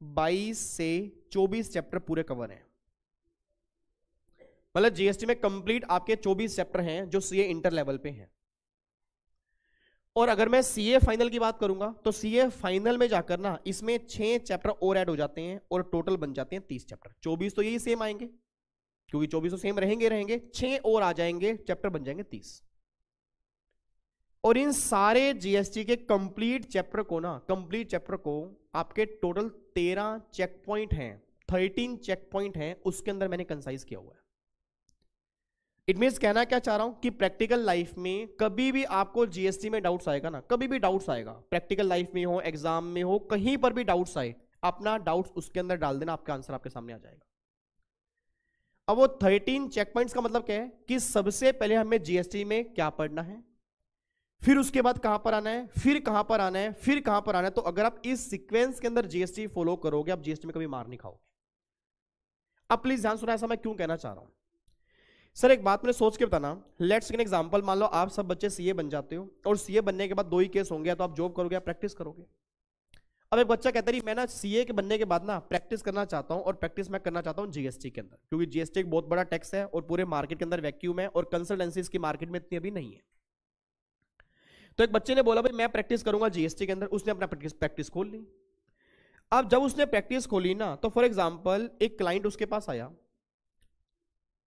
22 से 24 चैप्टर पूरे कवर हैं। मतलब जीएसटी में कंप्लीट आपके 24 चैप्टर हैं जो सीए इंटर लेवल पे हैं। और अगर मैं सीए फाइनल की बात करूँगा तो सीए फाइनल में जाकर ना इसमें छह चैप्टर और ऐड हो जाते हैं और टोटल बन जाते हैं तीस चैप्टर। चौबीस तो यही सेम आएँगे, क्योंकि चौबीस तो सेम रहेंगे रहेंगे, छह और आ जाएँगे, चैप्टर बन जाएँगे तीस। और इन सारे जीएसटी के कंप्लीट चैप्टर को ना कंप्लीट चैप्टर को आपके टोटल तेरह चेक पॉइंट हैं थर्टीन चेक पॉइंट हैं, उसके अंदर मैंने कंसाइज किया हुआ है। इट मीन कहना क्या चाह रहा हूँ कि प्रैक्टिकल लाइफ में कभी भी आपको जीएसटी में डाउट्स आएगा ना, कभी भी डाउट्स आएगा प्रैक्टिकल लाइफ में हो एग्ज़ाम में हो, कहीं पर भी डाउट्स आए, अपना डाउट्स उसके अंदर डाल देना, आपका आंसर आपके सामने आ जाएगा। अब वो थर्टीन चेक पॉइंट्स का मतलब क्या है कि सबसे पहले हमें जीएसटी में क्या पढ़ना है? फिर उसके बाद कहाँ पर आना है? फिर कहाँ पर आना है? फिर कहाँ पर आना है? तो अगर आप इस सीक्वेंस के अंदर जीएसटी फॉलो करोगे, आप जीएसटी में कभी मार नहीं खाओगे। अब प्लीज़ ध्यान सुना, ऐसा मैं क्यों कहना चाह रहा हूँ? सर, एक बात मैंने सोच के बताना। लेट्स एन एग्जांपल मान लो आप सब बच्चे सीए बन जाते हो, और सीए बनने के बाद दो ही केस होंगे तो आप जॉब करोगे या प्रैक्टिस करोगे। अब एक बच्चा कहता है मैं ना सीए के बनने के बाद ना प्रैक्टिस करना चाहता हूँ, और प्रैक्टिस मैं करना चाहता हूँ जीएसटी के अंदर। क्योंकि जीएसटी एक बहुत बड़ा टैक्स है, और पूरे मार्केट के अंदर वैक्यूम है, और कंसल्टेंसीज की मार्केट में इतनी अभी नहीं है। तो एक बच्चे ने बोला, भाई, मैं प्रैक्टिस करूँगा जीएसटी के अंदर। उसने अपना प्रैक्टिस खोल ली। अब जब उसने प्रैक्टिस खोली ना तो फॉर एग्ज़ाम्पल एक क्लाइंट उसके पास आया।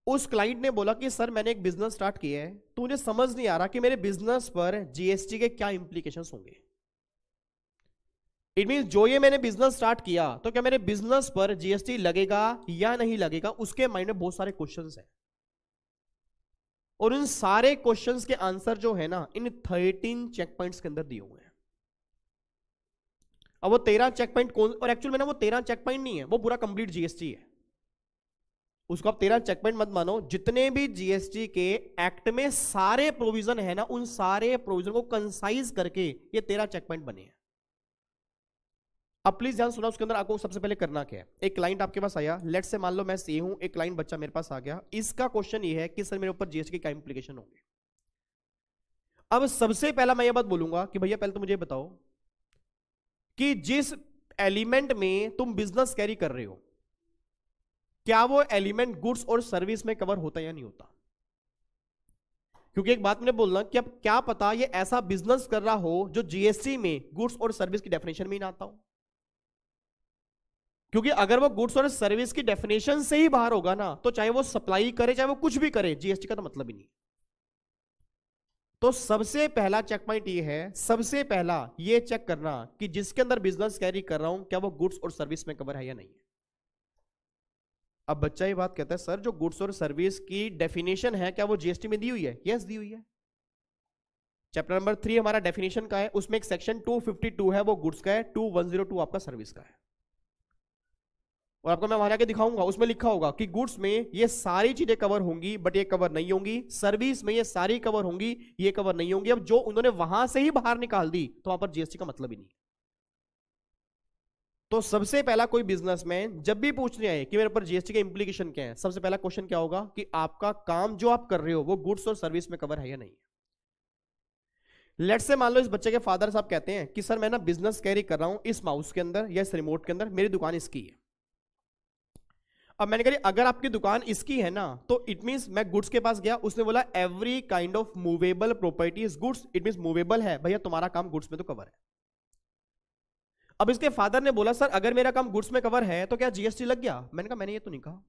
उस क्लाइंट ने बोला कि, सर, मैंने एक बिज़नेस स्टार्ट किया है। तो मुझे समझ नहीं आ रहा कि मेरे बिज़नेस पर जीएसटी के क्या इंप्लीकेशन होंगे। इट मीन जो ये मैंने बिज़नेस स्टार्ट किया तो क्या मेरे बिज़नेस पर जीएसटी लगेगा या नहीं लगेगा, उसके माइंड में बहुत सारे क्वेश्चन हैं। और इन सारे क्वेश्चंस के आंसर जो है ना, इन थर्टीन चेक पॉइंट्स के अंदर दिए हुए हैं। अब वो तेरह चेक पॉइंट कौन, और एक्चुअल में ना वो तेरह चेक पॉइंट नहीं है, वो पूरा कंप्लीट जीएसटी है। उसको आप तेरह चेक पॉइंट मत मानो, जितने भी जीएसटी के एक्ट में सारे प्रोविज़न है ना, उन सारे प्रोविज़न को कंसाइज करके ये तेरह चेक पॉइंट बने हैं। अब प्लीज़ ध्यान सुना उसके अंदर आपको सबसे पहले करना क्या है? एक क्लाइंट आपके पास आया लेट से मान लो मैं सी हूँ, एक क्लाइंट बच्चा मेरे पास आ गया। इसका क्वेश्चन ये है कि सर मेरे ऊपर जीएसटी क्या इंप्लीकेशन होंगे? अब सबसे पहला मैं ये बात बोलूँगा कि भैया पहले तो मुझे बताओ कि जिस एलिमेंट में तुम बिज़नेस कैरी कर रहे हो, क्या वो एलिमेंट गुड्स और सर्विस में कवर होता या नहीं होता? क्योंकि एक बात मैंने बोलना कि अब क्या पता ये ऐसा बिज़नेस कर रहा हो जो जीएसटी में गुड्स और सर्विस की डेफिनेशन में ही ना आता हो। क्योंकि अगर वो गुड्स और सर्विस की डेफिनेशन से ही बाहर होगा ना तो चाहे वो सप्लाई करे, चाहे वो कुछ भी करे जीएसटी का तो मतलब ही नहीं। तो सबसे पहला चेक पॉइंट ये है, सबसे पहला ये चेक करना कि जिसके अंदर बिज़नेस कैरी कर रहा हूँ, क्या वो गुड्स और सर्विस में कवर है या नहीं है। अब बच्चा ये बात कहता है, सर, जो गुड्स और सर्विस की डेफिनेशन है, क्या वो जीएसटी में दी हुई है? यस दी हुई है. चैप्टर नंबर थ्री हमारा डेफिनेशन का है, उसमें एक सेक्शन 252 है, वो गुड्स का है 2102 आपका सर्विस का है। और आपको मैं वहाँ जाके दिखाऊँगा, उसमें लिखा होगा कि गुड्स में ये सारी चीज़ें कवर होंगी बट ये कवर नहीं होंगी। सर्विस में ये सारी कवर होंगी, ये कवर नहीं होंगी। अब जो उन्होंने वहाँ से ही बाहर निकाल दी तो वहाँ पर जीएसटी का मतलब ही नहीं तो सबसे पहला कोई बिजनेसमैन जब भी पूछने आए कि मेरे ऊपर जीएसटी का इंप्लीकेशन क्या है, सबसे पहला क्वेश्चन क्या होगा कि आपका काम जो आप कर रहे हो, वो गुड्स और सर्विस में कवर है या नहीं लेट से मान लो इस बच्चे के फादर साहब कहते हैं कि, सर, मैं ना बिज़नेस कैरी कर रहा हूँ इस माउस के अंदर या इस रिमोट के अंदर, मेरी दुकान इसकी है। अब मैंने कहा, अगर आपकी दुकान इसकी है ना तो इट मीन मैं गुड्स के पास गया, उसने बोला every kind of movable property is goods it mean movable है, भैया तुम्हारा काम गुड्स में तो कवर है. अब इसके फादर ने बोला सर अगर मेरा काम गुड्स में कवर है तो क्या जीएसटी लग गया? मैंने कहा, मैंने ये तो नहीं कहा.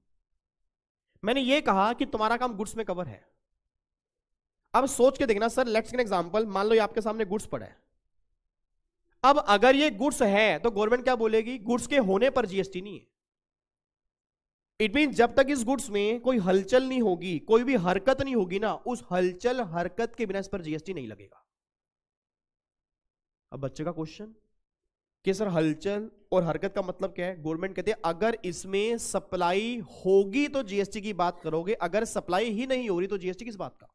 मैंने ये कहा कि तुम्हारा काम गुड्स में कवर है। अब सोच के देखना सर लेट्स एन एग्जांपल मान लो ये आपके सामने गुड्स पड़ा है। अब अगर ये गुड्स है तो गवर्नमेंट क्या बोलेगी? गुड्स के होने पर जीएसटी नहीं है। इट मीन जब तक इस गुड्स में कोई हलचल नहीं होगी, कोई भी हरकत नहीं होगी ना, उस हलचल, हरकत के बिना इस पर जीएसटी नहीं लगेगा। अब बच्चे का क्वेश्चन कि सर हलचल और हरकत का मतलब क्या है? गवर्नमेंट कहते हैं, अगर इसमें सप्लाई होगी तो जीएसटी की बात करोगे, अगर सप्लाई ही नहीं हो रही तो जीएसटी किस बात का?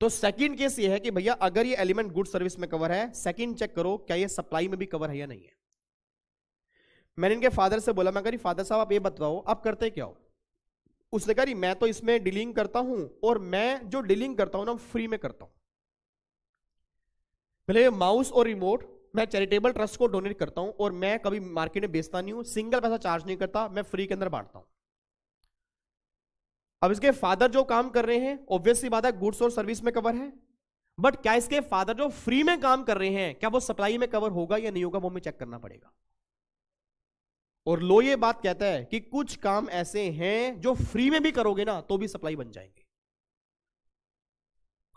तो सेकंड केस ये है कि भैया, अगर ये एलिमेंट गुड सर्विस में कवर है सेकंड चेक करो, क्या ये सप्लाई में भी कवर है या नहीं है? मैंने इनके फादर से बोला, मैं कह रही, फादर साहब, आप ये बताओ, आप करते क्या हो? उसने कहा मैं तो इसमें डीलिंग करता हूँ और मैं जो डीलिंग करता हूँ ना फ्री में करता हूँ। पहले माउस और रिमोट, मैं चैरिटेबल ट्रस्ट को डोनेट करता हूँ और मैं कभी मार्केट में बेचता नहीं हूँ, सिंगल पैसा चार्ज नहीं करता, मैं फ्री के अंदर बांटता हूँ। अब इसके फादर जो काम कर रहे हैं ऑब्वियसली बात है गुड्स और सर्विस में कवर है। बट क्या इसके फादर जो फ्री में काम कर रहे हैं, क्या वो सप्लाई में कवर होगा या नहीं होगा, वो हमें चेक करना पड़ेगा। और लो ये बात कहता है कि कुछ काम ऐसे हैं जो फ्री में भी करोगे ना तो भी सप्लाई बन जाएँगे।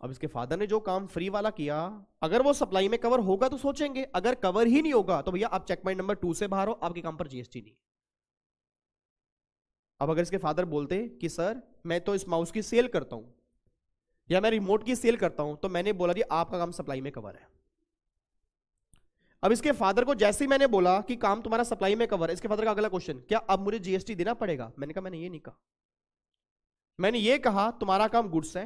अब इसके फादर ने जो काम फ्री वाला किया, अगर वो सप्लाई में कवर होगा तो सोचेंगे, अगर कवर ही नहीं होगा तो भैया आप चेक पॉइंट नंबर टू से बाहर हो, आपके काम पर जीएसटी नहीं अब अगर इसके फादर बोलते कि, सर, मैं तो इस माउस की सेल करता हूँ, या मैं रिमोट की सेल करता हूँ तो मैंने बोला जी, आपका काम सप्लाई में कवर है। अब इसके फादर को जैसे ही मैंने बोला कि काम तुम्हारा सप्लाई में कवर है, इसके फादर का अगला क्वेश्चन क्या अब मुझे जीएसटी देना पड़ेगा? मैंने कहा, मैंने ये नहीं कहा। मैंने ये कहा, तुम्हारा काम गुड्स है।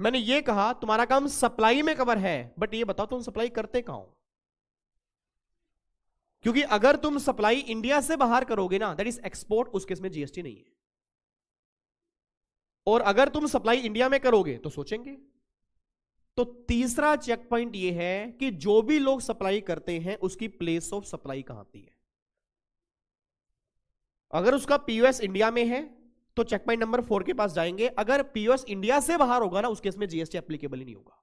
मैंने ये कहा, तुम्हारा काम सप्लाई में कवर है। बट ये बताओ, तुम सप्लाई करते कहा क्योंकि अगर तुम सप्लाई इंडिया से बाहर करोगे ना दैट इज़ एक्सपोर्ट उस केस में जीएसटी नहीं है। और अगर तुम सप्लाई इंडिया में करोगे तो सोचेंगे। तो तीसरा चेक पॉइंट यह है कि जो भी लोग सप्लाई करते हैं, उसकी प्लेस ऑफ़ सप्लाई कहाँ आती है? अगर उसका पीओएस इंडिया में है तो चेक पॉइंट नंबर फोर के पास जाएँगे। अगर पीओएस इंडिया से बाहर होगा ना, उस केस में जीएसटी एप्लीकेबल ही नहीं होगा।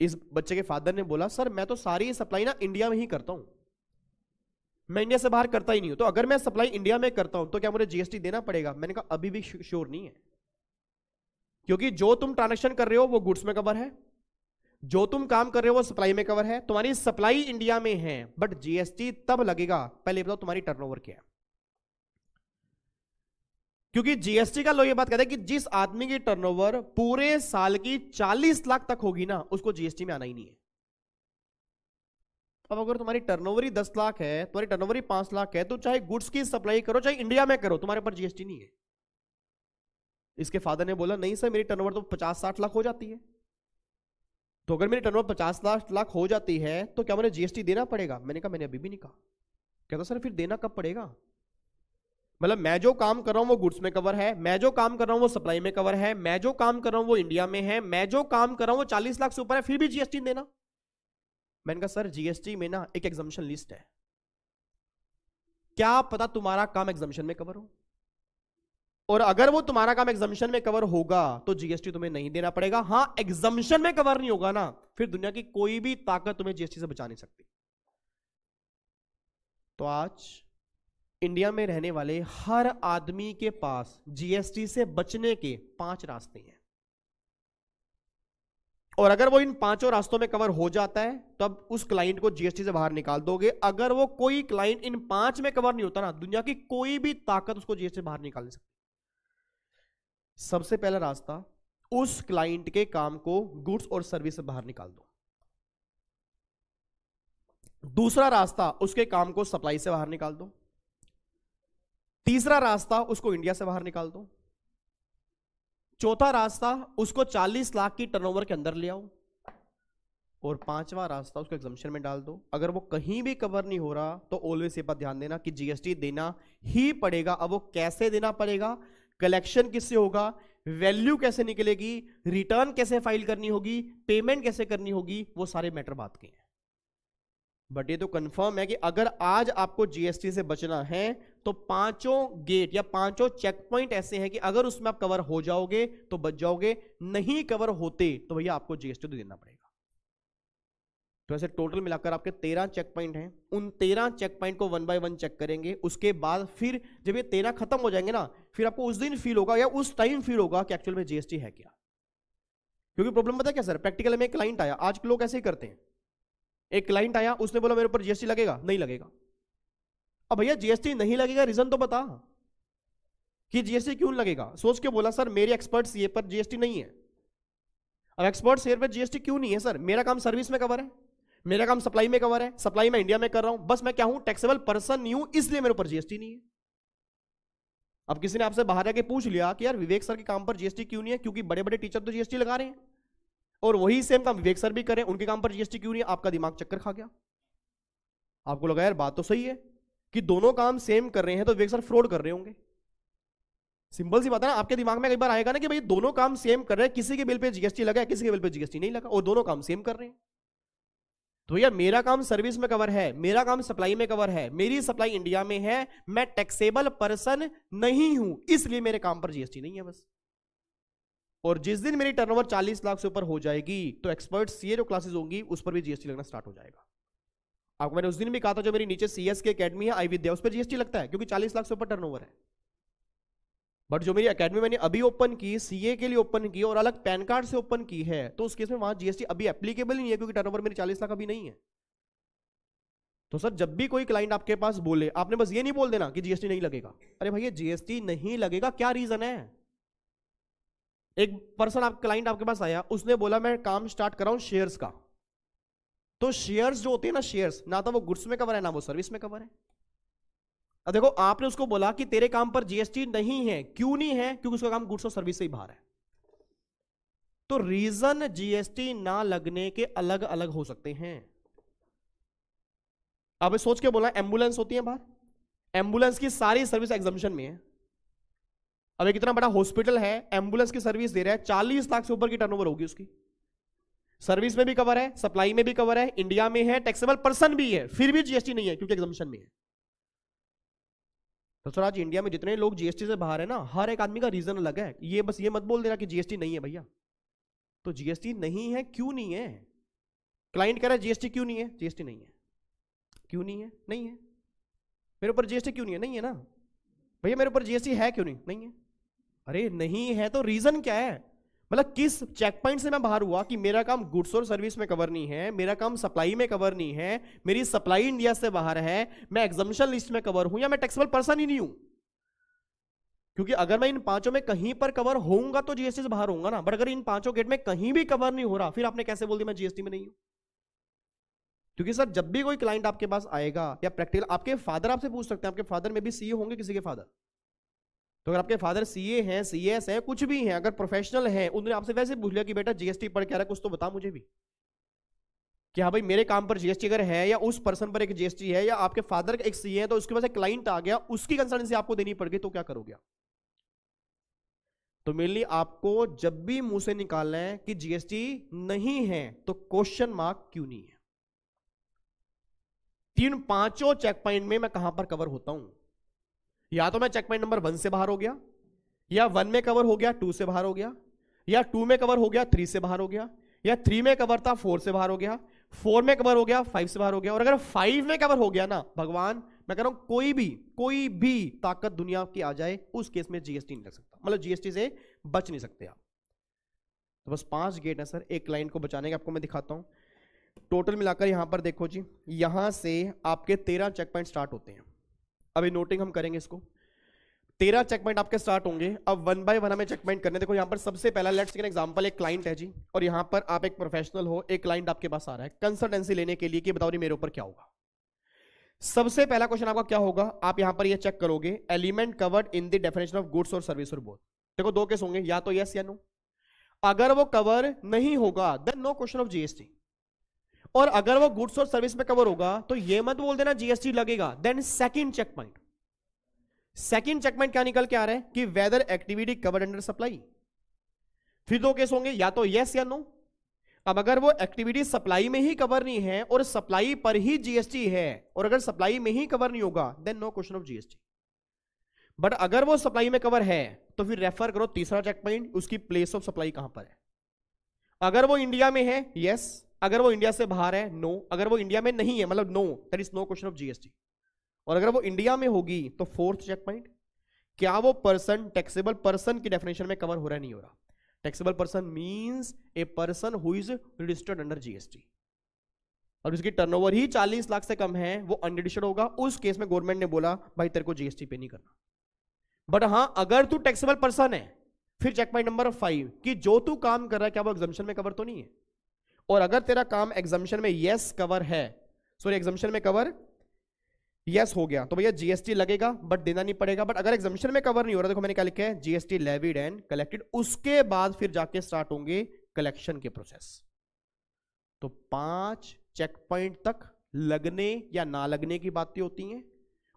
इस बच्चे के फादर ने बोला, सर, मैं तो सारी सप्लाई ना इंडिया में ही करता हूँ। मैं इंडिया से बाहर करता ही नहीं हूँ। तो अगर मैं सप्लाई इंडिया में करता हूँ तो क्या मुझे जीएसटी देना पड़ेगा? मैंने कहा, अभी भी श्योर नहीं है। क्योंकि जो तुम ट्रांजेक्शन कर रहे हो, वो गुड्स में कवर है। जो तुम काम कर रहे हो, वो सप्लाई में कवर है। तुम्हारी सप्लाई इंडिया में है बट जीएसटी तब लगेगा, पहले बताओ तुम्हारी टर्नओवर क्या है। क्योंकि जीएसटी का लो ये बात कहता है कि जिस आदमी की टर्नओवर पूरे साल की 40 लाख तक होगी ना, उसको जीएसटी में आना ही नहीं है। अब अगर तुम्हारी टर्नओवर ही 10 लाख है, तुम्हारी टर्नओवर ही 5 लाख है तो चाहे गुड्स की सप्लाई करो, चाहे इंडिया में करो, तुम्हारे पर जीएसटी नहीं है। इसके फादर ने बोला, नहीं सर, मेरी टर्नओवर तो पचास साठ लाख हो जाती है। तो अगर मेरी टर्नओवर पचास लाख लाख हो जाती है तो क्या मुझे जीएसटी देना पड़ेगा? मैंने कहा, मैंने अभी भी नहीं कहा। कहता सर, फिर देना कब पड़ेगा? मतलब मैं जो काम कर रहा हूँ वो गुड्स में कवर है, मैं जो काम कर रहा हूँ वो सप्लाई में कवर है, मैं जो काम कर रहा हूँ वो इंडिया में है, मैं जो काम कर रहा हूँ वो चालीस लाख से ऊपर है, फिर भी जीएसटी देना। मैंने कहा, सर जीएसटी में ना एक एग्जामेशन लिस्ट है। क्या पता तुम्हारा काम एग्जामेशन में कवर हो? और अगर वो तुम्हारा काम एग्जामिशन में कवर होगा तो जीएसटी तुम्हें नहीं देना पड़ेगा। हाँ एग्जामिशन में कवर नहीं होगा ना, फिर दुनिया की कोई भी ताकत तुम्हें जीएसटी से बचा नहीं सकती। तो आज इंडिया में रहने वाले हर आदमी के पास जीएसटी से बचने के पाँच रास्ते हैं। और अगर वो इन पाँचों रास्तों में कवर हो जाता है, तब उस क्लाइंट को जीएसटी से बाहर निकाल दोगे। अगर वो कोई क्लाइंट इन पाँच में कवर नहीं होता ना, दुनिया की कोई भी ताकत उसको जीएसटी से बाहर निकाल नहीं सकती। सबसे पहला रास्ता, उस क्लाइंट के काम को गुड्स और सर्विस से बाहर निकाल दो। दूसरा रास्ता, उसके काम को सप्लाई से बाहर निकाल दो। तीसरा रास्ता, उसको इंडिया से बाहर निकाल दो। चौथा रास्ता, उसको 40 लाख की टर्नओवर के अंदर ले आओ। और पांचवा रास्ता, उसको एग्जामेशन में डाल दो। अगर वो कहीं भी कवर नहीं हो रहा तो ऑलवेज ये बात ध्यान देना कि जीएसटी देना ही पड़ेगा। अब वो कैसे देना पड़ेगा? कलेक्शन किससे होगा? वैल्यू कैसे निकलेगी? रिटर्न कैसे फ़ाइल करनी होगी? पेमेंट कैसे करनी होगी? वो सारे मैटर बात के हैं। बट ये तो कंफर्म है कि अगर आज आपको जीएसटी से बचना है तो पाँचों गेट या पाँचों चेक पॉइंट ऐसे हैं कि अगर उसमें आप कवर हो जाओगे तो बच जाओगे। नहीं कवर होते तो भैया आपको जीएसटी तो देना पड़ेगा। तो ऐसे टोटल मिलाकर आपके तेरह चेक पॉइंट हैं। उन तेरह चेक पॉइंट को वन बाय वन चेक करेंगे। उसके बाद फिर जब ये तेरह खत्म हो जाएँगे ना, फिर आपको उस दिन फील होगा या उस टाइम फील होगा कि एक्चुअल में जीएसटी है क्या। क्योंकि प्रॉब्लम पता क्या सर प्रैक्टिकल में एक क्लाइंट आया। आज लोग ऐसे ही करते हैं। एक क्लाइंट आया, उसने बोला, मेरे ऊपर जीएसटी लगेगा? नहीं लगेगा। अब भैया जीएसटी नहीं लगेगा रीजन तो बता कि जीएसटी क्यों लगेगा? सोच के बोला, सर, मेरे एक्सपर्ट सीए पर जीएसटी नहीं है। अब एक्सपर्ट सीए पर जीएसटी क्यों नहीं है सर मेरा काम सर्विस में कवर है। मेरा काम सप्लाई में कवर है, सप्लाई मैं इंडिया में कर रहा हूँ, बस मैं क्या हूँ टैक्सेबल पर्सन नहीं हूँ, इसलिए मेरे ऊपर जीएसटी नहीं है। अब किसी ने आपसे बाहर आके पूछ लिया कि यार विवेक सर के काम पर जीएसटी क्यों नहीं है? क्योंकि बड़े बड़े टीचर तो जीएसटी लगा रहे हैं। और वही सेम काम विवेक सर भी करें, उनके काम पर जीएसटी क्यों नहीं है? आपका दिमाग चक्कर खा गया। आपको लगा यार बात तो सही है कि दोनों काम सेम कर रहे हैं तो विवेक सर फ्रॉड कर रहे होंगे। सिंपल सी बात है ना, आपके दिमाग में कई बार आएगा ना कि भाई दोनों काम सेम कर रहे हैं, किसी के बिल पे जीएसटी लगा है, किसी के बिल पे जीएसटी नहीं लगा, और दोनों काम सेम कर रहे हैं। तो भैया मेरा काम सर्विस में कवर है, मेरा काम सप्लाई में कवर है, मेरी सप्लाई इंडिया में है, मैं टैक्सेबल पर्सन नहीं हूँ, इसलिए मेरे काम पर जीएसटी नहीं है बस। और जिस दिन मेरी टर्नओवर 40 लाख से ऊपर हो जाएगी तो एक्सपर्ट सीए जो क्लासेस होंगी, उस पर भी जीएसटी लगना स्टार्ट हो जाएगा। आपको मैंने उस दिन भी कहा था, जो मेरी नीचे सीएस की अकेडमी है आई विद्या उस पर जीएसटी लगता है, क्योंकि 40 लाख से ऊपर टर्नओवर है। बट जो मेरी अकेडमी मैंने अभी ओपन की सीए के लिए ओपन की और अलग पैन कार्ड से ओपन की है तो उस केस में वहाँ जीएसटी अभी एप्लीकेबल नहीं है क्योंकि टर्नओवर मेरी चालीस लाख अभी नहीं है। तो सर, जब भी कोई क्लाइंट आपके पास बोले, आपने बस ये नहीं बोल देना कि जीएसटी नहीं लगेगा। अरे भैया जीएसटी नहीं लगेगा, क्या रीजन है? एक पर्सन आप क्लाइंट आपके पास आया, उसने बोला, मैं काम स्टार्ट कर रहा हूँ शेयर्स का। तो शेयर्स जो होते हैं ना शेयर्स ना तो वो गुड्स में कवर है, ना वो सर्विस में कवर है। अब देखो, आपने उसको बोला कि तेरे काम पर जीएसटी नहीं है। क्यों नहीं है? क्योंकि उसका काम गुड्स और सर्विस से ही बाहर है। तो रीजन जीएसटी ना लगने के अलग अलग हो सकते हैं। अब सोच के बोला एंबुलेंस होती है बाहर। एंबुलेंस की सारी सर्विस एग्जामेशन में है। अब एक इतना बड़ा हॉस्पिटल है एंबुलेंस की सर्विस दे रहा है, चालीस लाख से ऊपर की टर्नओवर होगी उसकी। सर्विस में भी कवर है सप्लाई में भी कवर है इंडिया में है टैक्सेबल पर्सन भी है, फिर भी जीएसटी नहीं है, क्योंकि एग्जामेशन में है। सर, आज इंडिया में जितने लोग जीएसटी से बाहर है ना, हर एक आदमी का रीजन अलग है। ये बस ये मत बोल देना कि जीएसटी नहीं है भैया। तो जीएसटी नहीं है, क्यों नहीं है? क्लाइंट कह रहा है जीएसटी क्यों नहीं है? जीएसटी नहीं है। क्यों नहीं है? नहीं है। मेरे ऊपर जीएसटी क्यों नहीं है? नहीं है ना। भैया, मेरे ऊपर जीएसटी है क्यों नहीं? नहीं है। अरे, नहीं है तो रीजन क्या है? मतलब किस चेक पॉइंट से मैं बाहर हुआ कि मेरा काम गुड्स और सर्विस में कवर नहीं है, मेरा काम सप्लाई में कवर नहीं है, मेरी सप्लाई इंडिया से बाहर है, मैं एग्जामिशन लिस्ट में कवर हूँ या मैं टैक्सेबल पर्सन ही नहीं हूँ? क्योंकि अगर मैं इन पाँचों में कहीं पर कवर होऊँगा तो जीएसटी से बाहर होऊँगा ना बट अगर इन पाँचों गेट में कहीं भी कवर नहीं हो रहा, फिर आपने कैसे बोल दिया मैं जीएसटी में नहीं हूँ? क्योंकि सर, जब भी कोई क्लाइंट आपके पास आएगा या प्रैक्टिकल आपके फादर आपसे पूछ सकते हैं, आपके फादर में भी सीए होंगे किसी के फादर तो अगर आपके फादर सी सीए हैं, सीएस हैं, कुछ भी हैं, अगर प्रोफेशनल हैं, उन्होंने आपसे वैसे पूछ लिया कि बेटा जीएसटी पढ़ के आ रहा कुछ तो बता मुझे भी। कि हाँ भाई, मेरे काम पर जीएसटी अगर है या उस पर्सन पर एक जीएसटी है या आपके फादर एक सीए है तो उसके पास एक क्लाइंट आ गया, उसकी कंसल्टेंसी आपको देनी पड़ गई तो क्या करोगे तो मेनली आपको जब भी मुँह से निकालना है कि जीएसटी नहीं है तो क्वेश्चन मार्क क्यों नहीं है? तीन पाँचों चेक पॉइंट में मैं कहाँ पर कवर होता हूँ? या तो मैं चेक पॉइंट नंबर वन से बाहर हो गया, या वन में कवर हो गया टू से बाहर हो गया, या टू में कवर हो गया थ्री से बाहर हो गया, या थ्री में कवर था फोर से बाहर हो गया फोर में कवर हो गया फाइव से बाहर हो गया। और अगर फाइव में कवर हो गया ना, भगवान, मैं कह रहा हूँ, कोई भी कोई भी ताकत दुनिया की आ जाए, उस केस में जीएसटी नहीं लग सकता। मतलब जीएसटी से बच नहीं सकते आप। तो बस पाँच गेट है सर एक क्लाइंट को बचाने के आपको मैं दिखाता हूँ। टोटल मिलाकर यहाँ पर देखो जी, यहाँ से आपके तेरह चेक पॉइंट स्टार्ट होते हैं। अभी नोटिंग हम करेंगे इसको। तेरह चेक पॉइंट आपके स्टार्ट होंगे। अब वन बाय वन हमें चेक पॉइंट करने देखो, यहाँ पर सबसे पहला लेट्स टेक एग्जांपल एक क्लाइंट है जी। और यहाँ पर आप एक प्रोफेशनल हो, एक क्लाइंट आपके पास आ रहा है। कंसल्टेंसी लेने के लिए कि बताओ नहीं मेरे ऊपर क्या होगा। सबसे पहला क्वेश्चन आपका क्या होगा? आप यहाँ पर ये चेक करोगे element covered in the definition of goods और सर्विस और बोथ देखो, दो केस होंगे, या तो यस या नो अगर वो कवर नहीं होगा then no question of GST और अगर वो गुड्स और सर्विस में कवर होगा तो ये मत बोल देना जीएसटी लगेगा then second check point second check point क्या निकल के आ रहा है? कि whether activity covered under supply फिर दो केस होंगे, या तो यस या नो अब अगर वो एक्टिविटी सप्लाई में ही कवर नहीं है और सप्लाई पर ही जीएसटी है, और अगर सप्लाई में ही कवर नहीं होगा then no question of GST but अगर वो सप्लाई में कवर है तो फिर रेफर करो तीसरा चेक पॉइंट उसकी प्लेस ऑफ़ सप्लाई कहाँ पर है? अगर वो इंडिया में है यस अगर वो इंडिया से बाहर है नो अगर वो इंडिया में नहीं है मतलब no that is no question of GST और अगर वो इंडिया में होगी तो फोर्थ चेक पॉइंट क्या वो पर्सन टैक्सेबल पर्सन की डेफिनेशन में कवर हो रहा नहीं हो रहा. Taxable person means a person who is registered under GST और उसकी टर्नओवर ही 40 लाख से कम है, वो अनरजिस्टर्ड होगा. उस केस में गवर्नमेंट ने बोला, भाई तेरे को जीएसटी पे नहीं करना. बट हाँ, अगर तू टैक्सेबल पर्सन है, फिर चेक पॉइंट नंबर फाइव कि जो तू काम कर रहा है, क्या वो एग्जामेशन में कवर तो नहीं है? और अगर तेरा काम एग्जामेशन में यस कवर है सॉरी एग्जामेशन में कवर यस हो गया। तो भैया जीएसटी लगेगा बट देना नहीं पड़ेगा। बट अगर एग्जामेशन में कवर नहीं हो रहा, देखो मैंने क्या लिखा है? जीएसटी लेविड एंड कलेक्टेड उसके बाद फिर जाके स्टार्ट होंगे कलेक्शन के प्रोसेस तो पाँच चेक पॉइंट तक लगने या ना लगने की बातें होती हैं,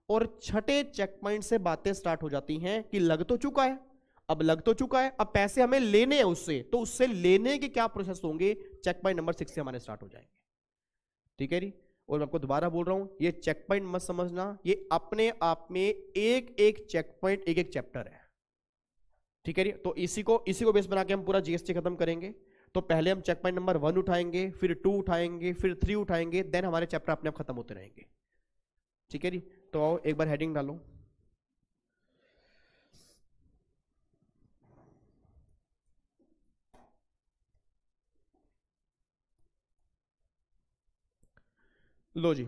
और छठे चेक पॉइंट से बातें स्टार्ट हो जाती हैं कि लग तो चुका है। अब लग तो चुका है, अब पैसे हमें लेने हैं उससे तो उससे लेने के क्या प्रोसेस होंगे? चेक पॉइंट नंबर सिक्स से हमारे स्टार्ट हो जाएँगे। ठीक है जी? और मैं आपको दोबारा बोल रहा हूँ, ये चेक पॉइंट मत समझना, ये अपने आप में एक एक चेक पॉइंट एक एक चैप्टर है। ठीक है जी? तो इसी को इसी को बेस बना के हम पूरा जीएसटी खत्म करेंगे। तो पहले हम चेक पॉइंट नंबर वन उठाएँगे, फिर टू उठाएँगे, फिर थ्री उठाएँगे देन हमारे चैप्टर अपने आप खत्म होते रहेंगे। ठीक है जी? तो आओ, एक बार हेडिंग डालो। लो जी।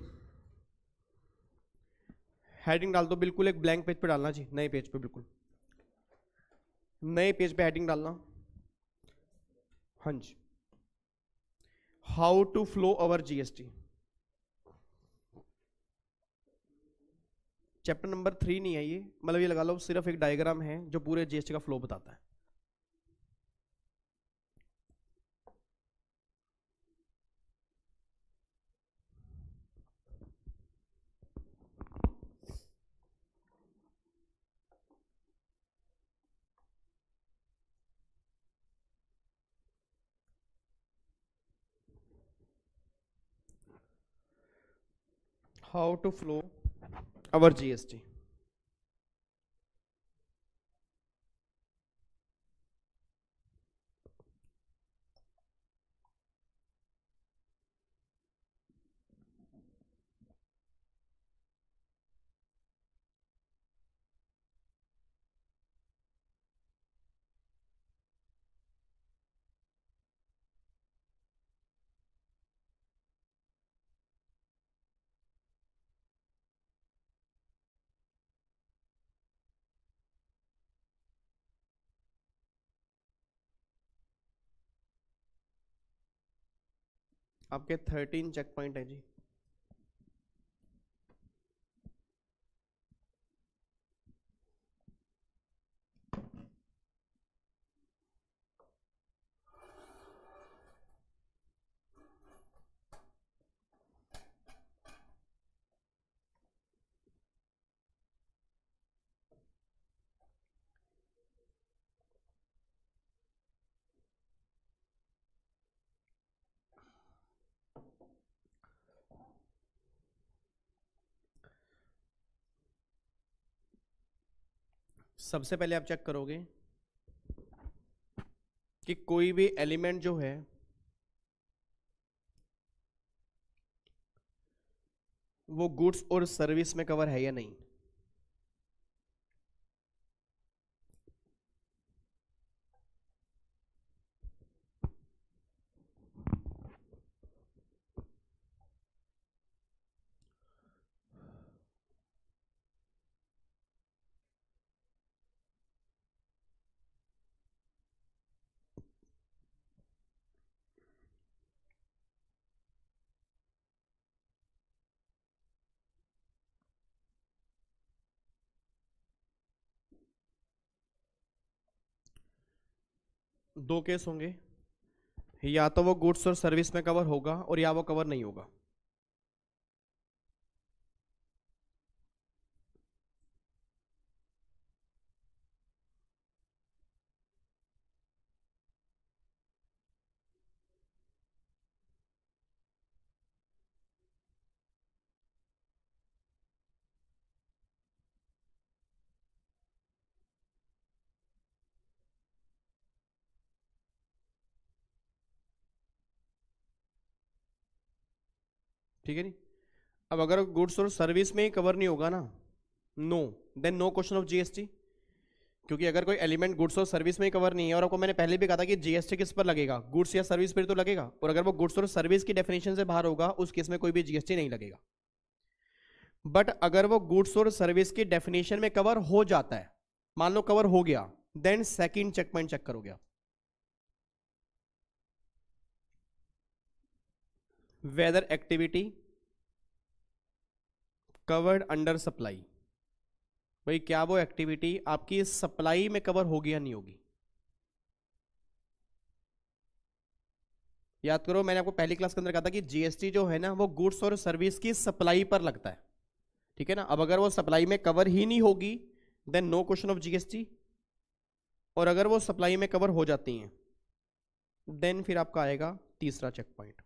हेडिंग डाल दो, बिल्कुल एक ब्लैंक पेज पे डालना जी, नए पेज पे, बिल्कुल। नए पेज पे हेडिंग डालना। हाँ जी। How to flow our GST chapter number three नहीं है ये। मतलब ये लगा लो, सिर्फ़ एक डायग्राम है जो पूरे जीएसटी का फ्लो बताता है। How to flow our GST. आपके थर्टीन चेक पॉइंट है जी। सबसे पहले आप चेक करोगे कि कोई भी एलिमेंट जो है, वो गुड्स और सर्विस में कवर है या नहीं। दो केस होंगे। या तो वो गुड्स और सर्विस में कवर होगा और या वो कवर नहीं होगा। ठीक है नहीं अब अगर गुड्स और सर्विस में ही कवर नहीं होगा ना no then no question of GST क्योंकि अगर कोई एलिमेंट गुड्स और सर्विस में ही कवर नहीं है, और आपको मैंने पहले भी कहा था कि जीएसटी किस पर लगेगा? गुड्स या सर्विस पर तो लगेगा, और अगर वो गुड्स और सर्विस की डेफिनेशन से बाहर होगा, उस केस में कोई भी जीएसटी नहीं लगेगा। बट अगर वो गुड्स और सर्विस की डेफिनेशन में कवर हो जाता है, मान लो कवर हो गया then second check point check करोगे आप। Whether activity covered under supply भाई, क्या वो एक्टिविटी आपकी सप्लाई में कवर होगी या नहीं होगी? याद करो, मैंने आपको पहली क्लास के अंदर कहा था कि जीएसटी जो है ना, वो गुड्स और सर्विस की सप्लाई पर लगता है। ठीक है ना? अब अगर वो सप्लाई में कवर ही नहीं होगी then no question of GST और अगर वो सप्लाई में कवर हो जाती हैं देन फिर आपका आएगा तीसरा चेक पॉइंट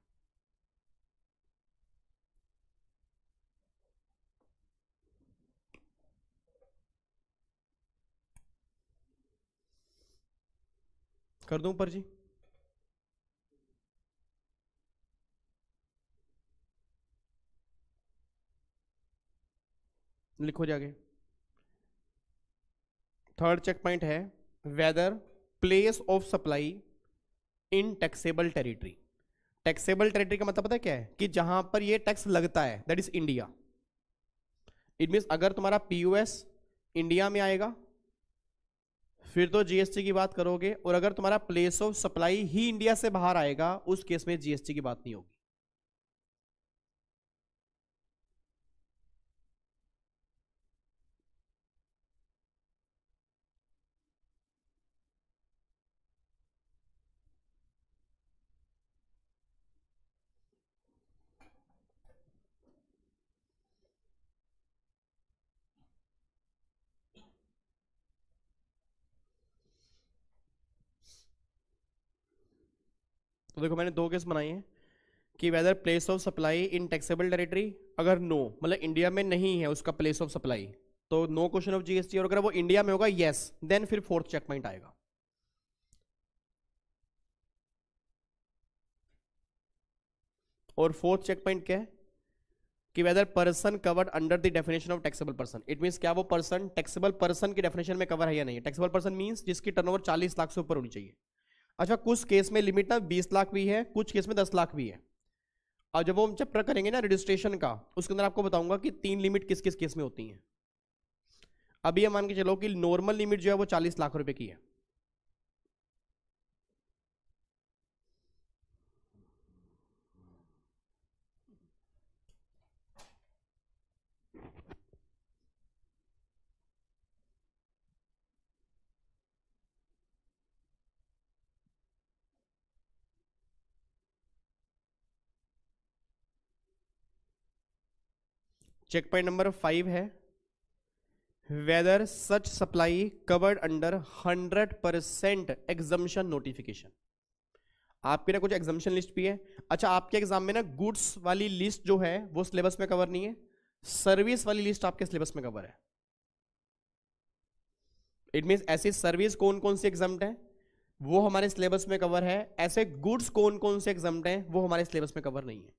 कर दूँ ऊपर जी? लिखो जाके थर्ड चेक पॉइंट है whether place of supply in taxable territory taxable territory का मतलब पता है क्या है? कि जहाँ पर ये टैक्स लगता है that is India it mean अगर तुम्हारा पीयूएस इंडिया में आएगा फिर तो जीएसटी की बात करोगे, और अगर तुम्हारा प्लेस ऑफ़ सप्लाई ही इंडिया से बाहर आएगा, उस केस में जीएसटी की बात नहीं होगी। तो देखो मैंने दो केस बनाए हैं कि whether place of supply in taxable territory अगर नो मतलब इंडिया में नहीं है उसका प्लेस ऑफ़ सप्लाई तो नो क्वेश्चन ऑफ़ जीएसटी और अगर वो इंडिया में होगा यस देन फिर फोर्थ चेक पॉइंट आएगा। और फोर्थ चेक पॉइंट क्या है? कि whether person covered under the definition of taxable person it means क्या वो पर्सन टैक्सेबल पर्सन की डेफिनेशन में कवर है या नहीं टैक्सेबल पर्सन मींस जिसकी टर्नओवर 40 लाख से ऊपर होनी चाहिए। अच्छा कुछ केस में लिमिट ना बीस लाख भी है, कुछ केस में दस लाख भी है। और जब वो हम चैप्टर करेंगे ना रजिस्ट्रेशन का, उसके अंदर आपको बताऊँगा कि तीन लिमिट किस किस केस में होती हैं। अभी हम मान के चलो कि नॉर्मल लिमिट जो है वो चालीस लाख रुपए की है। चेक पॉइंट नंबर फाइव है। Whether such supply covered under hundred percent exemption notification आपके ना कुछ एग्जामेशन लिस्ट भी है। अच्छा आपके एग्ज़ाम में ना गुड्स वाली लिस्ट जो है, वो सिलेबस में कवर नहीं है। सर्विस वाली लिस्ट आपके सिलेबस में कवर है। इट मीन ऐसी सर्विस कौन कौन सी एग्ज़ाम है? वो हमारे सिलेबस में कवर है। ऐसे गुड्स कौन कौन से एग्ज़ाम है? वो हमारे सिलेबस में कवर नहीं है।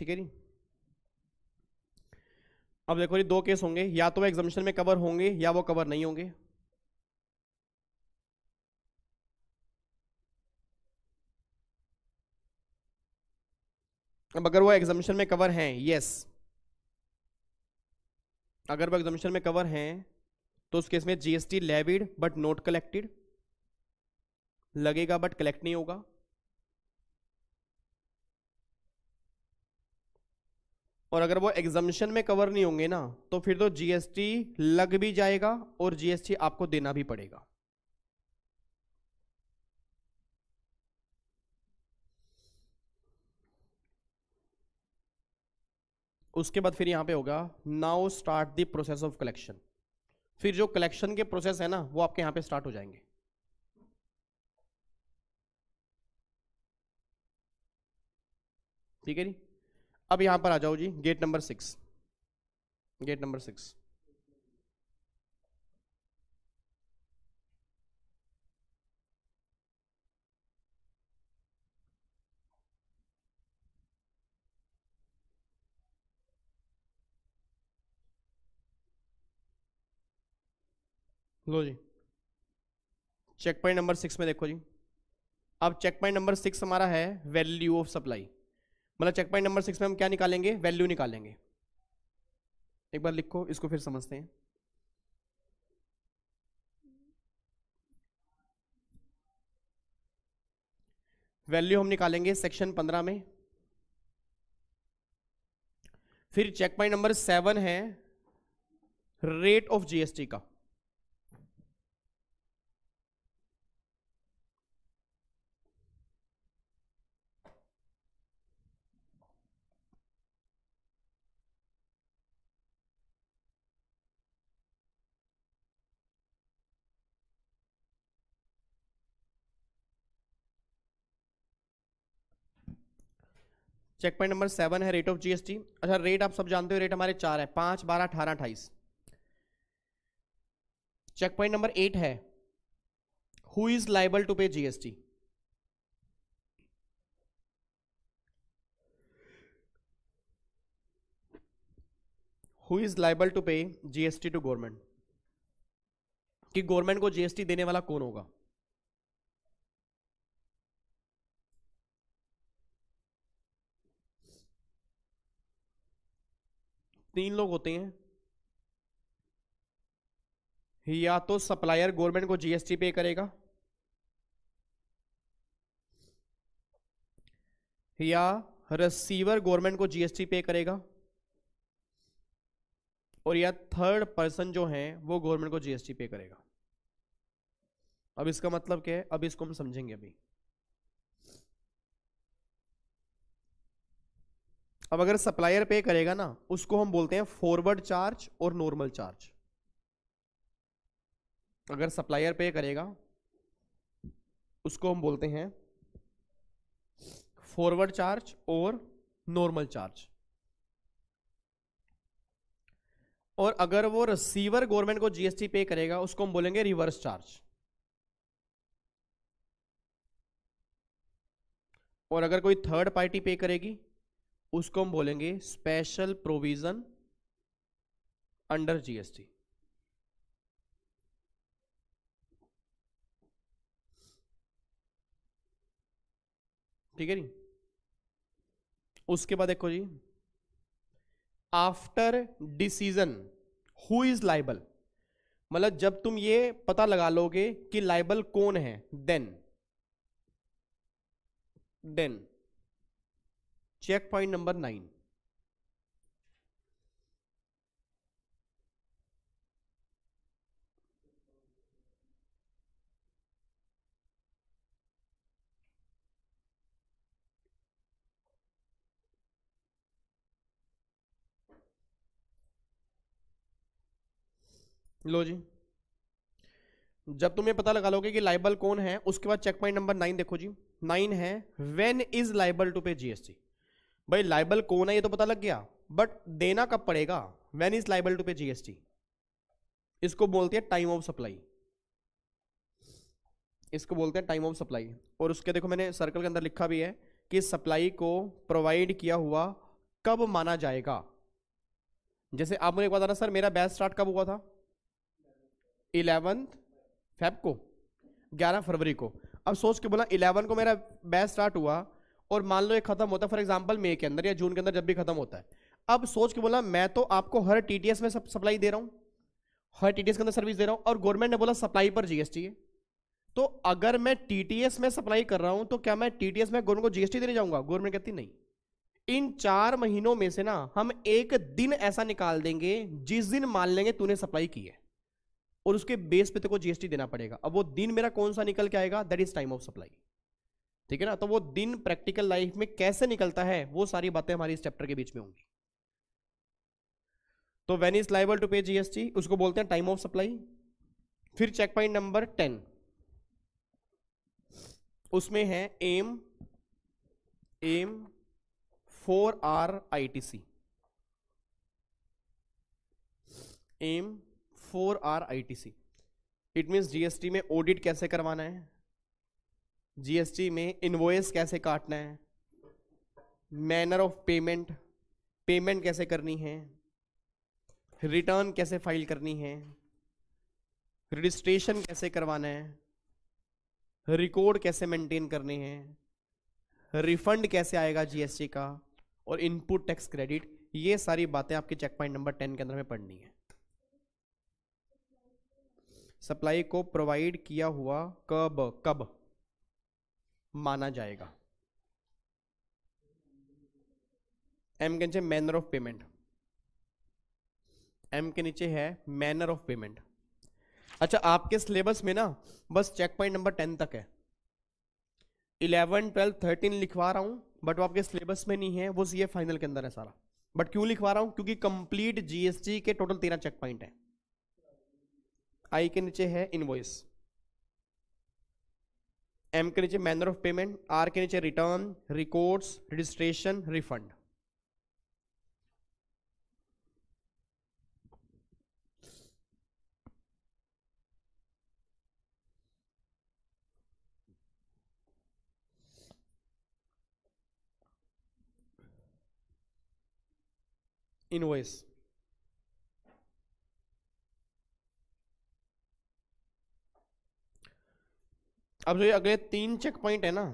ठीक है जी? अब देखो जी, दो केस होंगे। या तो एग्जामिशन में कवर होंगे, या वो कवर नहीं होंगे। अब अगर वो एग्जामिशन में कवर हैं यस अगर वो एग्जामिशन में कवर हैं तो उस केस में GST levied but not collected लगेगा बट कलेक्ट नहीं होगा। और अगर वो एग्जामिशन में कवर नहीं होंगे ना तो फिर तो जीएसटी लग भी जाएगा और जीएसटी आपको देना भी पड़ेगा। उसके बाद फिर यहाँ पे होगा now start the process of collection फिर जो कलेक्शन के प्रोसेस है ना, वो आपके यहाँ पे स्टार्ट हो जाएँगे। ठीक है जी? अब यहाँ पर आ जाओ जी gate number six gate number six लो जी। चेक पॉइंट नंबर सिक्स में देखो जी। अब चेक पॉइंट नंबर सिक्स हमारा है वैल्यू ऑफ़ सप्लाई मतलब चेक पॉइंट नंबर सिक्स में हम क्या निकालेंगे? वैल्यू निकालेंगे। एक बार लिखो, इसको फिर समझते हैं। वैल्यू हम निकालेंगे सेक्शन पंद्रह में। फिर चेक पॉइंट नंबर सेवन है रेट ऑफ़ जीएसटी का। चेक पॉइंट नंबर सेवन है रेट ऑफ़ जीएसटी अच्छा रेट आप सब जानते हो रेट हमारे चार है। पाँच, बारह, अठारह, अट्ठाईस। चेक पॉइंट नंबर एट है who is liable to pay GST who is liable to pay GST to government कि गवर्नमेंट को जीएसटी देने वाला कौन होगा? तीन लोग होते हैं। या तो सप्लायर गवर्नमेंट को जीएसटी पे करेगा। या रिसीवर गवर्नमेंट को जीएसटी पे करेगा। और या थर्ड पर्सन जो है, वो गवर्नमेंट को जीएसटी पे करेगा। अब इसका मतलब क्या है? अब इसको हम समझेंगे अभी। अब अगर सप्लायर पे करेगा ना, उसको हम बोलते हैं फॉरवर्ड चार्ज और नॉर्मल चार्ज अगर सप्लायर पे करेगा, उसको हम बोलते हैं फॉरवर्ड चार्ज और नॉर्मल चार्ज और अगर वो रिसीवर गवर्नमेंट को जीएसटी पे करेगा, उसको हम बोलेंगे रिवर्स चार्ज और अगर कोई थर्ड पार्टी पे करेगी उसको हम बोलेंगे स्पेशल प्रोविज़न अंडर जीएसटी ठीक है जी? उसके बाद देखो जी after decision who is liable मतलब जब तुम ये पता लगा लोगे कि लाइबल कौन है then then check point number nine लो जी। जब तुम्हें पता लगा लोगे कि लाइबल कौन है, उसके बाद चेक पॉइंट नंबर नाइन देखो जी। नाइन है when is liable to pay GST भाई लाइबल कौन है ये तो पता लग गया बट देना कब पड़ेगा? When is liable to pay GST इसको बोलते हैं टाइम ऑफ़ सप्लाई इसको बोलते हैं टाइम ऑफ़ सप्लाई और उसके देखो मैंने सर्कल के अंदर लिखा भी है कि सप्लाई को प्रोवाइड किया हुआ कब माना जाएगा। जैसे आप मुझे एक बताना, सर, मेरा बैच स्टार्ट कब हुआ था? इलेवंथ फेब को 11 फरवरी को। अब सोच के बोला 11 को मेरा बैच स्टार्ट हुआ और मान लो ये खत्म होता है फॉर एग्जांपल मई के अंदर या जून के अंदर जब भी खत्म होता है। अब सोच के बोला, मैं तो आपको हर टीटीएस में सब सप्लाई दे रहा हूँ। हर टीटीएस के अंदर सर्विस दे रहा हूँ और गवर्नमेंट ने बोला सप्लाई पर जीएसटी है। तो अगर मैं टीटीएस में सप्लाई कर रहा हूँ तो क्या मैं टीटीएस में गवर्नमेंट को जीएसटी देने जाऊँगा? गवर्नमेंट कहती नहीं। इन चार महीनों में से ना, हम एक दिन ऐसा निकाल देंगे, जिस दिन मान लेंगे तूने सप्लाई की है। और उसके बेस पे तेरे को जीएसटी देना पड़ेगा। अब वो दिन मेरा कौन सा निकल के आएगा? That is time of supply ठीक है ना? तो वो दिन प्रैक्टिकल लाइफ में कैसे निकलता है, वो सारी बातें हमारी इस चैप्टर के बीच में होंगी। तो when is liable to pay GST उसको बोलते हैं टाइम ऑफ़ सप्लाई फिर चेक पॉइंट नंबर टेन उसमें है M M four R I T C M four R I T C it means GST में ऑडिट कैसे करवाना है? जीएसटी में इनवॉइस कैसे काटना है? मैनर ऑफ़ पेमेंट पेमेंट कैसे करनी है? रिटर्न कैसे फ़ाइल करनी है? रजिस्ट्रेशन कैसे करवाना है? रिकॉर्ड कैसे मेंटेन करने हैं? रिफंड कैसे आएगा जीएसटी का? और इनपुट टैक्स क्रेडिट ये सारी बातें आपके चेक पॉइंट नंबर टेन के अंदर में पढ़नी है। सप्लाई को प्रोवाइड किया हुआ कब कब? माना जाएगा। एम के नीचे मैनर ऑफ़ पेमेंट एम के नीचे है मैनर ऑफ़ पेमेंट अच्छा आपके सिलेबस में ना बस चेक पॉइंट नंबर टेन तक है। इलेवन ट्वेल्व थर्टीन लिखवा रहा हूँ बट वो आपके सिलेबस में नहीं है, वो सी फाइनल के अंदर है सारा। बट क्यों लिखवा रहा हूँ? क्योंकि कंप्लीट जीएसटी के टोटल तेरह चेक पॉइंट है। आई के नीचे है इनवॉइस एम के नीचे मैनर ऑफ़ पेमेंट आर के नीचे return records registration refund invoice अब जो ये अगले तीन चेक पॉइंट है ना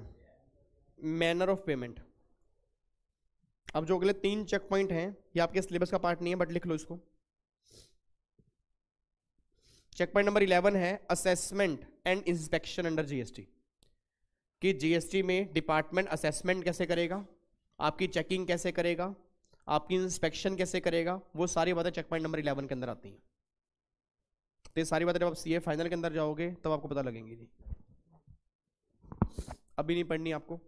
मैनर ऑफ़ पेमेंट अब जो अगले तीन चेक पॉइंट हैं, ये आपके सिलेबस का पार्ट नहीं है बट लिख लो इसको. चेक पॉइंट नंबर इलेवन है assessment and inspection under GST कि जीएसटी में डिपार्टमेंट असेसमेंट कैसे करेगा, आपकी चेकिंग कैसे करेगा, आपकी इंस्पेक्शन कैसे करेगा, वो सारी बातें चेक पॉइंट नंबर इलेवन के अंदर आती हैं. तो ये सारी बातें जब आप सीए फाइनल के अंदर जाओगे, तब तो आपको पता लगेंगी जी. अभी नहीं पढ़नी आपको?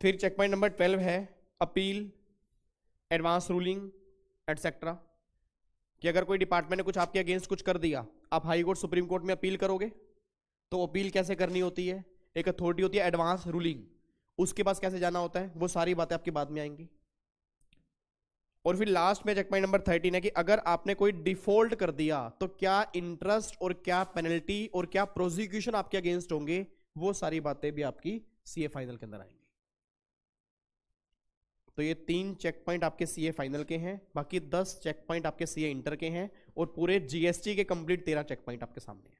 फिर चेक पॉइंट नंबर ट्वेल्व है अपील एडवांस रूलिंग एटसेट्रा कि अगर कोई डिपार्टमेंट ने कुछ आपके अगेंस्ट कुछ कर दिया, आप हाई कोर्ट सुप्रीम कोर्ट में अपील करोगे तो अपील कैसे करनी होती है? एक अथॉरिटी होती है एडवांस रूलिंग उसके पास कैसे जाना होता है? वो सारी बातें आपकी बाद में आएँगी। और फिर लास्ट में चेक पॉइंट नंबर थर्टीन है कि अगर आपने कोई डिफ़ॉल्ट कर दिया तो क्या इंटरेस्ट और क्या पेनल्टी और क्या प्रोसिक्यूशन आपके अगेंस्ट होंगे? वो सारी बातें भी आपकी सीए फाइनल के अंदर आएँगी। तो ये तीन चेक पॉइंट आपके सीए फाइनल के हैं, बाकी दस चेक पॉइंट आपके सीए इंटर के हैं, और पूरे जीएसटी के कंप्लीट तेरह चेक पॉइंट आपके सामने हैं।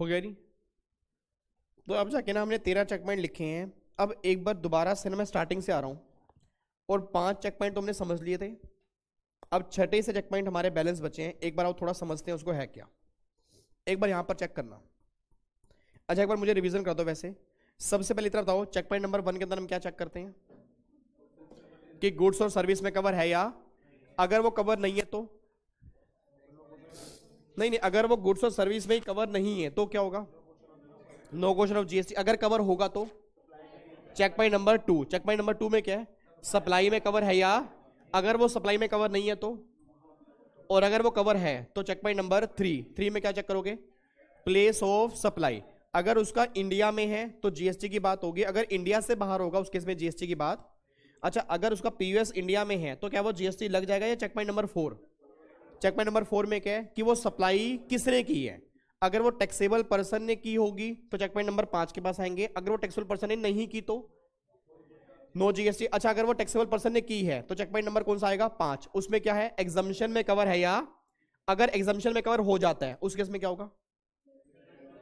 हो गया नहीं तो अब जाके ना हमने तेरह चेक पॉइंट लिखे हैं। अब एक बार दोबारा से ना मैं स्टार्टिंग से आ रहा हूँ। और पाँच चेक पॉइंट तो हमने समझ लिए थे। अब छठे से चेक पॉइंट हमारे बैलेंस बचे हैं। एक बार आप थोड़ा समझते हैं उसको है क्या? एक बार यहाँ पर चेक करना। अच्छा एक बार मुझे रिविजन कर दो वैसे। सबसे पहले इतना बताओ चेक पॉइंट नंबर वन के अंदर हम क्या चेक करते हैं? कि गुड्स और सर्विस में कवर है या? अगर वो कवर नहीं है तो? नहीं नहीं, अगर वो गुड्स और सर्विस में ही कवर नहीं है तो क्या होगा? नो क्वेश्चन ऑफ़ जीएसटी अगर कवर होगा तो? Check point number two check point number two में क्या है? सप्लाई में कवर है या अगर वो सप्लाई में कवर नहीं है तो? और अगर वो कवर है तो check point number three three में क्या चेक करोगे? प्लेस ऑफ़ सप्लाई अगर उसका इंडिया में है तो जीएसटी की बात होगी। अगर इंडिया से बाहर होगा, उस केस में जीएसटी की बात। अच्छा अगर उसका पीयूएस इंडिया में है तो क्या वो जीएसटी लग जाएगा या check point number four check point number four में क्या है कि वो सप्लाई किसने की है? अगर वो टैक्सेबल पर्सन ने की होगी तो चेक पॉइंट नंबर पाँच के पास आएँगे। अगर वो टैक्सेबल पर्सन ने नहीं की तो? नो जीएसटी अच्छा अगर वो टैक्सेबल पर्सन ने की है तो चेक पॉइंट नंबर कौन सा आएगा? पाँच। उसमें क्या है? एग्जामेशन में कवर है या? अगर एग्जामेशन में कवर हो जाता है, उस केस में क्या होगा?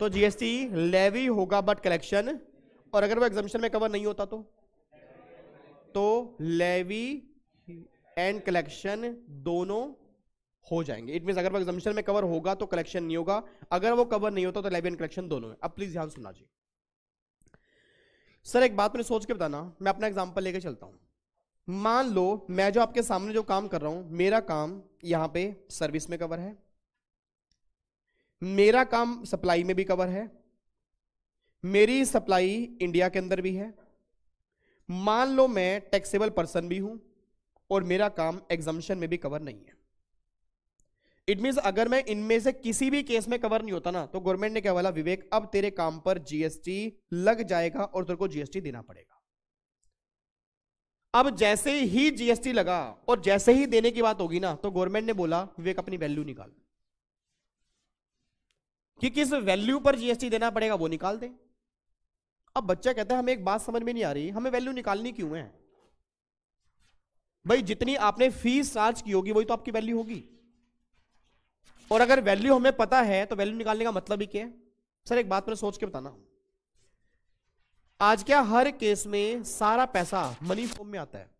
तो जीएसटी लेवी होगा बट कलेक्शन और अगर वो एग्जामेशन में कवर नहीं होता तो? तो लेवी एंड कलेक्शन दोनों हो जाएँगे। इट मीन अगर वो एग्जामेशन में कवर होगा तो कलेक्शन नहीं होगा। अगर वो कवर नहीं होता तो लेवी एंड कलेक्शन दोनों है। अब प्लीज़ ध्यान सुनना जी। सर एक बात मैंने सोच के बताना। मैं अपना एग्ज़ाम्पल लेके चलता हूँ। मान लो, मैं जो आपके सामने जो काम कर रहा हूँ, मेरा काम यहाँ पे सर्विस में कवर है। मेरा काम सप्लाई में भी कवर है। मेरी सप्लाई इंडिया के अंदर भी है। मान लो मैं टैक्सेबल पर्सन भी हूँ और मेरा काम एग्जामेशन में भी कवर नहीं है। इट मीन अगर मैं इनमें से किसी भी केस में कवर नहीं होता ना तो गवर्नमेंट ने क्या बोला, विवेक, अब तेरे काम पर जीएसटी लग जाएगा और तेरे को जीएसटी देना पड़ेगा. अब जैसे ही जीएसटी लगा और जैसे ही देने की बात होगी ना तो गवर्नमेंट ने बोला, विवेक, अपनी वैल्यू निकाल। कि किस वैल्यू पर जीएसटी देना पड़ेगा, वो निकाल दे। अब बच्चा कहता है, हमें एक बात समझ में नहीं आ रही, हमें वैल्यू निकालनी क्यों है? भाई, जितनी आपने फ़ीस चार्ज की होगी, वही तो आपकी वैल्यू होगी। और अगर वैल्यू हमें पता है तो वैल्यू निकालने का मतलब ही क्या है? सर, एक बात मैंने सोच के बताना आज क्या हर केस में सारा पैसा मनी फॉर्म में आता है?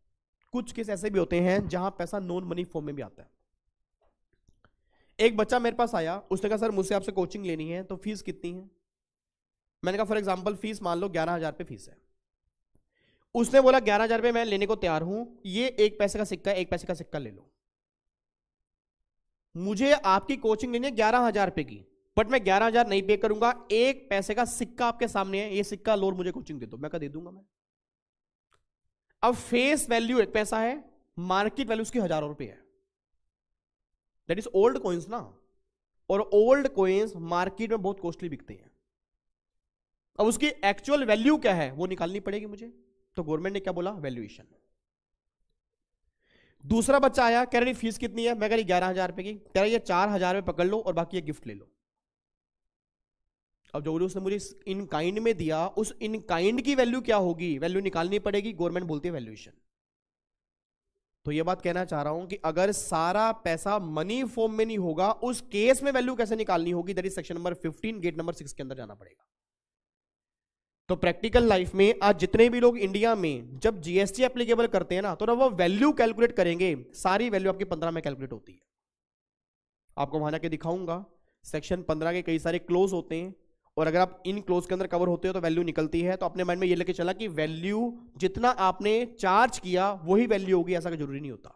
कुछ केस ऐसे भी होते हैं जहाँ पैसा नॉन मनी फॉर्म में भी आता है। एक बच्चा मेरे पास आया, उसने कहा, सर, मुझसे आपसे कोचिंग लेनी है तो फ़ीस कितनी है? मैंने कहा फॉर एग्ज़ाम्पल फ़ीस मान लो ग्यारह हज़ार रुपये फ़ीस है। उसने बोला, ग्यारह हज़ार रुपये मैं लेने को तैयार हूँ, ये एक पैसे का सिक्का एक पैसे का सिक्का ले लो। मुझे आपकी कोचिंग लेनी है ग्यारह हज़ार रुपए की। बट मैं ग्यारह हज़ार नहीं पे करूँगा। एक पैसे का सिक्का आपके सामने है। ये सिक्का लोन मुझे कोचिंग दे दो। मैं क्या दे दूँगा मैं। अब फेस वैल्यू एक पैसा है। मार्केट वैल्यू उसकी हज़ारों रुपए है। दैट इज़ ओल्ड कोइंस ना। और ओल्ड कोइंस मार्केट में बहुत कॉस्टली बिकते हैं। अब उसकी एक्चुअल वैल्यू क्या है? वो निकालनी पड़ेगी मुझे। तो गवर्नमेंट ने क्या बोला? वैल्यूएशन दूसरा बच्चा आया, कह रही फ़ीस कितनी है? मैं कह रही, ग्यारह हज़ार रुपए की। कह रही है चार हज़ार रुपए पकड़ लो और बाकी ये गिफ्ट ले लो। अब जो उसने मुझे इन काइंड में दिया, उस इन काइंड की वैल्यू क्या होगी? वैल्यू निकालनी पड़ेगी गवर्नमेंट बोलती है वैल्यूएशन तो ये बात कहना चाह रहा हूँ कि अगर सारा पैसा मनी फॉर्म में नहीं होगा, उस केस में वैल्यू कैसे निकालनी होगी? That is section number 15 gate number 6 के अंदर जाना पड़ेगा। तो प्रैक्टिकल लाइफ में आज जितने भी लोग इंडिया में जब जीएसटी एप्लीकेबल करते हैं ना तो ना वो वैल्यू कैलकुलेट करेंगे। सारी वैल्यू आपकी पंद्रह में कैलकुलेट होती है। आपको वहाँ जाके दिखाऊँगा सेक्शन पंद्रह के कई सारे क्लोज होते हैं और अगर आप इन क्लोज के अंदर कवर होते हो तो वैल्यू निकलती है। तो अपने माइंड में ये लेके चला कि वैल्यू जितना आपने चार्ज किया, वही वैल्यू होगी, ऐसा ज़रूरी नहीं होता।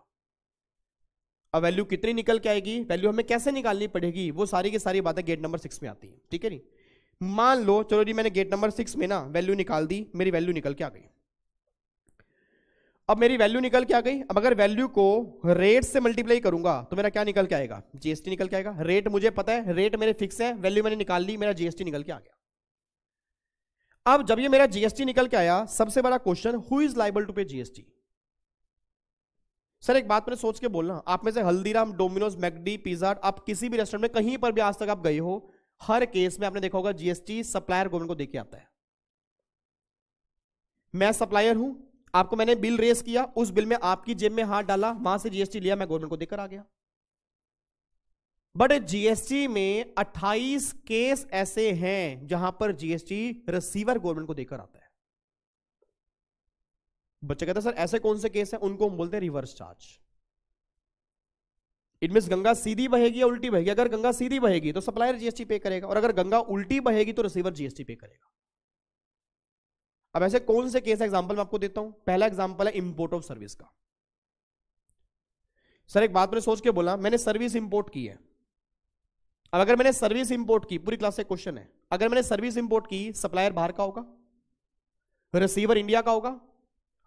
अब वैल्यू कितनी निकल के आएगी? वैल्यू हमें कैसे निकालनी पड़ेगी? वो सारी की सारी बातें गेट नंबर सिक्स में आती है। ठीक है नहीं मान लो, चलो जी, मैंने गेट नंबर सिक्स में ना वैल्यू निकाल दी, मेरी वैल्यू निकल के आ गई। अब मेरी वैल्यू निकल के आ गई, अब अगर वैल्यू को रेट से मल्टीप्लाई करूँगा तो मेरा क्या निकल के आएगा? जीएसटी निकल के आएगा। रेट मुझे पता है रेट मेरे फिक्स है वैल्यू मैंने निकाल ली, मेरा जीएसटी निकल के आ गया। अब जब ये मेरा जीएसटी निकल के आया, सबसे बड़ा question who is liable to pay GST sir, एक बात मैंने सोच के बोलना, आप में से हल्दीराम, डोमिनोज, मैकडी पिज्जा आप किसी भी रेस्टोरेंट में कहीं पर भी आज तक आप गए हो हर केस में आपने देखा होगा जीएसटी सप्लायर गवर्नमेंट को देके आता है। मैं सप्लायर हूँ, आपको मैंने बिल रेस किया, उस बिल में आपकी जेब में हाथ डाला, वहाँ से जीएसटी लिया, मैं गवर्नमेंट को देकर आ गया। बट जीएसटी में 28 केस ऐसे हैं जहाँ पर जीएसटी रिसीवर गवर्नमेंट को देकर आता है। बच्चा कहता हैं, सर, ऐसे कौन से केस हैं? उनको हम बोलते हैं reverse charge it mean Ganga सीधी बहेगी या उल्टी बहेगी? अगर गंगा सीधी बहेगी तो सप्लायर जीएसटी पे करेगा। और अगर गंगा उल्टी बहेगी तो रिसीवर जीएसटी पे करेगा। अब ऐसे कौन से केस एग्जांपल मैं आपको देता हूँ? पहला एग्जांपल है इंपोर्ट ऑफ़ सर्विस का। सर, एक बात मैंने सोच के बोला, मैंने सर्विस इंपोर्ट की है। अब अगर मैंने सर्विस इंपोर्ट की, पूरी क्लास से क्वेश्चन है। अगर मैंने सर्विस इंपोर्ट की सप्लायर बाहर का होगा? रिसीवर इंडिया का होगा?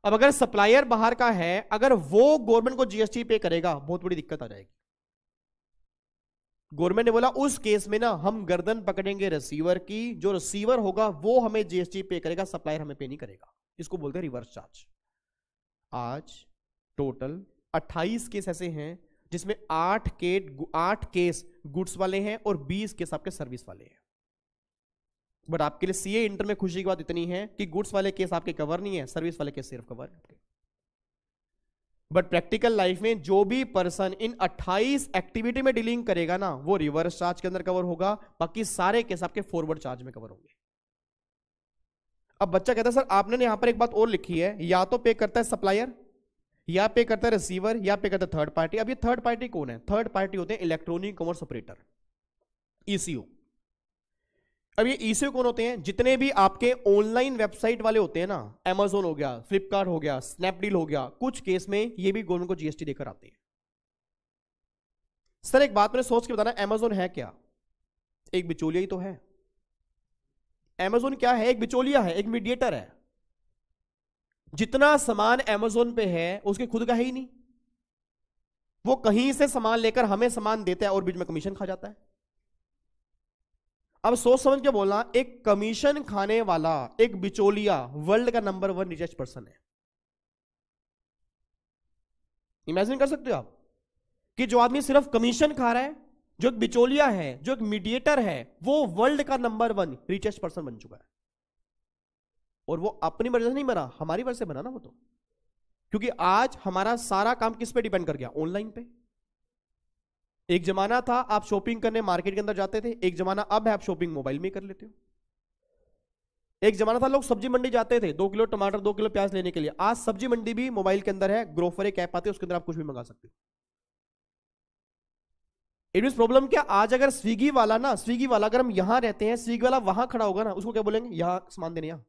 अब अगर सप्लायर बाहर का है, अगर वो गवर्नमेंट को जीएसटी पे करेगा, बहुत बड़ी दिक्कत आ जाएगी। गवर्नमेंट ने बोला, उस केस में ना हम गर्दन पकड़ेंगे रिसीवर की, जो रिसीवर होगा, वो हमें जीएसटी पे करेगा सप्लायर हमें पे नहीं करेगा। इसको बोलते हैं रिवर्स चार्ज आज टोटल 28 केस ऐसे हैं, जिसमें आठ के, आठ केस गुड्स वाले हैं और 20 केस आपके सर्विस वाले हैं। बट आपके लिए सीए इंटर में खुशी की बात इतनी है कि गुड्स वाले केस आपके कवर नहीं है सर्विस वाले केस सिर्फ़ कवर है आपके। बट प्रैक्टिकल लाइफ में जो भी पर्सन इन 28 एक्टिविटी में डीलिंग करेगा ना, वो रिवर्स चार्ज के अंदर कवर होगा, बाकी सारे केस आपके फॉरवर्ड चार्ज में कवर होंगे। अब बच्चा कहता है, सर, आपने यहाँ पर एक बात और लिखी है, या तो पे करता है सप्लायर या पे करता है रिसीवर या पे करता है थर्ड पार्टी अब ये थर्ड पार्टी कौन है? थर्ड पार्टी होते हैं इलेक्ट्रॉनिक कॉमर्स ऑपरेटर ईसीयू अब ये ईसीयू कौन होते हैं? जितने भी आपके ऑनलाइन वेबसाइट वाले होते हैं ना एमेजोन हो गया फ्लिपकार्ट हो गया स्नैपडील हो गया, कुछ केस में ये भी गवर्नमेंट को जीएसटी देकर आते हैं। सर, एक बात मैंने सोच के बताना एमेजोन है क्या? एक बिचौलिया ही तो है। एमेजोन क्या है? एक बिचौलिया है, एक मीडिएटर है। जितना सामान एमेजोन पे है, उसके खुद का है ही नहीं। वो कहीं से सामान लेकर हमें सामान देता है और बीच में कमीशन खा जाता है। अब सोच समझ के बोलना, एक कमीशन खाने वाला, एक बिचौलिया वर्ल्ड का नंबर वन रिचेस्ट पर्सन है। इमेजिन कर सकते हो आप कि जो आदमी सिर्फ़ कमीशन खा रहा है, जो एक बिचौलिया है, जो एक मीडिएटर है, वो वर्ल्ड का नंबर वन रिचेस्ट पर्सन बन चुका है। और वो अपनी वजह से नहीं बना हमारी वजह से बना ना वो तो। क्योंकि आज हमारा सारा काम किस पे डिपेंड कर गया? ऑनलाइन पे। एक जमाना था आप शॉपिंग करने मार्केट के अंदर जाते थे, एक जमाना अब है आप शॉपिंग मोबाइल में कर लेते हो। एक जमाना था लोग सब्ज़ी मंडी जाते थे, दो किलो टमाटर, दो किलो प्याज लेने के लिए। आज सब्ज़ी मंडी भी मोबाइल के अंदर है, ग्रोफर एक ऐप आती है, उसके अंदर आप कुछ भी मंगा सकते हो। इट मीन प्रॉब्लम क्या? आज अगर स्विगी वाला ना, स्विगी वाला अगर हम यहाँ रहते हैं, स्विगी वाला वहाँ खड़ा होगा ना, उसको क्या बोलेंगे? यहाँ सामान देने, यहाँ।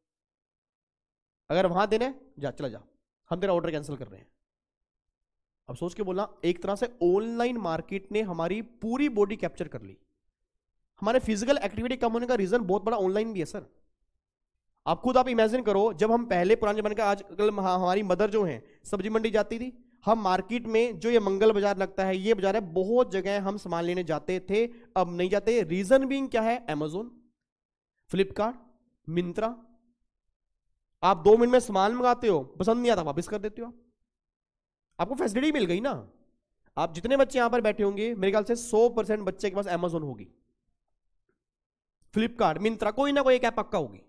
अगर वहाँ देने, जा, चला जा। हम तेरा ऑर्डर कैंसिल कर रहे हैं। अब सोच के बोलना, एक तरह से ऑनलाइन मार्केट ने हमारी पूरी बॉडी कैप्चर कर ली। हमारे फ़िज़िकल एक्टिविटी कम होने का रीजन बहुत बड़ा ऑनलाइन भी है सर आप खुद आप इमेजिन करो, जब हम पहले पुराने जमाने का, आजकल हमारी मदर जो है, सब्ज़ी मंडी जाती थी, हम मार्केट में जो ये मंगल बाज़ार लगता है, ये बाज़ार है, बहुत जगह हम सामान लेने जाते थे, अब नहीं जाते। रीजन बींग क्या है? एमेजोन फ्लिपकार्ट मिंत्रा आप दो मिनट में सामान मंगाते हो, पसंद नहीं आता, वापस कर देते हो आपको फैसिलिटी मिल गई ना? आप जितने बच्चे यहाँ पर बैठे होंगे, मेरे ख्याल से सौ परसेंट बच्चे के पास एमेजोन होगी। फ्लिपकार्ट मिंत्रा कोई ना कोई एक ऐप पक्का होगी।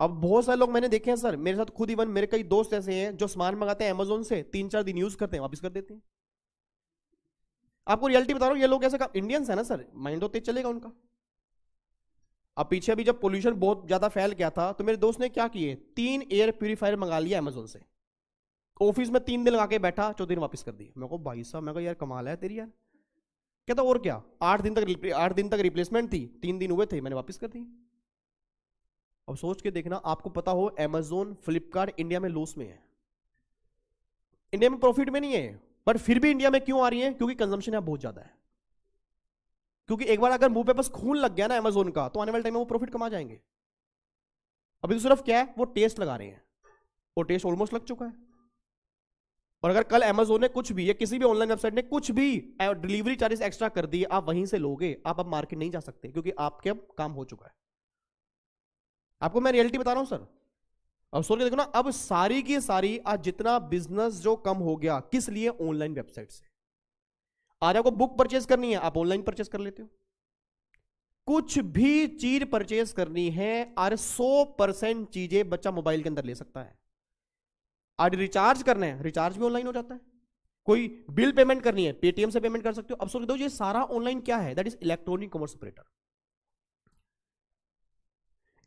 अब बहुत सारे लोग मैंने देखे हैं, सर, मेरे साथ खुद इवन मेरे कई दोस्त ऐसे हैं जो सामान मंगाते हैं अमेजोन से तीन चार दिन यूज़ करते हैं, वापस कर देते हैं। आपको रियलिटी बता रहा हूँ, ये लोग ऐसे इंडियंस है ना, सर? माइंड तो तेज चलेगा उनका। अब पीछे अभी जब पोल्यूशन बहुत ज़्यादा फैल गया था तो मेरे दोस्त ने क्या किए? तीन एयर प्यूरिफायर मंगा लिया अमेजोन से। ऑफ़िस में तीन दिन लगा के बैठा, चौदह दिन वापस कर दी मैं को भाई साहब, मैं को यार, कमाल है तेरी यार। कहता, और क्या? आठ दिन तक आठ दिन तक रिप्लेसमेंट थी, तीन दिन हुए थे, मैंने वापस कर दी। अब सोच के देखना, आपको पता हो अमेजोन फ्लिपकार्ट इंडिया में लॉस में है। इंडिया में प्रॉफिट में नहीं है बट फिर भी इंडिया में क्यों आ रही है? क्योंकि कंजम्पशन यहाँ बहुत ज़्यादा है। क्योंकि एक बार अगर मुँह पे बस खून लग गया ना अमेजोन का तो आने वाले टाइम में वो प्रॉफिट कमा जाएँगे। अभी तो सिर्फ़ क्या है? वो टेस्ट लगा रहे हैं। वो टेस्ट ऑलमोस्ट लग चुका है। और अगर कल अमेजोन ने कुछ भी, या किसी भी ऑनलाइन वेबसाइट ने कुछ भी डिलीवरी चार्जेस एक्स्ट्रा कर दिए आप वहीं से लोगे, आप अब मार्केट नहीं जा सकते, क्योंकि आपके अब काम हो चुका है। आपको मैं रियलिटी बता रहा हूँ सर अब सोच के देखो ना, अब सारी की सारी, आज जितना बिज़नेस जो कम हो गया, किस लिए? ऑनलाइन वेबसाइट से। आज आपको बुक परचेज करनी है, आप ऑनलाइन परचेज कर लेते हो। कुछ भी चीज़ परचेज करनी है और सौ परसेंट चीज़ें बच्चा मोबाइल के अंदर ले सकता है। आज रिचार्ज करना है रिचार्ज भी ऑनलाइन हो जाता है। कोई बिल पेमेंट करनी है पेटीएम से पेमेंट कर सकते हो। अब सोच दो, ये सारा ऑनलाइन क्या है? That is electronic commerce operator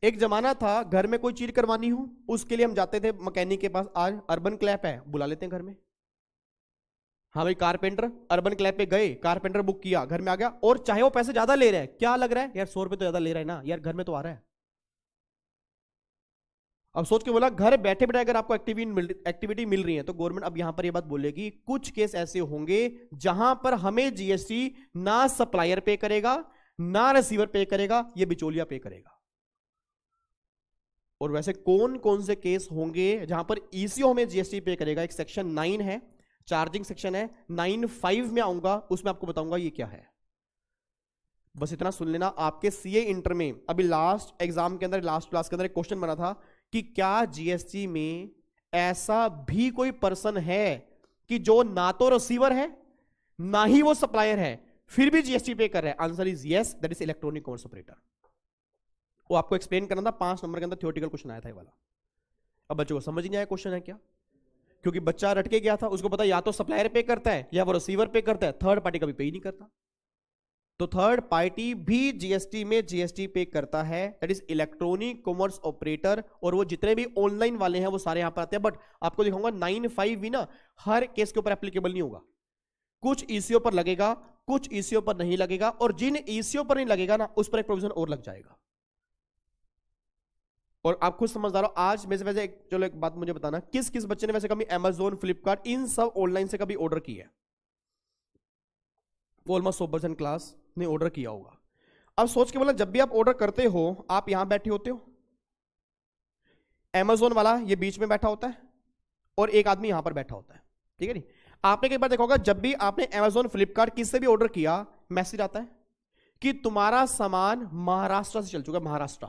एक जमाना था, घर में कोई चीज़ करवानी हो, उसके लिए हम जाते थे मैकेनिक के पास। आज अर्बन क्लैप है, बुला लेते हैं घर में। हाँ भाई कारपेंटर अर्बन क्लैप पे गए कारपेंटर बुक किया, घर में आ गया, और चाहे वो पैसे ज़्यादा ले रहे हैं। क्या लग रहा है? यार, सौ रुपए तो ज़्यादा ले रहा है ना, यार, घर में तो आ रहा है। अब सोच के बोला, घर बैठे बैठे अगर आपको एक्टिविटी मिल एक्टिविटी मिल रही है तो गवर्नमेंट अब यहाँ पर ये बात बोलेगी, कुछ केस ऐसे होंगे जहाँ पर हमें जीएसटी ना सप्लायर पे करेगा, ना रिसीवर पे करेगा, ये बिचौलिया पे करेगा। और वैसे कौन कौन से केस होंगे जहाँ पर ईसीओ हमें जीएसटी पे करेगा? एक सेक्शन नाइन है चार्जिंग सेक्शन है नाइन फाइव में आऊँगा, उसमें आपको बताऊँगा ये क्या है। बस इतना सुन लेना, आपके सीए इंटर में, अभी लास्ट एग्ज़ाम के अंदर लास्ट क्लास के अंदर एक क्वेश्चन बना था कि क्या जीएसटी में ऐसा भी कोई पर्सन है कि जो ना तो रिसीवर है, ना ही वो सप्लायर है, फिर भी जीएसटी पे कर रहा है? Answer is yes that is electronic commerce operator वो आपको एक्सप्लेन करना था, पाँच नंबर के अंदर थियोटिकल क्वेश्चन आया था ये वाला। अब बच्चों को समझ नहीं आया क्वेश्चन है क्या? क्योंकि बच्चा रटके गया था, उसको पता या तो सप्लायर पे करता है, या वो रिसीवर पे करता है थर्ड पार्टी कभी पे ही नहीं करता। तो थर्ड पार्टी भी जीएसटी में जीएसटी पे करता है that is electronic commerce operator और वो जितने भी ऑनलाइन वाले हैं, वो सारे यहाँ पर आते हैं। बट आपको दिखाऊँगा नाइन फाइव भी ना, हर केस के ऊपर एप्लीकेबल नहीं होगा। कुछ ईसीओ पर लगेगा, कुछ ईसीओ पर नहीं लगेगा, और जिन ईसीओ पर नहीं लगेगा ना, उस पर एक प्रोविज़न और लग जाएगा। और आप खुद समझदार हो, आज में से वैसे एक, चलो एक बात मुझे बताना किस किस बच्चे ने वैसे कभी अमेजोन फ्लिपकार्ट इन सब ऑनलाइन से कभी ऑर्डर किया है? ऑलमोस्ट सौ परसेंट क्लास ने ऑर्डर किया होगा। अब सोच के बोला जब भी आप ऑर्डर करते हो, आप यहाँ बैठे होते हो। एमेजोन वाला ये बीच में बैठा होता है और एक आदमी यहाँ पर बैठा होता है। ठीक है नहीं आपने कई बार देखा होगा, जब भी आपने अमेजोन फ्लिपकार्ट किससे भी ऑर्डर किया, मैसेज आता है कि तुम्हारा सामान महाराष्ट्र से चल चुका महाराष्ट्र।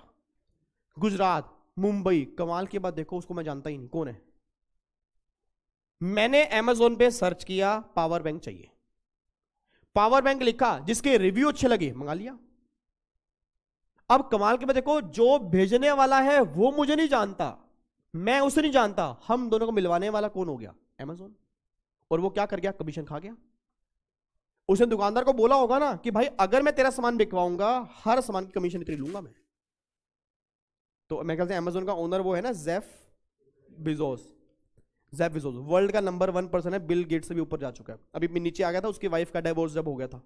गुजरात, मुंबई, कमाल की बात देखो, उसको मैं जानता ही नहीं, कौन है? मैंने अमेजोन पे सर्च किया पावर बैंक चाहिए। पावर बैंक लिखा, जिसके रिव्यू अच्छे लगे, मंगा लिया। अब कमाल के देखो, जो भेजने वाला है, वो मुझे नहीं जानता। मैं उसे नहीं जानता, हम दोनों को मिलवाने वाला कौन हो गया? अमेजोन और वो क्या कर गया? कमीशन खा गया। उसने दुकानदार को बोला होगा ना, कि भाई, अगर मैं तेरा सामान बिकवाऊँगा, हर सामान की कमीशन इतनी लूँगा मैं। तो मैं कहते हैं अमेजोन का ओनर वो है ना जेफ बिजोस बिजोस वर्ल्ड का नंबर वन पर्सन है, बिल गेट से भी ऊपर जा चुका है। अभी नीचे आ गया था, उसकी वाइफ का डाइवोर्स जब हो गया था,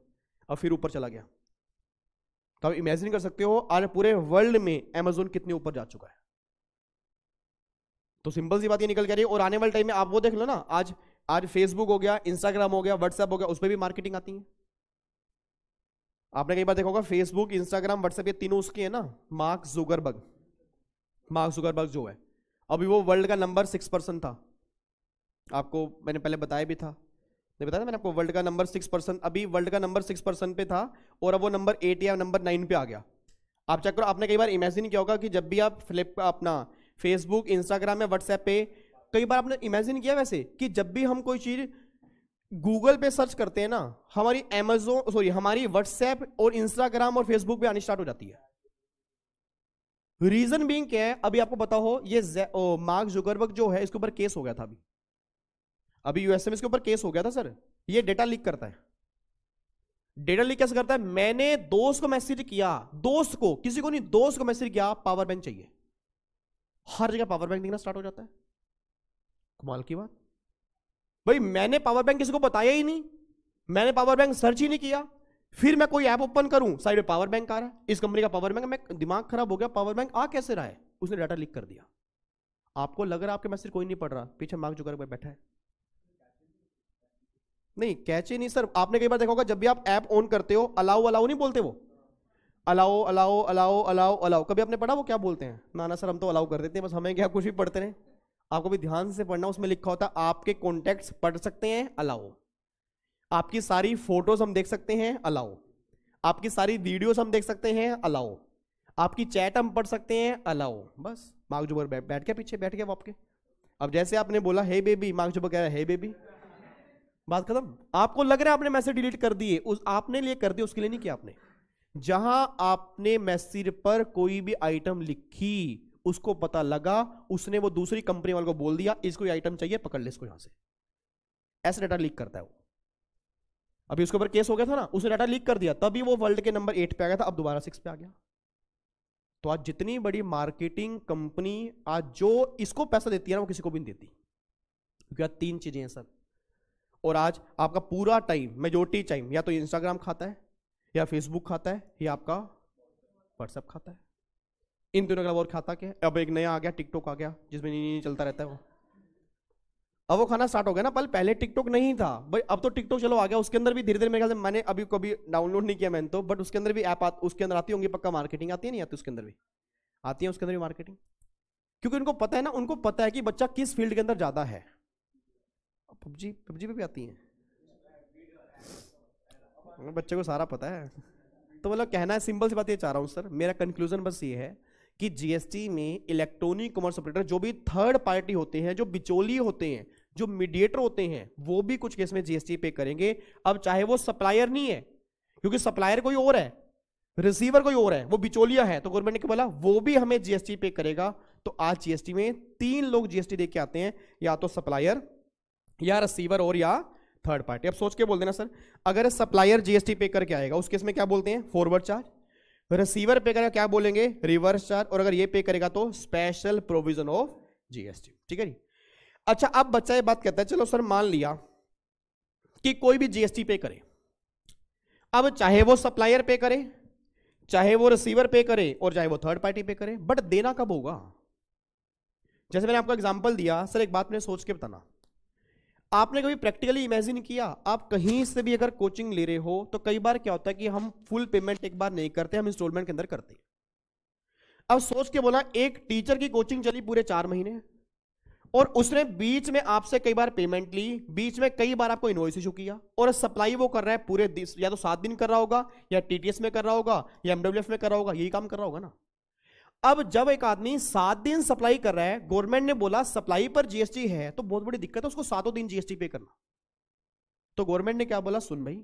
अब फिर ऊपर चला गया। तो आप इमेजिन कर सकते हो, आज पूरे वर्ल्ड में अमेजोन कितने ऊपर जा चुका है। तो सिंपल सी बात ये निकल के रही है, और आने वाले टाइम में आप वो देख लो ना, आज आज फेसबुक हो गया इंस्टाग्राम हो गया व्हाट्सएप हो गया, उस पर भी मार्केटिंग आती है। आपने कई बार देखा होगा फेसबुक इंस्टाग्राम व्हाट्सएप ये तीनों उसके हैं ना मार्क जुगरबर्ग मार्क जुगरबर्ग जो है। अभी वो वर्ल्ड का नंबर सिक्स परसेंट था। आपको मैंने पहले बताया भी था। नहीं बताया मैंने आपको? वर्ल्ड का नंबर सिक्स परसेंट अभी वर्ल्ड का नंबर सिक्स परसेंट पे था और अब वो नंबर एट या नंबर नाइन पे आ गया। आप चेक करो, आपने कई बार इमेजिन किया होगा कि जब भी आप फ्लिप अपना फेसबुक इंस्टाग्राम या व्हाट्सएप पे कई बार आपने इमेजिन किया वैसे कि जब भी हम कोई चीज़ गूगल पे सर्च करते हैं ना, हमारी एमेजोन सॉरी हमारी व्हाट्सएप और इंस्टाग्राम और फेसबुक पे आनी स्टार्ट हो जाती है। रीजन बीइंग क्या है? अभी आपको हो ये मार्क जुगरबर्ग जो है, इसके ऊपर केस हो गया था अभी। अभी यूएसएमएस के ऊपर केस हो गया था सर ये डेटा लीक करता है। डेटा लीक कैसे करता है? मैंने दोस्त को मैसेज किया। दोस्त को, किसी को नहीं, दोस्त को मैसेज किया पावर बैंक चाहिए। हर जगह पावर बैंक दिखना स्टार्ट हो जाता है। कमाल की बात। भाई, मैंने पावर बैंक किसी को बताया ही नहीं। मैंने पावर बैंक सर्च ही नहीं किया। फिर मैं कोई ऐप ओपन करूँ साइड में पावर बैंक आ रहा है। इस कंपनी का पावर बैंक मैं दिमाग खराब हो गया पावर बैंक आ कैसे रहा है? उसने डाटा लीक कर दिया। आपको लग रहा है आपके मैसेज कोई नहीं पढ़ रहा। पीछे मार्क जुगर बैठा है। नहीं कैचे नहीं सर आपने कई बार देखा होगा, जब भी आप ऐप ऑन करते हो अलाउ अलाउ नहीं बोलते वो? Allow allow allow allow allow कभी आपने पढ़ा वो क्या बोलते हैं? ना ना सर हम तो अलाउ कर देते हैं, बस हमें क्या कुछ भी पढ़ते रहे। आपको भी ध्यान से पढ़ना, उसमें लिखा होता है आपके कॉन्टेक्ट पढ़ सकते हैं अलाउ आपकी सारी फ़ोटोज़ हम देख सकते हैं अलाउ आपकी सारी वीडियोस हम देख सकते हैं अलाउ आपकी चैट हम पढ़ सकते हैं अलाउ बस, मार्क जुबर बैठ के पीछे, बैठ गया वो आपके। अब जैसे आपने बोला हे बेबी मार्क जुबर कह रहा है हे बेबी बात खत्म। आपको लग रहा है आपने मैसेज डिलीट कर दिए, उस आपने लिए कर दिया, उसके लिए नहीं किया आपने? जहाँ आपने मैसेज पर कोई भी आइटम लिखी, उसको पता लगा, उसने वो दूसरी कंपनी वाले को बोल दिया, इसको आइटम चाहिए, पकड़ ले इसको यहाँ से। ऐसा डाटा लीक करता है वो। अभी उसके ऊपर केस हो गया था ना, उसने डाटा लीक कर दिया, तभी वो वर्ल्ड के नंबर एट पे आ गया था, अब दोबारा सिक्स पे आ गया। तो आज जितनी बड़ी मार्केटिंग कंपनी आज जो इसको पैसा देती है ना, वो किसी को भी नहीं देती। क्योंकि आज तीन चीज़ें हैं, सर। और आज आपका पूरा टाइम मेजोरिटी टाइम या तो इंस्टाग्राम खाता है या फेसबुक खाता है या आपका व्हाट्सएप खाता है। इन दोनों के और खाता क्या अब एक नया आ गया टिकटॉक आ गया जिसमें नहीं, नहीं चलता रहता है वो। अब वो खाना स्टार्ट हो गया ना पहले पहले टिकटॉक नहीं था। भाई अब तो टिकटॉक चलो आ गया। उसके अंदर भी धीरे धीरे मेरे ख्याल से मैंने अभी कभी डाउनलोड नहीं किया मैंने तो बट उसके अंदर भी ऐप उसके अंदर आती होंगी पक्का मार्केटिंग आती है नहीं आती उसके अंदर भी? आती है उसके अंदर भी मार्केटिंग क्योंकि उनको पता है ना उनको पता है कि बच्चा किस फ़ील्ड के अंदर ज़्यादा है। पबजी पबजी पे भी आती है। बच्चे को सारा पता है। तो मतलब कहना है सिंपल सी बात ये चाह रहा हूँ सर मेरा कंक्लूजन बस ये है कि जीएसटी में इलेक्ट्रॉनिक कॉमर्स ऑपरेटर जो भी थर्ड पार्टी होते हैं, जो बिचौली होते हैं, जो मीडिएटर होते हैं, वो भी कुछ केस में जीएसटी पे करेंगे। अब चाहे वो सप्लायर नहीं है, क्योंकि सप्लायर कोई और है रिसीवर कोई और है, वो बिचौलिया है तो गवर्नमेंट ने बोला? वो भी हमें जीएसटी पे करेगा। तो आज जीएसटी में तीन लोग जीएसटी दे के आते हैं, या तो सप्लायर या रिसीवर और या थर्ड पार्टी अब सोच के बोल देना सर, अगर सप्लायर जीएसटी पे करके आएगा, उस केस में क्या बोलते हैं? फॉरवर्ड चार्ज रिसीवर पे करेगा, क्या बोलेंगे? रिवर्स चार्ज और अगर ये पे करेगा तो स्पेशल प्रोविज़न ऑफ़ जीएसटी ठीक है जी? अच्छा अब बच्चा ये बात कहता है, चलो सर मान लिया कि कोई भी जीएसटी पे करे। अब चाहे वो सप्लायर पे करे, चाहे वो रिसीवर पे करे, और चाहे वो थर्ड पार्टी पे करे बट देना कब होगा? जैसे मैंने आपको एग्जांपल दिया, सर एक बात मैंने सोच के बताना। आपने कभी प्रैक्टिकली इमेजिन किया? आप कहीं से भी अगर कोचिंग ले रहे हो तो कई बार क्या होता है कि हम फुल पेमेंट एक बार नहीं करते, हम इंस्टॉलमेंट के अंदर करते अब सोच के बोला, एक टीचर की कोचिंग चली पूरे चार महीने, और उसने बीच में आपसे कई बार पेमेंट ली, बीच में कई बार आपको इनवॉइस इशू किया, और सप्लाई वो कर रहा है पूरे या तो सात दिन कर रहा होगा, या टीटीएस में कर रहा होगा, या एमडब्ल्यूएफ में कर रहा होगा, यही काम कर रहा होगा ना। अब जब एक आदमी सात दिन सप्लाई कर रहा है गवर्नमेंट ने बोला, सप्लाई पर जीएसटी है तो बहुत बड़ी दिक्कत है उसको सातों दिन जीएसटी पे करना। तो गवर्नमेंट ने क्या बोला, सुन भाई,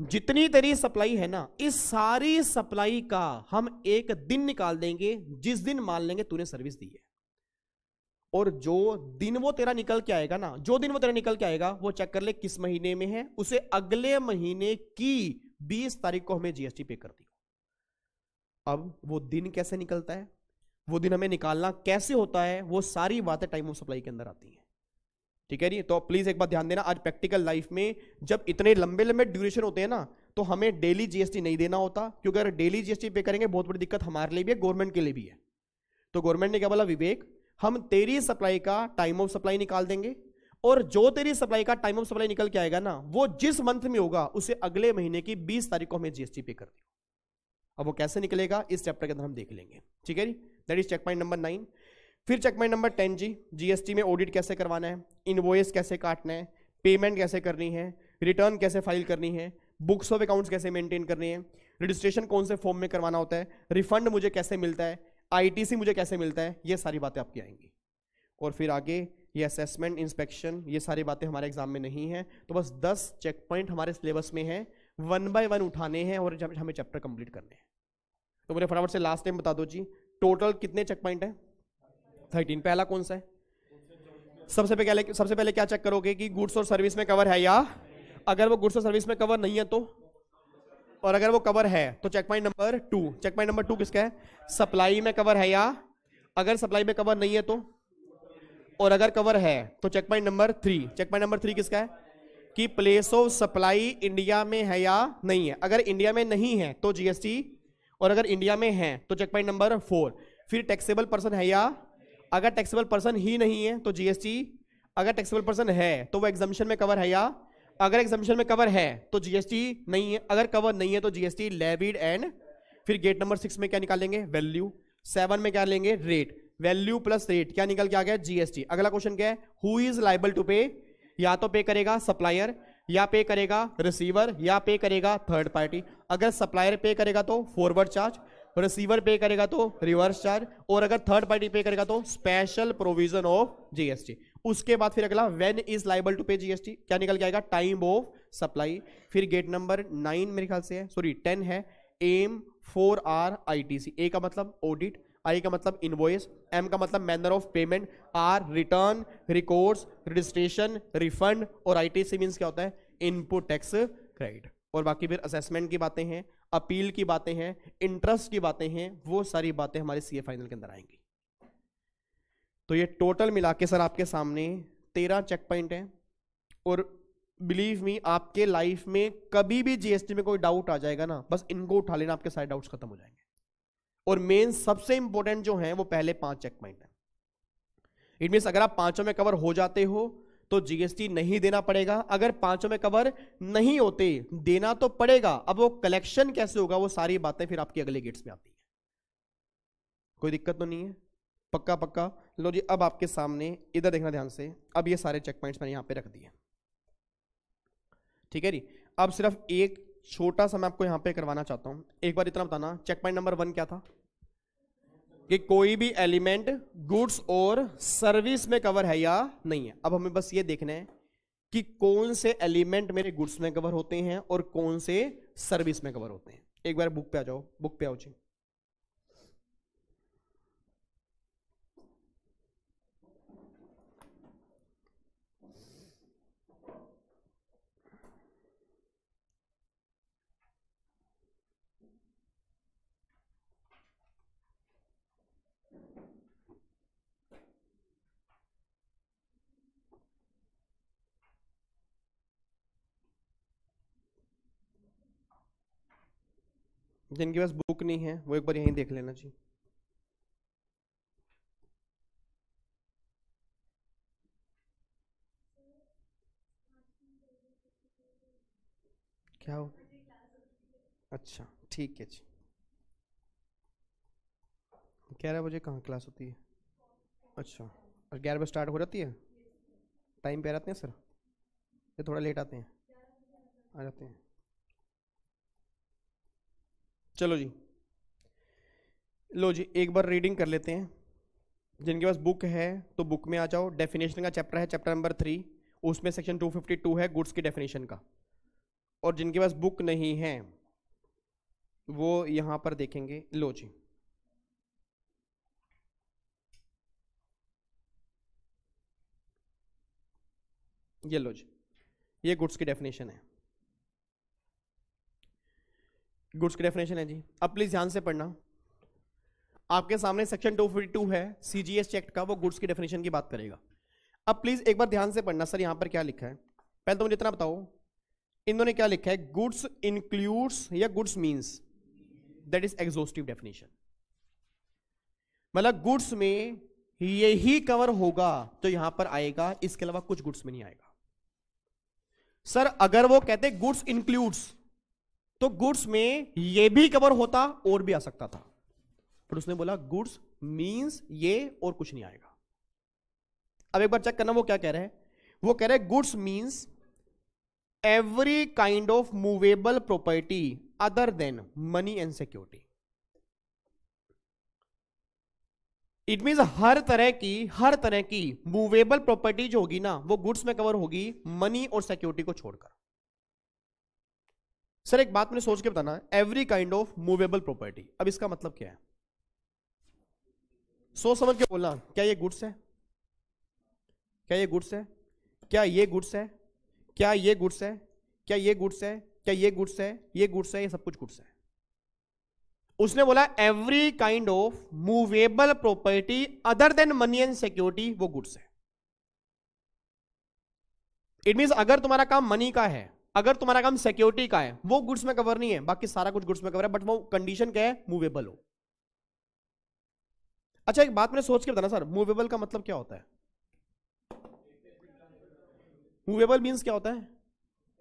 जितनी तेरी सप्लाई है ना, इस सारी सप्लाई का हम एक दिन निकाल देंगे, जिस दिन मान लेंगे तूने सर्विस दी है। और जो दिन वो तेरा निकल के आएगा ना, जो दिन वो तेरा निकल के आएगा, वो चेक कर ले किस महीने में है, उसे अगले महीने की 20 तारीख को हमें जीएसटी पे कर दी। अब वो दिन कैसे निकलता है? वो दिन हमें निकालना कैसे होता है? वो सारी बातें टाइम ऑफ़ सप्लाई के अंदर आती हैं। ठीक है जी? तो प्लीज़ एक बात ध्यान देना, आज प्रैक्टिकल लाइफ में जब इतने लंबे लंबे ड्यूरेशन होते हैं ना तो हमें डेली जीएसटी नहीं देना होता, क्योंकि अगर डेली जीएसटी पे करेंगे, बहुत बड़ी दिक्कत हमारे लिए भी है गवर्नमेंट के लिए भी है। तो गवर्नमेंट ने क्या बोला? विवेक, हम तेरी सप्लाई का टाइम ऑफ़ सप्लाई निकाल देंगे, और जो तेरी सप्लाई का टाइम ऑफ़ सप्लाई निकल के आएगा ना, वो जिस मंथ में होगा, उसे अगले महीने की 20 तारीख को हमें जीएसटी पे कर दिया। अब वो कैसे निकलेगा, इस चैप्टर के अंदर हम देख लेंगे। ठीक है जी? That is check point number nine फिर चेक पॉइंट नंबर टेन जी जीएसटी में ऑडिट कैसे करवाना है? इनवॉइस कैसे काटना है? पेमेंट कैसे करनी है? रिटर्न कैसे फ़ाइल करनी है? बुक्स ऑफ़ अकाउंट्स कैसे मेंटेन करनी है? रजिस्ट्रेशन कौन से फॉर्म में करवाना होता है? रिफंड मुझे कैसे मिलता है? आईटीसी मुझे कैसे मिलता है? ये सारी बातें आपकी आएँगी। और फिर आगे, ये असेसमेंट इंस्पेक्शन ये सारी बातें हमारे एग्ज़ाम में नहीं है। तो बस 10 चेक पॉइंट हमारे सिलेबस में है। वन बाय वन उठाने हैं और हमें चैप्टर कंप्लीट करने हैं। तो मुझे फटाफट से लास्ट टाइम बता दो जी। टोटल कितने चेक पॉइंट है? थर्टीन पहला कौन सा है? सबसे पहले सबसे पहले क्या चेक करोगे कि गुड्स और सर्विस में कवर है या? अगर वो गुड्स और सर्विस में कवर नहीं है तो? और अगर वो कवर है तो check point number two check point number two किसका है? सप्लाई में कवर है या? अगर सप्लाई में कवर नहीं है तो? और अगर कवर है तो check point number three check point number three किसका है? कि प्लेस ऑफ़ सप्लाई इंडिया में है या नहीं है। अगर इंडिया में नहीं है तो जीएसटी और अगर इंडिया में है तो चेक पॉइंट नंबर फोर फिर टैक्सेबल पर्सन है या? अगर टैक्सेबल पर्सन ही नहीं है तो जीएसटी अगर टैक्सेबल पर्सन है तो वो एग्जामेशन में कवर है या? अगर एग्जामेशन में कवर है तो जीएसटी नहीं है। अगर कवर नहीं है तो जीएसटी लेविड एंड फिर गेट नंबर सिक्स में क्या निकालेंगे? वैल्यू सेवन में क्या लेंगे? रेट वैल्यू प्लस रेट क्या निकल के आ गया? जीएसटी अगला क्वेश्चन क्या है? हु इज़ लाइबल टू पे या तो पे करेगा सप्लायर या पे करेगा रिसीवर या पे करेगा थर्ड पार्टी अगर सप्लायर पे करेगा तो फॉरवर्ड चार्ज रिसीवर पे करेगा तो रिवर्स चार्ज और अगर थर्ड पार्टी पे करेगा तो स्पेशल प्रोविज़न ऑफ़ जीएसटी उसके बाद फिर अगला when is liable to pay GST क्या निकल के आएगा? टाइम ऑफ़ सप्लाई फिर गेट नंबर नाइन मेरे ख्याल से है सॉरी टेन है। M four R I T C A का मतलब ऑडिट आई का मतलब इनवॉइस एम का मतलब manner of payment R return records registration refund और आईटीसी मींस क्या होता है? इनपुट टैक्स क्रेडिट और बाकी फिर असेसमेंट की बातें हैं अपील की बातें हैं इंटरेस्ट की बातें हैं, वो सारी बातें हमारे सी फाइनल के अंदर आएँगी. तो ये टोटल मिला के सर आपके सामने तेरह चेक पॉइंट है और बिलीव मी आपके लाइफ में कभी भी जीएसटी में कोई डाउट आ जाएगा ना, बस इनको उठा लेना, आपके सारे डाउट्स खत्म हो जाएँगे. और मेन सबसे इंपॉर्टेंट जो है, वो पहले पाँच चेक पॉइंट है। इट मीन अगर आप पाँचों में कवर हो जाते हो तो जीएसटी नहीं देना पड़ेगा। अगर पाँचों में कवर नहीं होते, देना तो पड़ेगा। अब वो कलेक्शन कैसे होगा, वो सारी बातें फिर आपकी अगले गेट्स में आती है। कोई दिक्कत तो नहीं है? पक्का पक्का? लो जी, अब आपके सामने, इधर देखना ध्यान से, अब ये सारे चेक पॉइंट्स मैंने यहाँ पे रख दिए ठीक है जी? अब सिर्फ़ एक छोटा सा मैं आपको यहाँ पे करवाना चाहता हूँ। एक बार इतना बताना चेक पॉइंट नंबर वन क्या था? कि कोई भी एलिमेंट गुड्स और सर्विस में कवर है या नहीं है। अब हमें बस ये देखना है कि कौन से एलिमेंट मेरे गुड्स में कवर होते हैं और कौन से सर्विस में कवर होते हैं। एक बार बुक पे आ जाओ, बुक पे आओ जी। जिनके पास बुक नहीं है, वो एक बार यहीं देख लेना जी। क्या हो? अच्छा ठीक है जी। ग्यारह बजे कहाँ क्लास होती है? अच्छा और ग्यारह बजे स्टार्ट हो जाती है? टाइम पे आते हैं सर ये थोड़ा लेट आते हैं? आ जाते हैं। चलो जी। लो जी, एक बार रीडिंग कर लेते हैं। जिनके पास बुक है तो बुक में आ जाओ। डेफिनेशन का चैप्टर है चैप्टर नंबर थ्री उसमें सेक्शन 252 है गुड्स की डेफिनेशन का। और जिनके पास बुक नहीं है, वो यहाँ पर देखेंगे। लो जी। ये लो जी। ये गुड्स की डेफिनेशन है। गुड्स की डेफिनेशन है जी। अब प्लीज़ ध्यान से पढ़ना। आपके सामने सेक्शन 252 है सीजीएस चेक का, वो गुड्स की डेफिनेशन की बात करेगा। अब प्लीज़ एक बार ध्यान से पढ़ना, सर, यहाँ पर क्या लिखा है? पहले तो मुझे इतना बताओ, इन्होंने क्या लिखा है? गुड्स इंक्लूड्स या goods means that is exhaustive definition मतलब गुड्स में यही कवर होगा तो यहाँ पर आएगा, इसके अलावा कुछ गुड्स में नहीं आएगा। सर, अगर वो कहते गुड्स इंक्लूड्स तो गुड्स में ये भी कवर होता और भी आ सकता था। पर उसने बोला, गुड्स मींस ये और कुछ नहीं आएगा। अब एक बार चेक करना, वो क्या कह रहे हैं? वो कह रहे हैं, goods means every kind of movable property other than money and security it mean हर तरह की, हर तरह की मूवेबल प्रॉपर्टी जो होगी ना, वो गुड्स में कवर होगी मनी और सिक्योरिटी को छोड़कर। सर, एक बात मैंने सोच के बताना every kind of movable property अब इसका मतलब क्या है? सोच समझ के बोलना, क्या ये गुड्स है? क्या ये गुड्स है? क्या ये गुड्स है? क्या ये गुड्स है? क्या ये गुड्स है? क्या ये गुड्स है? ये गुड्स है, ये सब कुछ गुड्स है। उसने बोला every kind of movable property other than money and security वो गुड्स है। इट मीन अगर तुम्हारा काम मनी का है अगर तुम्हारा काम सिक्योरिटी का है, वो गुड्स में कवर नहीं है, बाकी सारा कुछ गुड्स में कवर है बट वो कंडीशन क्या है? मूवेबल हो। अच्छा एक बात मैंने सोच के बताना, सर। मूवेबल का मतलब क्या होता है? मूवेबल मीन्स क्या होता है?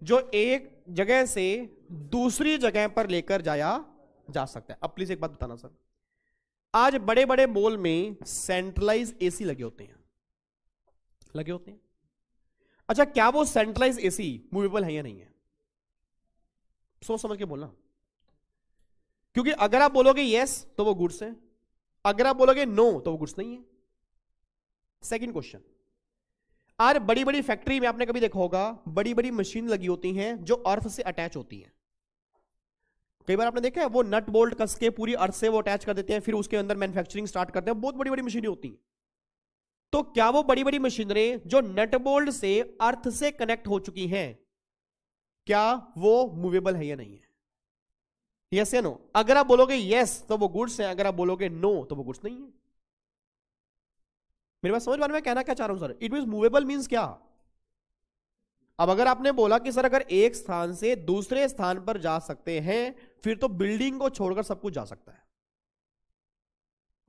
जो एक जगह से दूसरी जगह पर लेकर जाया जा सकता है। अब प्लीज़ एक बात बताना, सर। आज बड़े बड़े मॉल में सेंट्रलाइज एसी लगे होते हैं। लगे होते हैं? अच्छा क्या वो सेंट्रलाइज एसी मूवेबल है या नहीं है? सोच समझ के बोलना। क्योंकि अगर आप बोलोगे यस तो वो गुड्स है। अगर आप बोलोगे नो तो वो गुड्स नहीं है। सेकंड क्वेश्चन आज बड़ी बड़ी फैक्ट्री में आपने कभी देखा होगा बड़ी बड़ी मशीन लगी होती हैं जो अर्थ से अटैच होती हैं। कई बार आपने देखा है, वो नट बोल्ट कस के पूरी अर्थ से वो अटैच कर देते हैं, फिर उसके अंदर मैन्युफैक्चरिंग स्टार्ट करते हैं। बहुत बड़ी बड़ी मशीनें होती हैं। तो क्या वो बड़ी बड़ी मशीनरी जो नट बोल्ट से अर्थ से कनेक्ट हो चुकी हैं, क्या वो मूवेबल है या नहीं है? यस या नो अगर आप बोलोगे यस तो वो गुड्स है, अगर आप बोलोगे नो तो वो गुड्स नहीं है। मेरे पास समझ में कहना क्या चाह रहा हूँ sir it mean movable means क्या? अब अगर आपने बोला कि, सर, अगर एक स्थान से दूसरे स्थान पर जा सकते हैं, फिर तो बिल्डिंग को छोड़कर सब कुछ जा सकता है।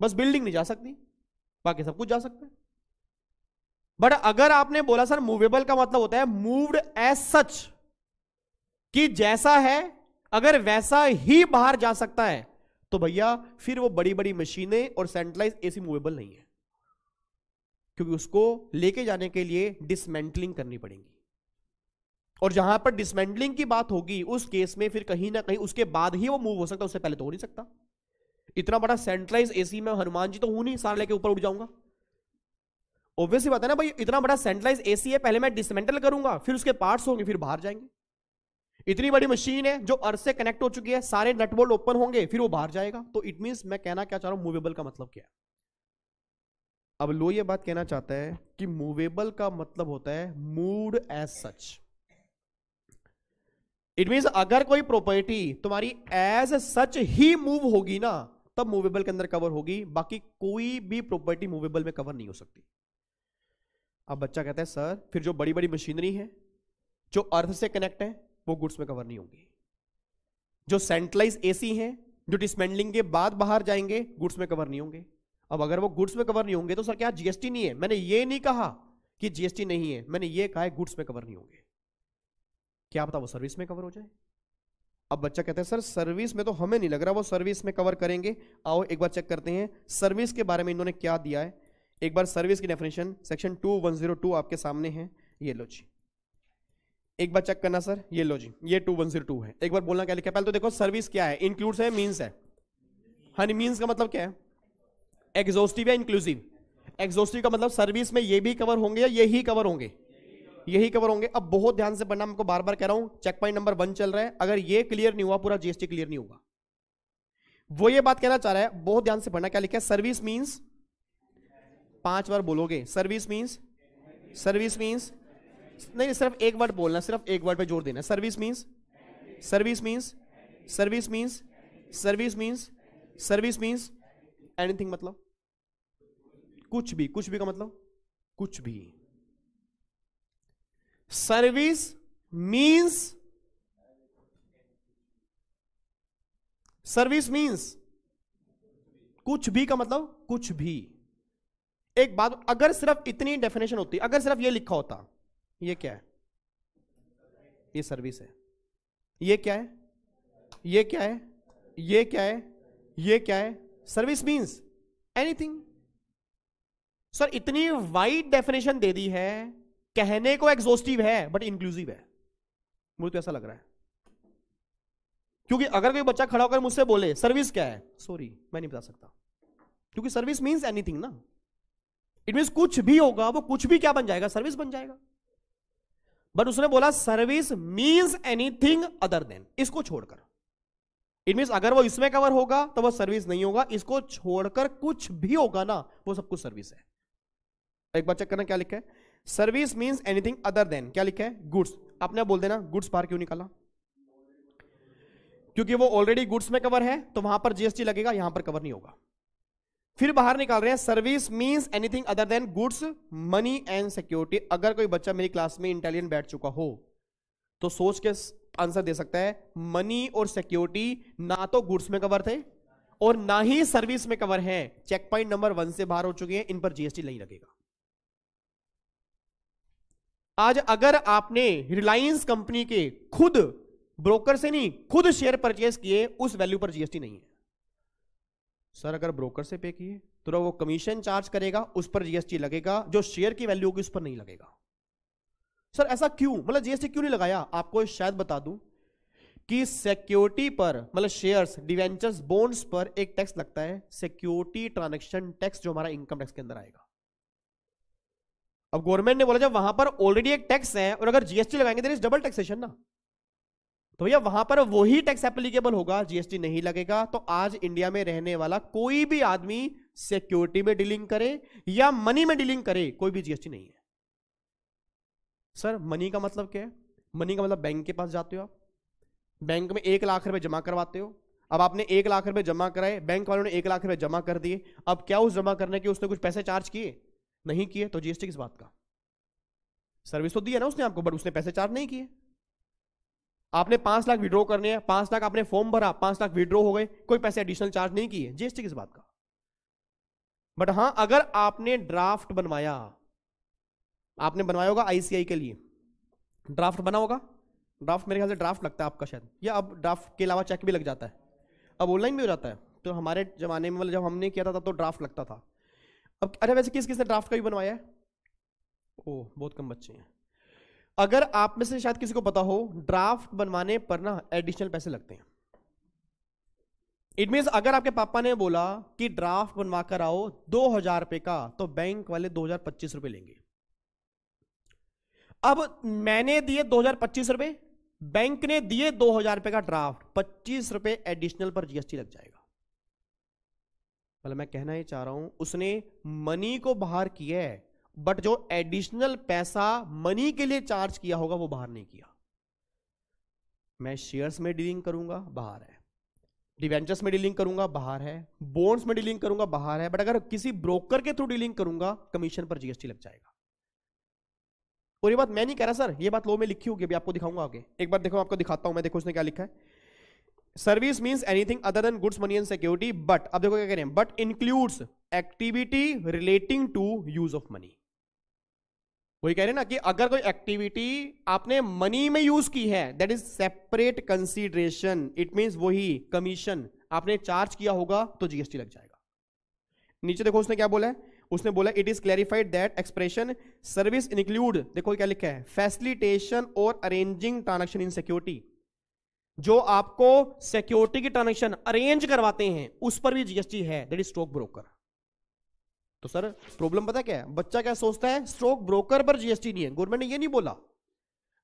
बस बिल्डिंग नहीं जा सकती। बाकी सब कुछ जा सकता है। बट अगर आपने बोला, सर मूवेबल का मतलब होता है मूव्ड एज सच कि जैसा है, अगर वैसा ही बाहर जा सकता है तो भैया, फिर वो बड़ी बड़ी मशीनें और सेंट्रलाइज एसी मूवेबल नहीं है। क्योंकि उसको लेके जाने के लिए डिसमेंटलिंग करनी पड़ेगी। और जहाँ पर डिसमेंटलिंग की बात होगी, उस केस में फिर कहीं ना कहीं उसके बाद ही वो मूव हो सकता है, उससे पहले तो हो नहीं सकता। इतना बड़ा सेंट्रलाइज एसी में हनुमान जी तो हूँ नहीं, सारा लेके ऊपर उठ जाऊँगा। ऑब्वियसली बात है ना भाई, इतना बड़ा सेंट्रलाइज एसी है, पहले मैं डिसमेंटल करूँगा, फिर उसके पार्ट्स होंगे, फिर बाहर जाएँगे। इतनी बड़ी मशीन है, जो अर्थ से कनेक्ट हो चुकी है, सारे नटबोल्ट ओपन होंगे, फिर वो बाहर जाएगा। तो इट मीन मैं कहना क्या चाह रहा हूँ मूवेबल का मतलब क्या है? अब लो ये बात कहना चाहता है कि मूवेबल का मतलब होता है mood as such it mean अगर कोई प्रॉपर्टी तुम्हारी एज सच ही मूव होगी ना, तब मूवेबल के अंदर कवर होगी, बाकी कोई भी प्रॉपर्टी मूवेबल में कवर नहीं हो सकती। अब बच्चा कहता है, सर, फिर जो बड़ी बड़ी मशीनरी है, जो अर्थ से कनेक्ट है, वो गुड्स में कवर नहीं होंगी। जो सेंट्रलाइज एसी हैं, जो डिसमेंडलिंग के बाद बाहर जाएँगे गुड्स में कवर नहीं होंगे। अब अगर वो गुड्स में कवर नहीं होंगे तो सर क्या जीएसटी नहीं है? मैंने ये नहीं कहा कि जीएसटी नहीं है। मैंने ये कहा है गुड्स में कवर नहीं होंगे। क्या पता वो सर्विस में कवर हो जाए? अब बच्चा कहता है, सर सर्विस में तो हमें नहीं लग रहा, वो सर्विस में कवर करेंगे। आओ एक बार चेक करते हैं सर्विस के बारे में इन्होंने क्या दिया है? एक बार सर्विस की डेफिनेशन सेक्शन 2102 आपके सामने है, ये लो जी। एक बार चेक करना सर ये लो जी, ये 2102 है। एक बार बोलना क्या लिखा पहले तो देखो सर्विस क्या है? इंक्लूड्स है मींस है। हनी मींस का मतलब क्या है? एग्जॉस्टिव या इंक्लूसिव एग्जॉस्टिव का मतलब सर्विस में ये भी कवर होंगे या ये ही कवर होंगे? यही कवर होंगे। अब बहुत ध्यान से पढ़ना, मैं बार बार कह रहा हूँ चेक पॉइंट नंबर वन चल रहा है। अगर ये क्लियर नहीं हुआ, पूरा जीएसटी क्लियर नहीं होगा। वो ये बात कहना चाह रहा है, बहुत ध्यान से पढ़ना क्या लिखा है? सर्विस मींस पाँच बार बोलोगे सर्विस मींस सर्विस मींस नहीं, सिर्फ़ एक वर्ड बोलना, सिर्फ़ एक वर्ड पे ज़ोर देना। Service means service means service means service means service means anything मतलब? कुछ भी कुछ भी का मतलब? कुछ भी। सर्विस मींस सर्विस मींस कुछ भी का मतलब? कुछ भी। एक बात, अगर सिर्फ़ इतनी डेफिनेशन होती, अगर सिर्फ़ ये लिखा होता, ये क्या है? ये सर्विस है। ये क्या है? ये क्या है? ये क्या है? ये क्या है? सर्विस मींस एनीथिंग सर इतनी वाइड डेफिनेशन दे दी है, कहने को एग्जोस्टिव है बट इंक्लूसिव है। मुझे तो ऐसा लग रहा है। क्योंकि अगर कोई बच्चा खड़ा होकर मुझसे बोले सर्विस क्या है? सॉरी मैं नहीं बता सकता। क्योंकि सर्विस मींस एनीथिंग ना। इट मीन कुछ भी होगा, वो कुछ भी क्या बन जाएगा? सर्विस बन जाएगा। बट उसने बोला service means anything other than इसको छोड़कर। इट मीन अगर वो इसमें कवर होगा तो वो सर्विस नहीं होगा। इसको छोड़कर कुछ भी होगा ना, वो सब कुछ सर्विस है। एक बार चेक करना क्या लिखा है? Service means anything other than क्या लिखा है? गुड्स आपने बोल देना गुड्स बाहर क्यों निकाला? क्योंकि वो ऑलरेडी गुड्स में कवर है तो वहाँ पर जीएसटी लगेगा, यहाँ पर कवर नहीं होगा। फिर बाहर निकाल रहे हैं service means anything other than goods money and security अगर कोई बच्चा मेरी क्लास में इंटेलिजेंट बैठ चुका हो तो सोच के आंसर दे सकता है मनी और सिक्योरिटी ना तो गुड्स में कवर थे और ना ही सर्विस में कवर है। चेक पॉइंट नंबर वन से बाहर हो चुके हैं, इन पर जीएसटी नहीं लगेगा. आज अगर आपने रिलायंस कंपनी के खुद ब्रोकर से नहीं, खुद शेयर परचेज किए, उस वैल्यू पर जीएसटी नहीं है। सर, अगर ब्रोकर से पे किए तो वो कमीशन चार्ज करेगा, उस पर जीएसटी लगेगा, जो शेयर की वैल्यू होगी उस पर नहीं लगेगा। सर, ऐसा क्यों? मतलब जीएसटी क्यों नहीं लगाया? आपको शायद बता दूँ कि सिक्योरिटी पर मतलब शेयर्स डिवेंचर्स बॉन्ड्स पर एक टैक्स लगता है सिक्योरिटी ट्रांजेक्शन टैक्स जो हमारा इनकम टैक्स के अंदर आएगा। अब गवर्नमेंट ने बोला, जब वहाँ पर ऑलरेडी एक टैक्स है, और अगर जीएसटी लगाएँगे देर इज़ डबल टैक्सेशन ना। तो भैया, वहाँ पर वही टैक्स एप्लीकेबल होगा जीएसटी नहीं लगेगा तो आज इंडिया में रहने वाला कोई भी आदमी सिक्योरिटी में डीलिंग करे या मनी में डीलिंग करे, कोई भी जीएसटी नहीं है। सर मनी का मतलब क्या है? मनी का मतलब बैंक के पास जाते हो आप। बैंक में एक लाख रुपए जमा करवाते हो। अब आपने एक लाख रुपए जमा कराए बैंक वालों ने एक लाख रुपए जमा कर दिए, अब क्या उस जमा करने के उसने कुछ पैसे चार्ज किए? नहीं किए तो जीएसटी किस बात का? सर्विस तो दिया ना उसने आपको बट उसने पैसे चार्ज नहीं किए। आपने पाँच लाख विड्रॉ करने हैं, पाँच लाख आपने फॉर्म भरा, पाँच लाख विड्रॉ हो गए, कोई पैसे एडिशनल चार्ज नहीं किए जीएसटी किस बात का? बट हाँ, अगर आपने ड्राफ्ट बनवाया, आपने बनवाया होगा आईसीआई के लिए ड्राफ्ट बना होगा ड्राफ्ट मेरे ख्याल से ड्राफ्ट लगता है आपका शायद, या अब ड्राफ्ट के अलावा चेक भी लग जाता है। अब ऑनलाइन भी हो जाता है तो हमारे जमाने में मतलब जब हमने किया था तो ड्राफ्ट लगता था। अब अरे वैसे किस किसने ड्राफ्ट का भी बनवाया है? ओह, बहुत कम बच्चे हैं। अगर आप में से शायद किसी को पता हो ड्राफ्ट बनवाने पर ना एडिशनल पैसे लगते हैं। इट मीन अगर आपके पापा ने बोला कि ड्राफ्ट बनवा कर आओ दो हज़ार रुपए का तो बैंक वाले दो हज़ार पच्चीस रुपए लेंगे। अब मैंने दिए दो हज़ार पच्चीस रुपए बैंक ने दिए दो हज़ार रुपए का ड्राफ्ट पच्चीस रुपए एडिशनल पर जीएसटी लग जाएगा। मतलब मैं कहना ही चाह रहा हूँ, उसने मनी को बाहर किया है बट जो एडिशनल पैसा मनी के लिए चार्ज किया होगा, वो बाहर नहीं किया। मैं शेयर्स में डीलिंग करूँगा, बाहर है। डिवेंचर्स में डीलिंग करूँगा, बाहर है। बॉन्ड्स में डीलिंग करूँगा, बाहर है। बट अगर किसी ब्रोकर के थ्रू डीलिंग करूँगा कमीशन पर जीएसटी लग जाएगा। और ये बात मैं नहीं कह रहा सर ये बात लो में लिखी होगी, अभी आपको दिखाऊँगा आगे। एक बार देखो, आपको दिखाता हूँ मैं, देखो उसने क्या लिखा है। Service means anything other than goods money and security but अब देखो क्या कह रहे हैं। But includes activity relating to use of money वही कह रहे ना कि अगर कोई एक्टिविटी आपने मनी में यूज़ की है that is separate consideration it means वही कमीशन आपने चार्ज किया होगा तो जीएसटी लग जाएगा। नीचे देखो उसने क्या बोला है? उसने बोला it is clarified that expression service include देखो क्या लिखा है फैसिलिटेशन और अरेंजिंग ट्रांजेक्शन इन सिक्योरिटी जो आपको सिक्योरिटी की ट्रांजेक्शन अरेंज करवाते हैं, उस पर भी जीएसटी है दैट इज़ स्टॉक ब्रोकर तो सर प्रॉब्लम पता क्या है? बच्चा क्या सोचता है? स्टॉक ब्रोकर पर जीएसटी नहीं है। गवर्नमेंट ने ये नहीं बोला।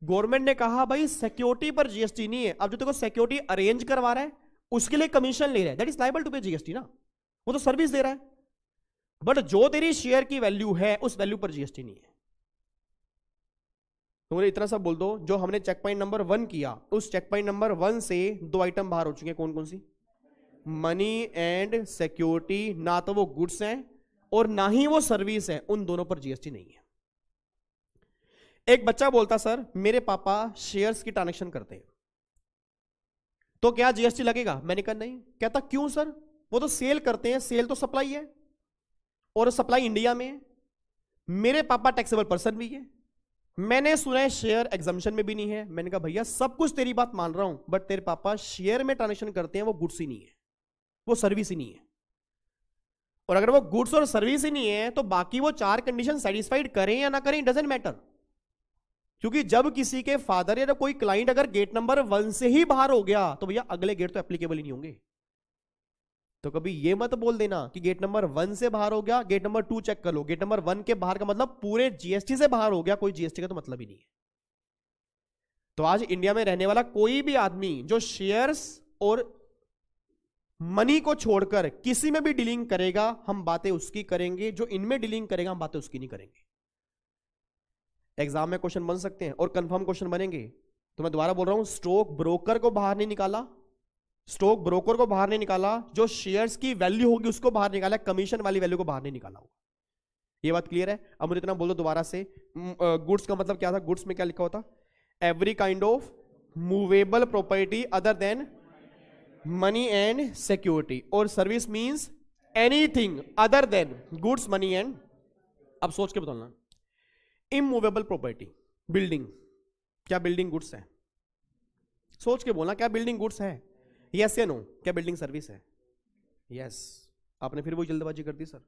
गवर्नमेंट ने कहा, भाई सिक्योरिटी पर जीएसटी नहीं है। अब जो देखो सिक्योरिटी अरेंज करवा रहा है, उसके लिए कमीशन ले रहा है। That is liable to pay GST ना। वो तो सर्विस दे रहा है। बट जो तेरी शेयर की वैल्यू है, उस वैल्यू पर जीएसटी नहीं है। तो मुझे इतना सब बोल दो। जो हमने चेक पॉइंट नंबर वन किया, उस चेक पॉइंट नंबर वन से दो आइटम बाहर हो चुके हैं। कौन कौन सी? मनी एंड सिक्योरिटी ना तो वो गुड्स हैं और ना ही वो सर्विस है, उन दोनों पर जीएसटी नहीं है। एक बच्चा बोलता, सर, मेरे पापा शेयर्स की ट्रांजेक्शन करते हैं। तो क्या जीएसटी लगेगा? मैंने कहा, नहीं। कहता, क्यों सर? वो तो सेल करते हैं, सेल तो सप्लाई है और सप्लाई इंडिया में है। मेरे पापा टैक्सेबल पर्सन भी है। मैंने सुना है शेयर एग्जामेशन में भी नहीं है। मैंने कहा, भैया, सब कुछ तेरी बात मान रहा हूँ, बट तेरे पापा शेयर में ट्रांजेक्शन करते हैं, वो गुड्स ही नहीं है। वो सर्विस ही नहीं है। और अगर वो गुड्स और सर्विस ही नहीं है तो बाकी वो चार कंडीशन सेटिस्फाइड करें या ना करें डजेंट मैटर क्योंकि जब किसी के फादर या कोई क्लाइंट अगर गेट नंबर वन से ही बाहर हो गया तो भैया अगले गेट तो एप्लीकेबल ही नहीं होंगे. तो कभी ये मत बोल देना कि गेट नंबर वन से बाहर हो गया गेट नंबर टू चेक कर लो. गेट नंबर वन के बाहर का मतलब पूरे जीएसटी से बाहर हो गया, कोई जीएसटी का तो मतलब ही नहीं है. तो आज इंडिया में रहने वाला कोई भी आदमी जो शेयर्स और मनी को छोड़कर किसी में भी डीलिंग करेगा, हम बातें उसकी करेंगे, जो इनमें डीलिंग करेगा, हम बातें उसकी नहीं करेंगे। एग्ज़ाम में क्वेश्चन बन सकते हैं और कंफर्म क्वेश्चन बनेंगे। तो मैं दोबारा बोल रहा हूँ स्टॉक ब्रोकर को बाहर नहीं निकाला। स्टॉक ब्रोकर को बाहर नहीं निकाला, जो शेयर्स की वैल्यू होगी उसको बाहर निकाला कमीशन वाली वैल्यू को बाहर नहीं निकाला होगा। ये बात क्लियर है? अब मुझे इतना बोल दो दोबारा से। गुड्स का मतलब क्या था? गुड्स में क्या लिखा होता? Every kind of movable property other than money and security और service means anything other than goods money and अब सोच के बताना। इमूवेबल प्रॉपर्टी बिल्डिंग क्या बिल्डिंग गुड्स है? सोच के बोलना, क्या बिल्डिंग गुड्स है? यस या नो क्या बिल्डिंग सर्विस है? यस आपने फिर वो जल्दबाजी कर दी सर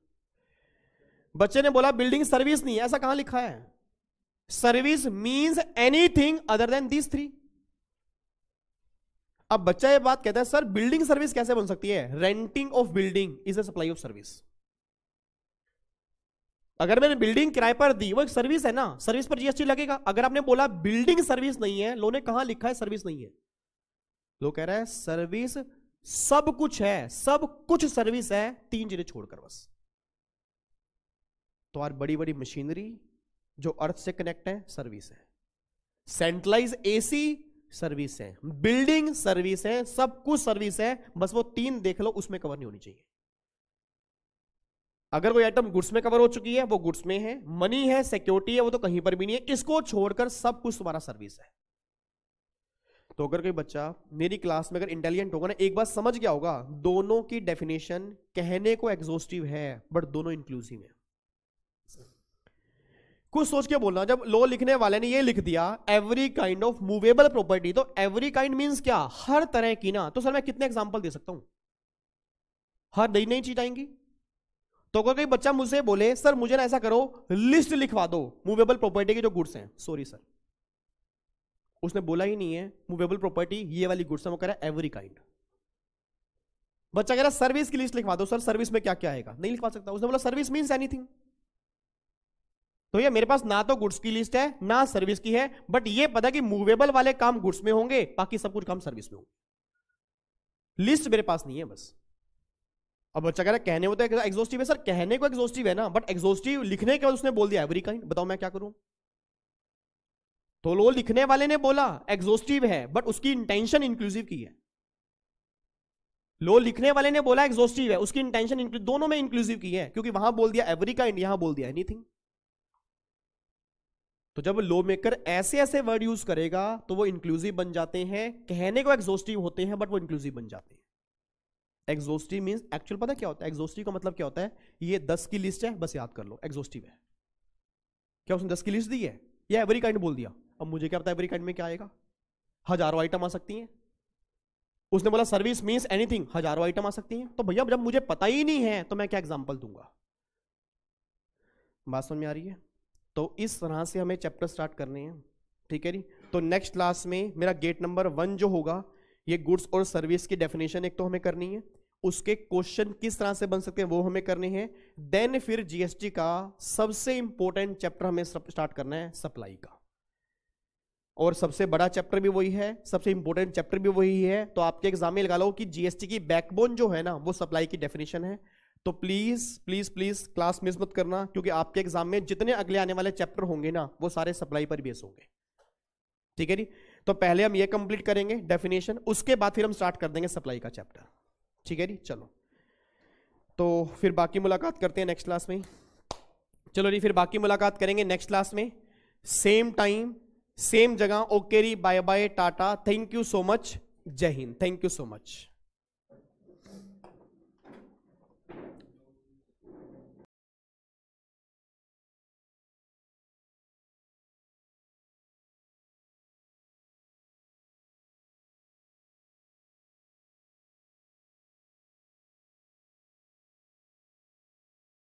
बच्चे ने बोला बिल्डिंग सर्विस नहीं है, ऐसा कहाँ लिखा है? Service means anything other than this three अब बच्चा ये बात कहता है, सर बिल्डिंग सर्विस कैसे बन सकती है? Renting of building is a supply of service अगर मैंने बिल्डिंग किराए पर दी, वो एक सर्विस है ना सर्विस पर जीएसटी लगेगा। अगर आपने बोला बिल्डिंग सर्विस नहीं है लो ने कहा लिखा है सर्विस नहीं है लोग कह रहा है सर्विस सब कुछ है, सब कुछ सर्विस है, तीन चीज़ें छोड़कर बस। तो आज बड़ी बड़ी मशीनरी जो अर्थ से कनेक्ट है सर्विस है। सेंट्रलाइज एसी सर्विस है। बिल्डिंग सर्विस है, सब कुछ सर्विस है, बस वो तीन देख लो, उसमें कवर नहीं होनी चाहिए। अगर कोई आइटम गुड्स में कवर हो चुकी है, वो गुड्स में है मनी है सिक्योरिटी है, वो तो कहीं पर भी नहीं है, इसको छोड़कर सब कुछ तुम्हारा सर्विस है। तो अगर कोई बच्चा, मेरी क्लास में अगर इंटेलिजेंट होगा ना, एक बार समझ गया होगा, दोनों की डेफिनेशन कहने को एग्जोस्टिव है बट दोनों इंक्लूसिव है। कुछ सोच के बोलना, जब लो लिखने वाले ने ये लिख दिया every kind of movable property तो एवरी काइंड मींस क्या? हर तरह की ना। तो सर, मैं कितने एग्जांपल दे सकता हूँ? हर नई नई चीज़ आएँगी? तो अगर कोई बच्चा मुझसे बोले, सर, मुझे ना ऐसा करो लिस्ट लिखवा दो मूवेबल प्रॉपर्टी के जो गुड्स हैं। सॉरी सर उसने बोला ही नहीं है मूवेबल प्रॉपर्टी ये वाली गुड्स वो कह रहा है एवरी काइंड बच्चा कह रहा सर्विस की लिस्ट लिखवा दो सर सर्विस में क्या क्या आएगा? नहीं लिखवा सकता। उसने बोला सर्विस मीन्स एनीथिंग तो ये मेरे पास ना तो गुड्स की लिस्ट है, ना सर्विस की है बट ये पता कि मूवेबल वाले काम गुड्स में होंगे, बाकी सब कुछ काम सर्विस में होंगे। लिस्ट मेरे पास नहीं है बस। अब बच्चा कह रहा है, कहने होता है एग्जॉस्टिव है, सर, कहने को एग्जॉस्टिव है ना बट एग्जॉस्टिव लिखने के बाद उसने बोल दिया एवरी काइंड बताओ मैं क्या करूँ? तो लो लिखने वाले ने बोला एग्जॉस्टिव है बट उसकी इंटेंशन इंक्लूसिव की है. लो लिखने वाले ने बोला एग्जॉस्टिव है, उसकी इंटेंशन दोनों में इंक्लूसिव की है, क्योंकि वहाँ बोल दिया एवरी काइंड यहाँ बोल दिया एनीथिंग तो जब लो मेकर ऐसे ऐसे वर्ड यूज़ करेगा तो वो इंक्लूसिव बन जाते हैं। कहने को एग्जोस्टिव होते हैं बट वो इंक्लूसिव बन जाते हैं। एग्जोस्टिव मींस एक्चुअल पता क्या होता है? एग्जॉस्टिव का मतलब क्या होता है? ये दस की लिस्ट है, बस याद कर लो एग्जॉस्टिव है। क्या उसने दस की लिस्ट दी है? या एवरी काइंड बोल दिया। अब मुझे क्या पता एवरी काइंड में क्या आएगा? हज़ारों आइटम आ सकती हैं। उसने बोला सर्विस मीन्स एनीथिंग हज़ारों आइटम आ सकती हैं। तो भैया, जब मुझे पता ही नहीं है तो मैं क्या एग्ज़ाम्पल दूँगा? बात समझ में आ रही है? तो इस तरह से हमें चैप्टर स्टार्ट करने हैं। ठीक है जी? तो नेक्स्ट क्लास में मेरा गेट नंबर वन जो होगा, ये गुड्स और सर्विस की डेफिनेशन एक तो हमें करनी है। उसके क्वेश्चन किस तरह से बन सकते हैं वो हमें करने हैं। देन फिर जीएसटी का सबसे इंपॉर्टेंट चैप्टर हमें स्टार्ट करना है सप्लाई का। और सबसे बड़ा चैप्टर भी वही है, सबसे इंपॉर्टेंट चैप्टर भी वही है। तो आपके एग्ज़ाम में लगा लो कि जीएसटी की बैकबोन जो है ना, वो सप्लाई की डेफिनेशन है। तो please please please class miss मत करना, क्योंकि आपके एग्ज़ाम में जितने अगले आने वाले चैप्टर होंगे ना, वो सारे सप्लाई पर बेस होंगे। ठीक है जी? तो पहले हम ये कंप्लीट करेंगे डेफिनेशन उसके बाद फिर हम स्टार्ट कर देंगे सप्लाई का चैप्टर ठीक है जी? चलो। तो फिर बाकी मुलाकात करते हैं नेक्स्ट क्लास में। चलो जी, फिर बाकी मुलाकात करेंगे नेक्स्ट क्लास में। सेम टाइम सेम जगह ओके री bye bye tata thank you so much जय Hind thank you so much